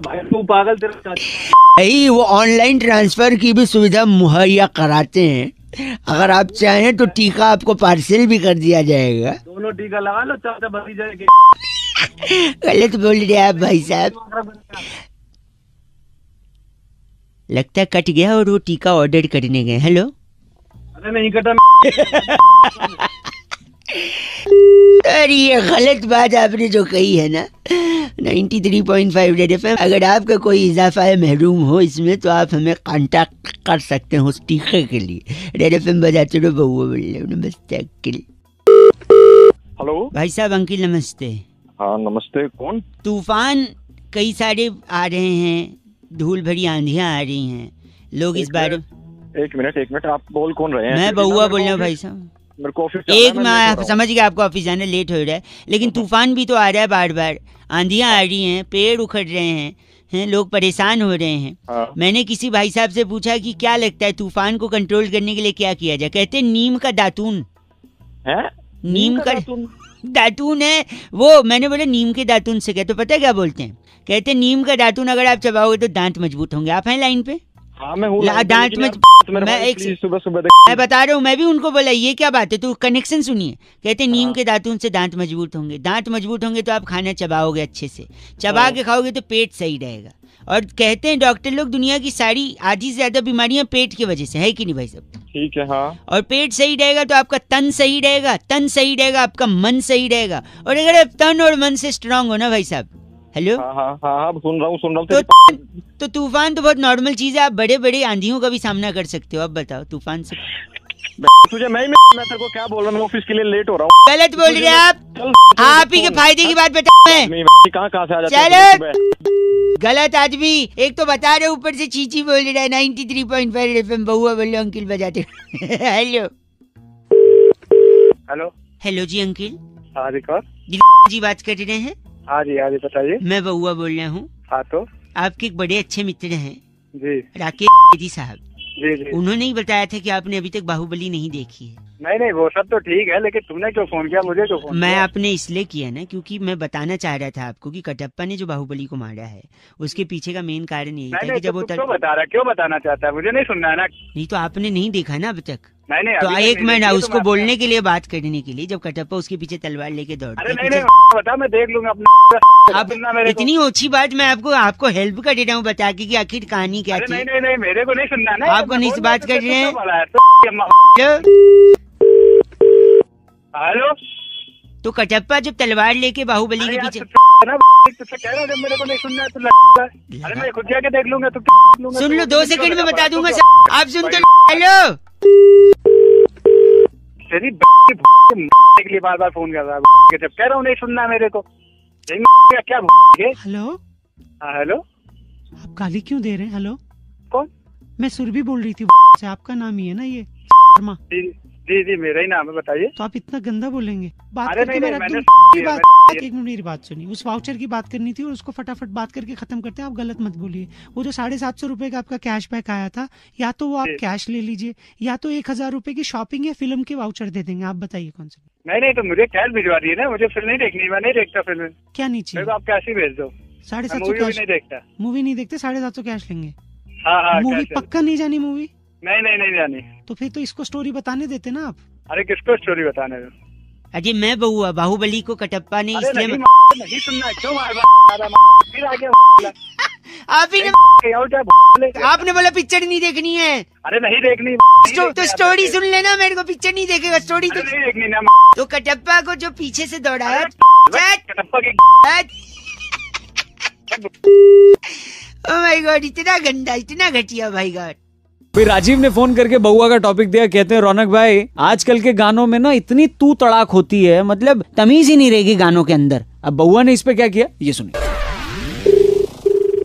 भाई तू पागल तेरा वो ऑनलाइन ट्रांसफ़र की भी सुविधा मुहैया कराते हैं। अगर आप चाहें तो टीका आपको पार्सल भी कर दिया जाएगा। दोनों टीका लगा लो चाचा भतीजा के गलत बोल रहे आप भाई साहब। लगता है कट गया और वो टीका ऑर्डर करने गए। हेलो अरे नहीं कटा। अरे ये गलत बात आपने जो कही है ना 93.5 रेड एफ़ अगर आपका कोई इजाफा है महरूम हो इसमें तो आप हमें कांटेक्ट कर सकते हैं उस टीके के लिए। रेड एफ़ बजाते रहो बउआ बोल नमस्ते अंकिल। हेलो भाई साहब अंकिल नमस्ते। हाँ नमस्ते कौन? तूफ़ान कई सारे आ रहे हैं धूल भरी आंधियाँ आ रही हैं। लोग इस बारे एक मिनट एक मिनट आप बोल कौन रहे हैं? मैं बहुआ बोल रहा हूँ भाई साहब। मेरे को ऑफ़िस एक मैं। समझ गया आपको ऑफ़िस जाने लेट हो रहा है। लेकिन तूफ़ान भी तो आ रहा है बार बार आंधियाँ आ रही हैं पेड़ उखड़ रहे हैं हैं लोग परेशान हो रहे हैं। हाँ। मैंने किसी भाई साहब से पूछा कि क्या लगता है तूफ़ान को कंट्रोल करने के लिए क्या किया जाए? कहते नीम का दातून। है? नीम का दातून? है वो मैंने बोला नीम के दातून से कहते पता है क्या बोलते हैं? कहते हैं नीम का दातून अगर आप चबाओगे तो दांत मज़बूत होंगे। आप हैं लाइन पे? हाँ मैं हूँ मेरे मैं एक सुबह सुबह मैं बता रहा हूँ मैं भी उनको बोला ये क्या बात है? तू कनेक्शन सुनिए। कहते हैं। नीम के दातून से दांत मज़बूत होंगे। दांत मज़बूत होंगे तो आप खाना चबाओगे अच्छे से। चबा हाँ। के खाओगे तो पेट सही रहेगा। और कहते हैं डॉक्टर लोग दुनिया की सारी आधी से ज़्यादा बीमारियाँ पेट की वजह से है कि नहीं भाई साहब? ठीक है हाँ। और पेट सही रहेगा तो आपका तन सही रहेगा तन सही रहेगा आपका मन सही रहेगा। और अगर आप तन और मन से स्ट्रांग हो ना भाई साहब हेलो हाँ हाँ हाँ हाँ सुन रहा हूँ सुन रहा हूँ तो तो तूफ़ान तो बहुत नॉर्मल चीज़ है आप बड़े बड़े आंधियों का भी सामना कर सकते हो अब बताओ तूफ़ान से। तुझे मैं ही मैं तेरे को क्या बोल रहा हूँ ऑफ़िस के लिए लेट हो रहा हूँ। गलत बोल रहे आप। आप ही के फ़ायदे की बात बता मैं कहाँ कहाँ से आ जाता गलत आदमी एक तो बता रहे ऊपर से चीची बोल रहा है 93.5 एफएम बहुआ बोल रहे अंकिल बजाते हेलो हेलो हेलो जी अंकिल। हाँ जी बात कर रहे हैं। हाँ जी हाँ जी बताइए। मैं बहुआ बोल रहा हूँ। हाँ तो? आपके एक बड़े अच्छे मित्र हैं। जी। राकेश जी साहब। जी जी। उन्होंने ही बताया था कि आपने अभी तक बाहुबली नहीं देखी है। नहीं नहीं वो सब तो ठीक है लेकिन तुमने क्यों फ़ोन किया मुझे क्यों फ़ोन मैं किया। आपने इसलिए किया ना क्योंकि मैं बताना चाह रहा था आपको कि कटप्पा ने जो बाहुबली को मारा है उसके पीछे का मेन कारण यही था कि जब तो वो बता रहा क्यों बताना चाहता है? मुझे नहीं सुनना है ना। नहीं तो आपने नहीं देखा ना अभी तक? नहीं नहीं तो एक मिनट तो उसको बोलने के लिए बात करने के लिए जब कटप्पा उसके पीछे तलवार लेके दौड़ता अरे नहीं नहीं बता मैं देख लूँगा अपना आप मेरे इतनी ओछी बात मैं आपको आपको हेल्प कर दे रहा हूँ बता के कि आखिर कहानी क्या थी। नहीं नहीं मेरे को नहीं सुनना ना आपको नहीं से बात कर रहे हैं? हैं हेलो? तो कटप्पा जब तलवार लेके बाहुबली के पीछे ना तुझसे कह रहा हूँ जब मेरे को नहीं सुनना है तो अरे मैं खुद जाके देख लूँगा तो लूँगा? सुन तो लो दो सेकंड में बता दूँगा सर आप सुन तो हेलो तेरी के लिए बार बार फ़ोन कर रहा है जब कह रहा हूँ नहीं सुनना मेरे को क्या क्या हेलो? हाँ हेलो? आप गाली क्यों दे रहे हैं? हेलो? कौन? मैं सुरभि बोल रही थी से आपका नाम ही है ना ये शर्मा। जी जी मेरा ही नाम है बताइए। तो आप इतना गंदा बोलेंगे। बात अरे नहीं, नहीं, मैंने की बात एक मिनट मेरी बात सुनिए। उस वाउचर की बात करनी थी और उसको फटाफट बात करके खत्म करते हैं। आप गलत मत बोलिए। वो जो साढ़े सात सौ रुपए का आपका कैश बैक आया था या तो वो आप कैश ले लीजिए या तो एक हज़ार रुपए की शॉपिंग या फ़िल्म के वाउचर दे देंगे। आप बताइए कौन सा। नहीं नहीं तो मुझे कैश भिजवा दिए ना। मुझे फ़िल्म नहीं देखनी मैं नहीं देखता फ़िल्म क्या नहीं चाहिए? आप कैश ही भेज दो। साढ़े सात सौ मूवी कैश नहीं देखता। मूवी नहीं देखते साढ़े सात सौ कैश लेंगे। हाँ हाँ मूवी पक्का नहीं जानी मूवी नहीं नहीं नहीं जानी तो फिर तो इसको स्टोरी बताने देते ना आप? अरे किसको स्टोरी बताने दो? अजय मैं बहुआ बाहुबली को कटप्पा ने इसलिए नहीं नहीं सुनना क्यों? फिर आगे आप ही ने? आपने बोला पिक्चर नहीं देखनी है। अरे नहीं देखनी। तो स्टोरी सुन लेना मेरे को पिक्चर नहीं देखेगा स्टोरी तो नहीं देखनी ना। तो कटप्पा को जो पीछे से दौड़ाया ओ माय गॉड इतना गंदा इतना घटिया भाई गॉड फिर राजीव ने फ़ोन करके बउआ का टॉपिक दिया, कहते हैं, रौनक भाई, आजकल के गानों में ना इतनी तू तड़ाक होती है मतलब तमीज ही नहीं रहेगी गानों के अंदर। अब बउआ ने इस पे क्या किया? ये सुनिए।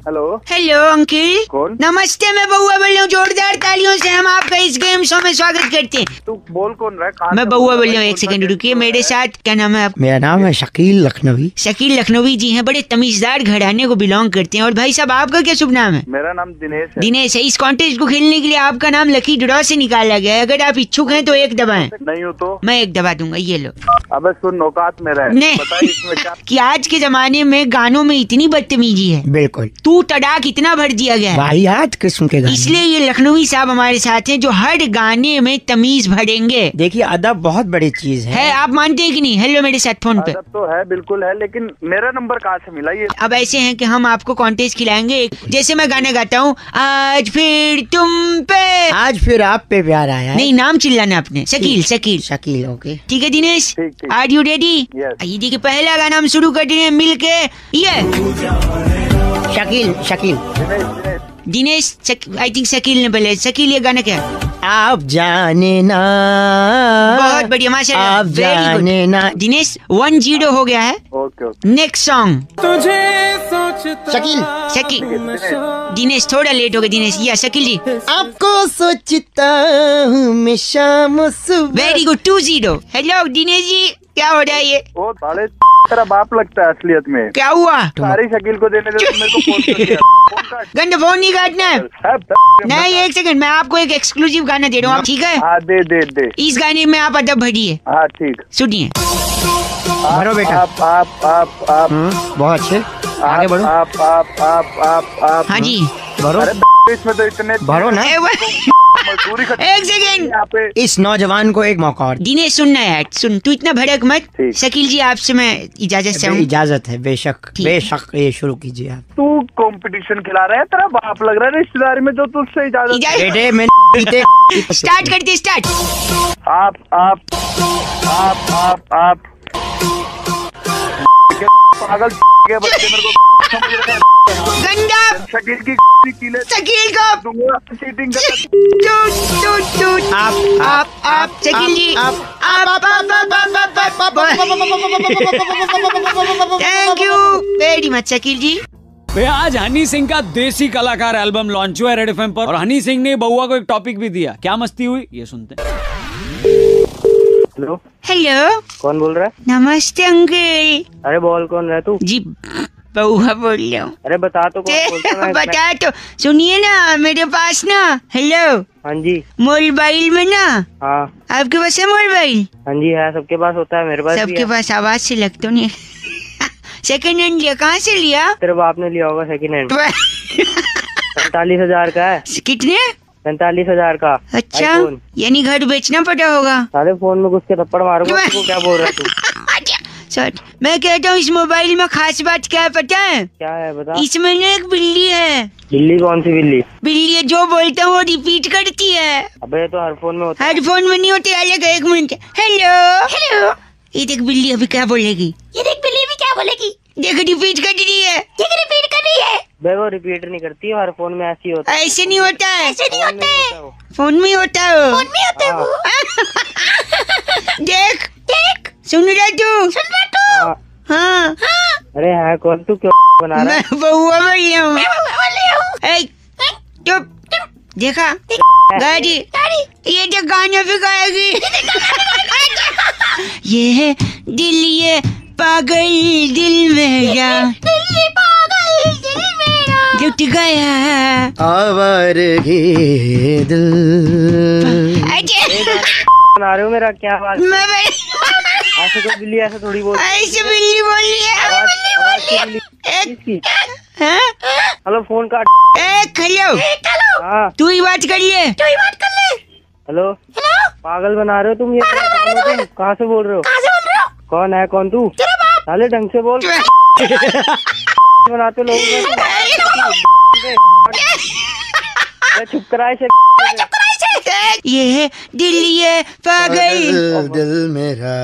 हेलो। Hello uncle. कौन? नमस्ते मैं बउआ बोल रहा हूँ जोरदार तालियों से हम आपका इस गेम शो में स्वागत करते हैं। तू बोल कौन रहा है? मैं बउआ हूँ? एक सेकंड रुकिए मेरे साथ। क्या नाम है आप मेरा नाम है शकील लखनवी। शकील लखनवी जी हैं बड़े तमीजदार घराने को बिलोंग करते हैं। और भाई साहब आपका क्या शुभ नाम है? मेरा नाम दिनेश है। दिनेश है इस कॉन्टेस्ट को खेलने के लिए आपका नाम लकी ड्रॉ से निकाला गया है। अगर आप इच्छुक हैं तो एक दबाएँ। नहीं हो तो? मैं एक दबा दूँगा ये लो। अब सुन नौकात मेरा है नहीं। बता इसमें क्या कि आज के जमाने में गानों में इतनी बदतमीजी है। बिल्कुल। तू तड़ाक इतना भर दिया गया वाहियात किस्म के गाने। इसलिए ये लखनवी साहब हमारे साथ हैं जो हर गाने में तमीज भरेंगे। देखिए अदब बहुत बड़ी चीज़ है। है आप मानते हैं कि नहीं? हेलो मेरे साथ फ़ोन पे। अदब तो है बिल्कुल है लेकिन मेरा नंबर कहाँ से मिला ये? अब ऐसे है की हम आपको कॉन्टेस्ट खिलाएँगे। जैसे मैं गाना गाता हूँ आज फिर तुम पे। आज फिर आप पे प्यार आया नहीं नाम चिल्लाना आपने। शकील शकील। शकील ओके ठीक है दिनेश? आर यू रेडी ये देखिए पहला गाना हम शुरू कर रहे हैं मिल के ये शकील शकील दिनेश आई थिंक शकील ने बोले शकील ये गाना क्या आप जाने ना बहुत बढ़िया माशाल्लाह. आप जाने ना दिनेश वन ज़ीरो हो गया है. ओके ओके नेक्स्ट सॉन्ग तुझे शकील शकील दिनेश थोड़ा लेट हो गया दिनेश या शकील जी. आपको सोचता हूँ मैं शाम सुबह। Very good two zero hello Dinesh ji. क्या हो जाए ये? वो साले तेरा बाप लगता है असलियत में। क्या हुआ? सारी शकील को देने दे मेरे को फ़ोन कर फ़ोन नहीं काटना। है नहीं एक सेकंड मैं आपको एक एक्सक्लूसिव गाना दे रहा हूँ आप ठीक है? हाँ दे दे दे। इस गाने में आप अदब भरिए। हाँ ठीक। सुनिए। भरो बेटा। आप आप आप आप। बहुत अच्छे। आगे बढ़ो। आप आप आप आप आप। हाँ जी। भरो। इसमें तो इतने भरो ना। मजदूरी एक सेकंड। इस नौजवान को एक मौका और दिनेश सुनना है सुन तू इतना भड़क मत। शकील जी आपसे मैं इजाज़त चाहूँ। इजाज़त है बेशक बेशक ये शुरू कीजिए आप। तू कंपटीशन खिला रहा है तेरा बाप लग रहा है रिश्तेदारी में जो तुझसे इजाज़त बेटे मैं स्टार्ट करते स्टार्ट आप आप आप आप आप। पागल के बच्चे मेरे को हैं शकील की कीले शकील को चीटिंग टूट टूट टूट आप आप आप शकील जी आप आप आप आप आप आप thank you very much Shakeel ji भैया आज हनी सिंह का देसी कलाकार एल्बम लॉन्च हुआ है रेड एफएम पर और हनी सिंह ने बउआ को एक टॉपिक भी दिया क्या मस्ती हुई ये सुनते हैं हेलो। हेलो। कौन बोल रहा है? नमस्ते अंकल। अरे बोल कौन रहा है तू? जी बउआ बोल रहा हूँ। अरे बता तो कौन है बता तो। सुनिए ना मेरे पास ना हेलो। हाँ जी। मोबाइल में ना हाँ। आपके पास है मोबाइल? हाँ जी है सबके पास होता है मेरे पास सबके पास आवाज़ से लग तो नहीं। सेकंड हैंड लिया कहाँ से लिया? तेरे बाप ने लिया होगा सेकेंड हैंड पैंतालीस हज़ार का है। कितने? पैंतालीस हज़ार का। अच्छा? यानी घर बेचना पड़ा होगा। सारे फ़ोन में घुस के थप्पड़ मारूँगा तू क्या बोल रहा तू? सर मैं कहता हूँ इस मोबाइल में खास बात क्या है पता है? क्या है बता। इसमें ना एक बिल्ली है। बिल्ली कौन सी बिल्ली? बिल्ली है, जो बोलता हूँ वो रिपीट करती है। अबे तो हर फ़ोन में होता है। हेडफोन में नहीं होती अलग है, एक मिनट। हेलो हेलो ये देख बिल्ली अभी क्या बोलेगी। ये देख बिल्ली अभी क्या बोलेगी? देख रिपीट कर रही है। देख रिपीट कर रही है। बे वो रिपीट नहीं करती हर फ़ोन में ऐसी होता है। ऐसे नहीं होता है। ऐसे नहीं होता है। फ़ोन में होता है फ़ोन में होता है वो। देख। देख। सुन रहा तू? सुन रहा तू? हाँ। अरे है कौन तू क्यों बना रहा है? मैं बहुआ रहा हूँ। ए, चुप। देखा? गाड़ी। ये तो गाना भी गाएगी। ये है दिल ये पागल दिल मेरा जुट गया। आवारगी दिल। बना रहे हो मेरा क्या बात? मैं ऐसे तो बिल्ली ऐसे थोड़ी बोल। ऐसे बिल्ली बोल रही है बिल्ली हेलो फ़ोन काट। एक हेलो हाँ। तू ही बात कर ले। तू ही बात कर ले। हेलो। पागल बना रहे हो तुम ये हो कहाँ से बोल रहे हो? कहाँ से बोल रहे हो? कौन है? कौन तू? साले ढंग से बोल। बनाते लोग। ये है दिल ये पागल। दिल मेरा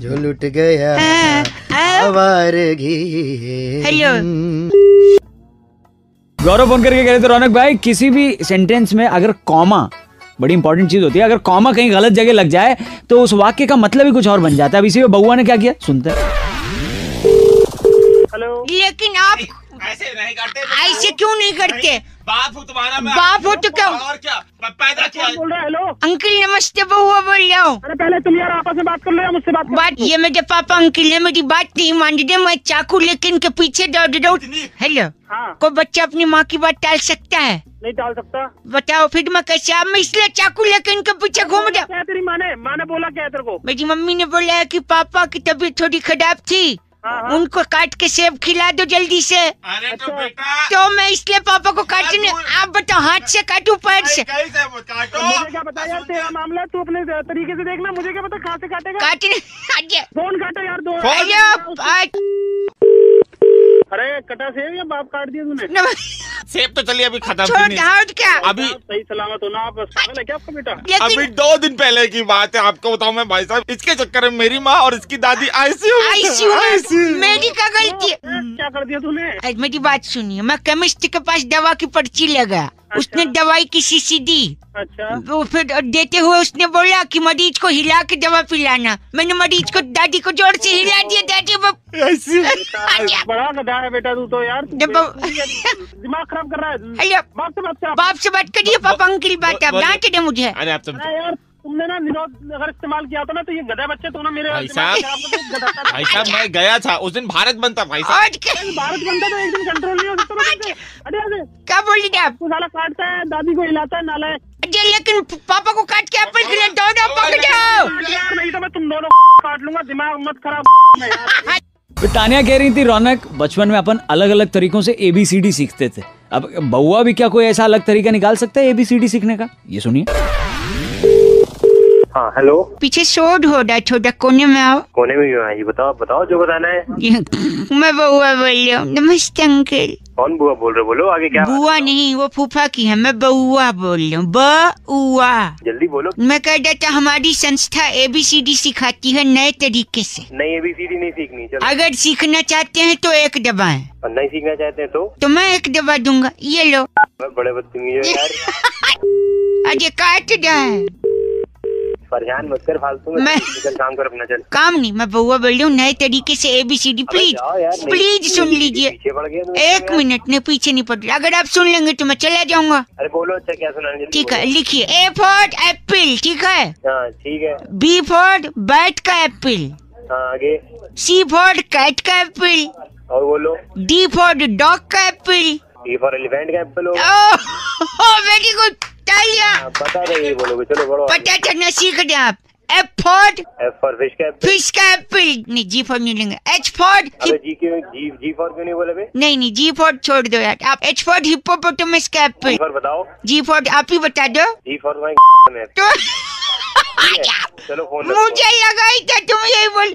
जो लुट गया आवारगी हेलो गौरव फ़ोन करके कह रहे थे रौनक भाई किसी भी सेंटेंस में अगर कॉमा बड़ी इंपॉर्टेंट चीज़ होती है अगर कॉमा कहीं गलत जगह लग जाए तो उस वाक्य का मतलब ही कुछ और बन जाता है। अब इसी में बउआ ने क्या किया? सुनते हैं। लेकिन आप ऐसे नहीं करते ऐसे क्यों? नहीं करते? बाप हो तुम्हारा बाप हो तो क्या? और क्या? पैदा क्या बोल रहे हेलो अंकल नमस्ते बहुआ बोल रहा हूँ। अरे पहले तुम यार आपस में बात कर लो मुझसे बात बात ये मेरे पापा अंकल ने मेरी बात नहीं मान दे मैं चाकू लेके इनके पीछे दौड़ रहा हूँ हेलो। कोई बच्चा अपनी माँ की बात टाल सकता है? नहीं टाल सकता। बताओ फिर मैं कैसे अब मैं इसलिए चाकू लेकर इनके पीछे घूम रहा क्या तेरी माँ ने? माँ ने बोला क्या तेरे को? मेरी मम्मी ने बोला है कि पापा की तबीयत थोड़ी खराब थी। उनको काट के सेब खिला दो जल्दी से। अरे तो बेटा। तो मैं इसलिए पापा को काटने आप बताओ हाथ से काटू पैर से। मुझे क्या पता यार तेरा मामला तू अपने तरीके से देखना मुझे क्या पता कहाँ से काटेगा। काटने फ़ोन काटो यार दो अरे कटा सेब या बाप काट दिया तूने? सेब तो चलिए अभी खत्म छोड़। क्या अभी सही सलामत होना आप पागल है क्या आपका बेटा। अभी दो दिन पहले की बात है आपको बताऊँ मैं भाई साहब इसके चक्कर में मेरी माँ और इसकी दादी आईसीयू आईसीयू मेरी क्या गलती है? क्या कर दिया तूने? मेरी बात सुनिए मैं केमिस्ट के पास दवा की पर्ची लगा उसने दवाई की शीशी दी। अच्छा। वो फिर देते हुए उसने बोला कि मरीज़ को हिला के दवा पिलाना। मैंने मरीज़ को दादी को ज़ोर से हिला दिया दादी वो बड़ा गधा है बेटा तू तो यार। दिमाग खराब कर रहा है। बाप से बात कर बाप से बात करिए पापा अंकल बात आप डांटे दे मुझे। अरे आप तो यार तुमने ना निरोध अगर इस्तेमाल किया होता ना तो ये गधा बच्चे तो ना मेरे भाई दिमाग साहब। था। भाई साहब मैं गया था उस दिन भारत बनता भाई साहब। भारत बनता तो एक दिन कंट्रोल नहीं हो सकता अरे अरे। क्या बोल रही आप? तू साला काटता है दादी को हिलाता है नाला है। अरे लेकिन पापा को काट के एप्पल खिला दो ना पकड़ो यार नहीं तो मैं तुम दोनों काट लूँगा दिमाग मत खराब में यार। फिर तानिया कह रही थी रौनक बचपन में अपन अलग अलग तरीकों से एबीसीडी सीखते थे। अब बउआ भी क्या कोई ऐसा अलग तरीका निकाल सकता है एबीसीडी सीखने का? ये सुनिए। हाँ हेलो पीछे शोर हो रहा है थोड़ा कोने में आओ। कोने में क्यों है? जी बताओ बताओ जो बताना है। मैं बउआ बोल रही हूँ। नमस्ते अंकल। कौन बुआ बोल रहे बोलो आगे क्या बुआ नहीं वो फूफा की है। मैं बउआ बोल रही हूँ। बउआ। जल्दी बोलो। मैं कह रहा था हमारी संस्था एबीसीडी सिखाती है नए तरीके से। नहीं एबीसीडी नहीं सीखनी चलो। अगर सीखना चाहते हैं तो एक दबाएँ नहीं सीखना चाहते हैं तो? तो मैं एक दबा दूँगा। ये लो। बड़े बदतमीज यार। अजय काट रहा मत कर फालतू में मैं- काम कर अपना चल। काम नहीं मैं बउआ बोल रही हूँ नए तरीके से एबीसीडी प्लीज़ प्लीज़ सुन लीजिए। तुम एक मिनट नहीं पीछे नहीं पड़ रहा। अगर आप सुन लेंगे तो मैं चला जाऊँगा। अरे बोलो अच्छा क्या सुना ठीक है लिखिए। ए फॉर एप्पल ठीक है? हाँ ठीक है। बी फॉर बैट का एप्पल हाँ आगे। सी फॉर कैट का एप्पल और बोलो। डी फॉर डॉग का एप्पल ई फॉर एलिफेंट का एप्पल वेरी गुड तालियाँ हाँ, बोलोगे। चलो बड़ो पता चलना सीख आप। F for F for fish का एप्पल फ़िश का नहीं जी फॉर नहीं लेंगे। एच फॉर अबे जी क्यों जी जी फॉर क्यों नहीं बोले बे नहीं नहीं जी फॉर छोड़ दो यार। आप एच फॉर हिप्पोपोटामस का जी एप्पल फॉर बताओ। जी फॉर आप ही बता दो। जी फॉर में तो चलो फ़ोन मुझे लगा ही था तुम यही बोल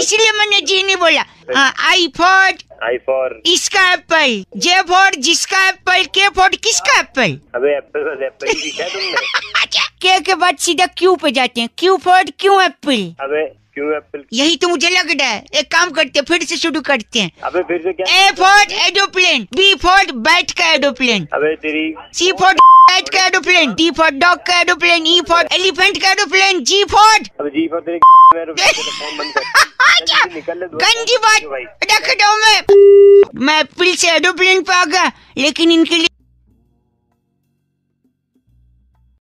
इसलिए मैंने जी नहीं बोला। हाँ आई फॉर आई फॉर इसका एप्पल जे फॉर जिसका एप्पल के फॉर किसका एप्पल अबे एप्पल का एप्पल ही दिखा तुमने। के के बाद सीधा क्यू पे जाते हैं। क्यू फॉर क्यों एप्पल अबे क्यों एप्पल यही तो मुझे लग रहा है। एक काम करते हैं फिर से शुरू करते हैं। अबे फिर से क्या? A for aeroplane B for bat का एडोप्लेन अबे तेरी सी फॉर बैट का एरोप्लेन डी फॉर डॉग का एरोप्लेन ई फॉर एलिफेंट का एरोप्लेन जी फॉर अबे जी फॉर तेरी। गंदी बात रख दो मैं। मैं एप्पल से एरोप्लेन पे आ गया लेकिन इनके लिए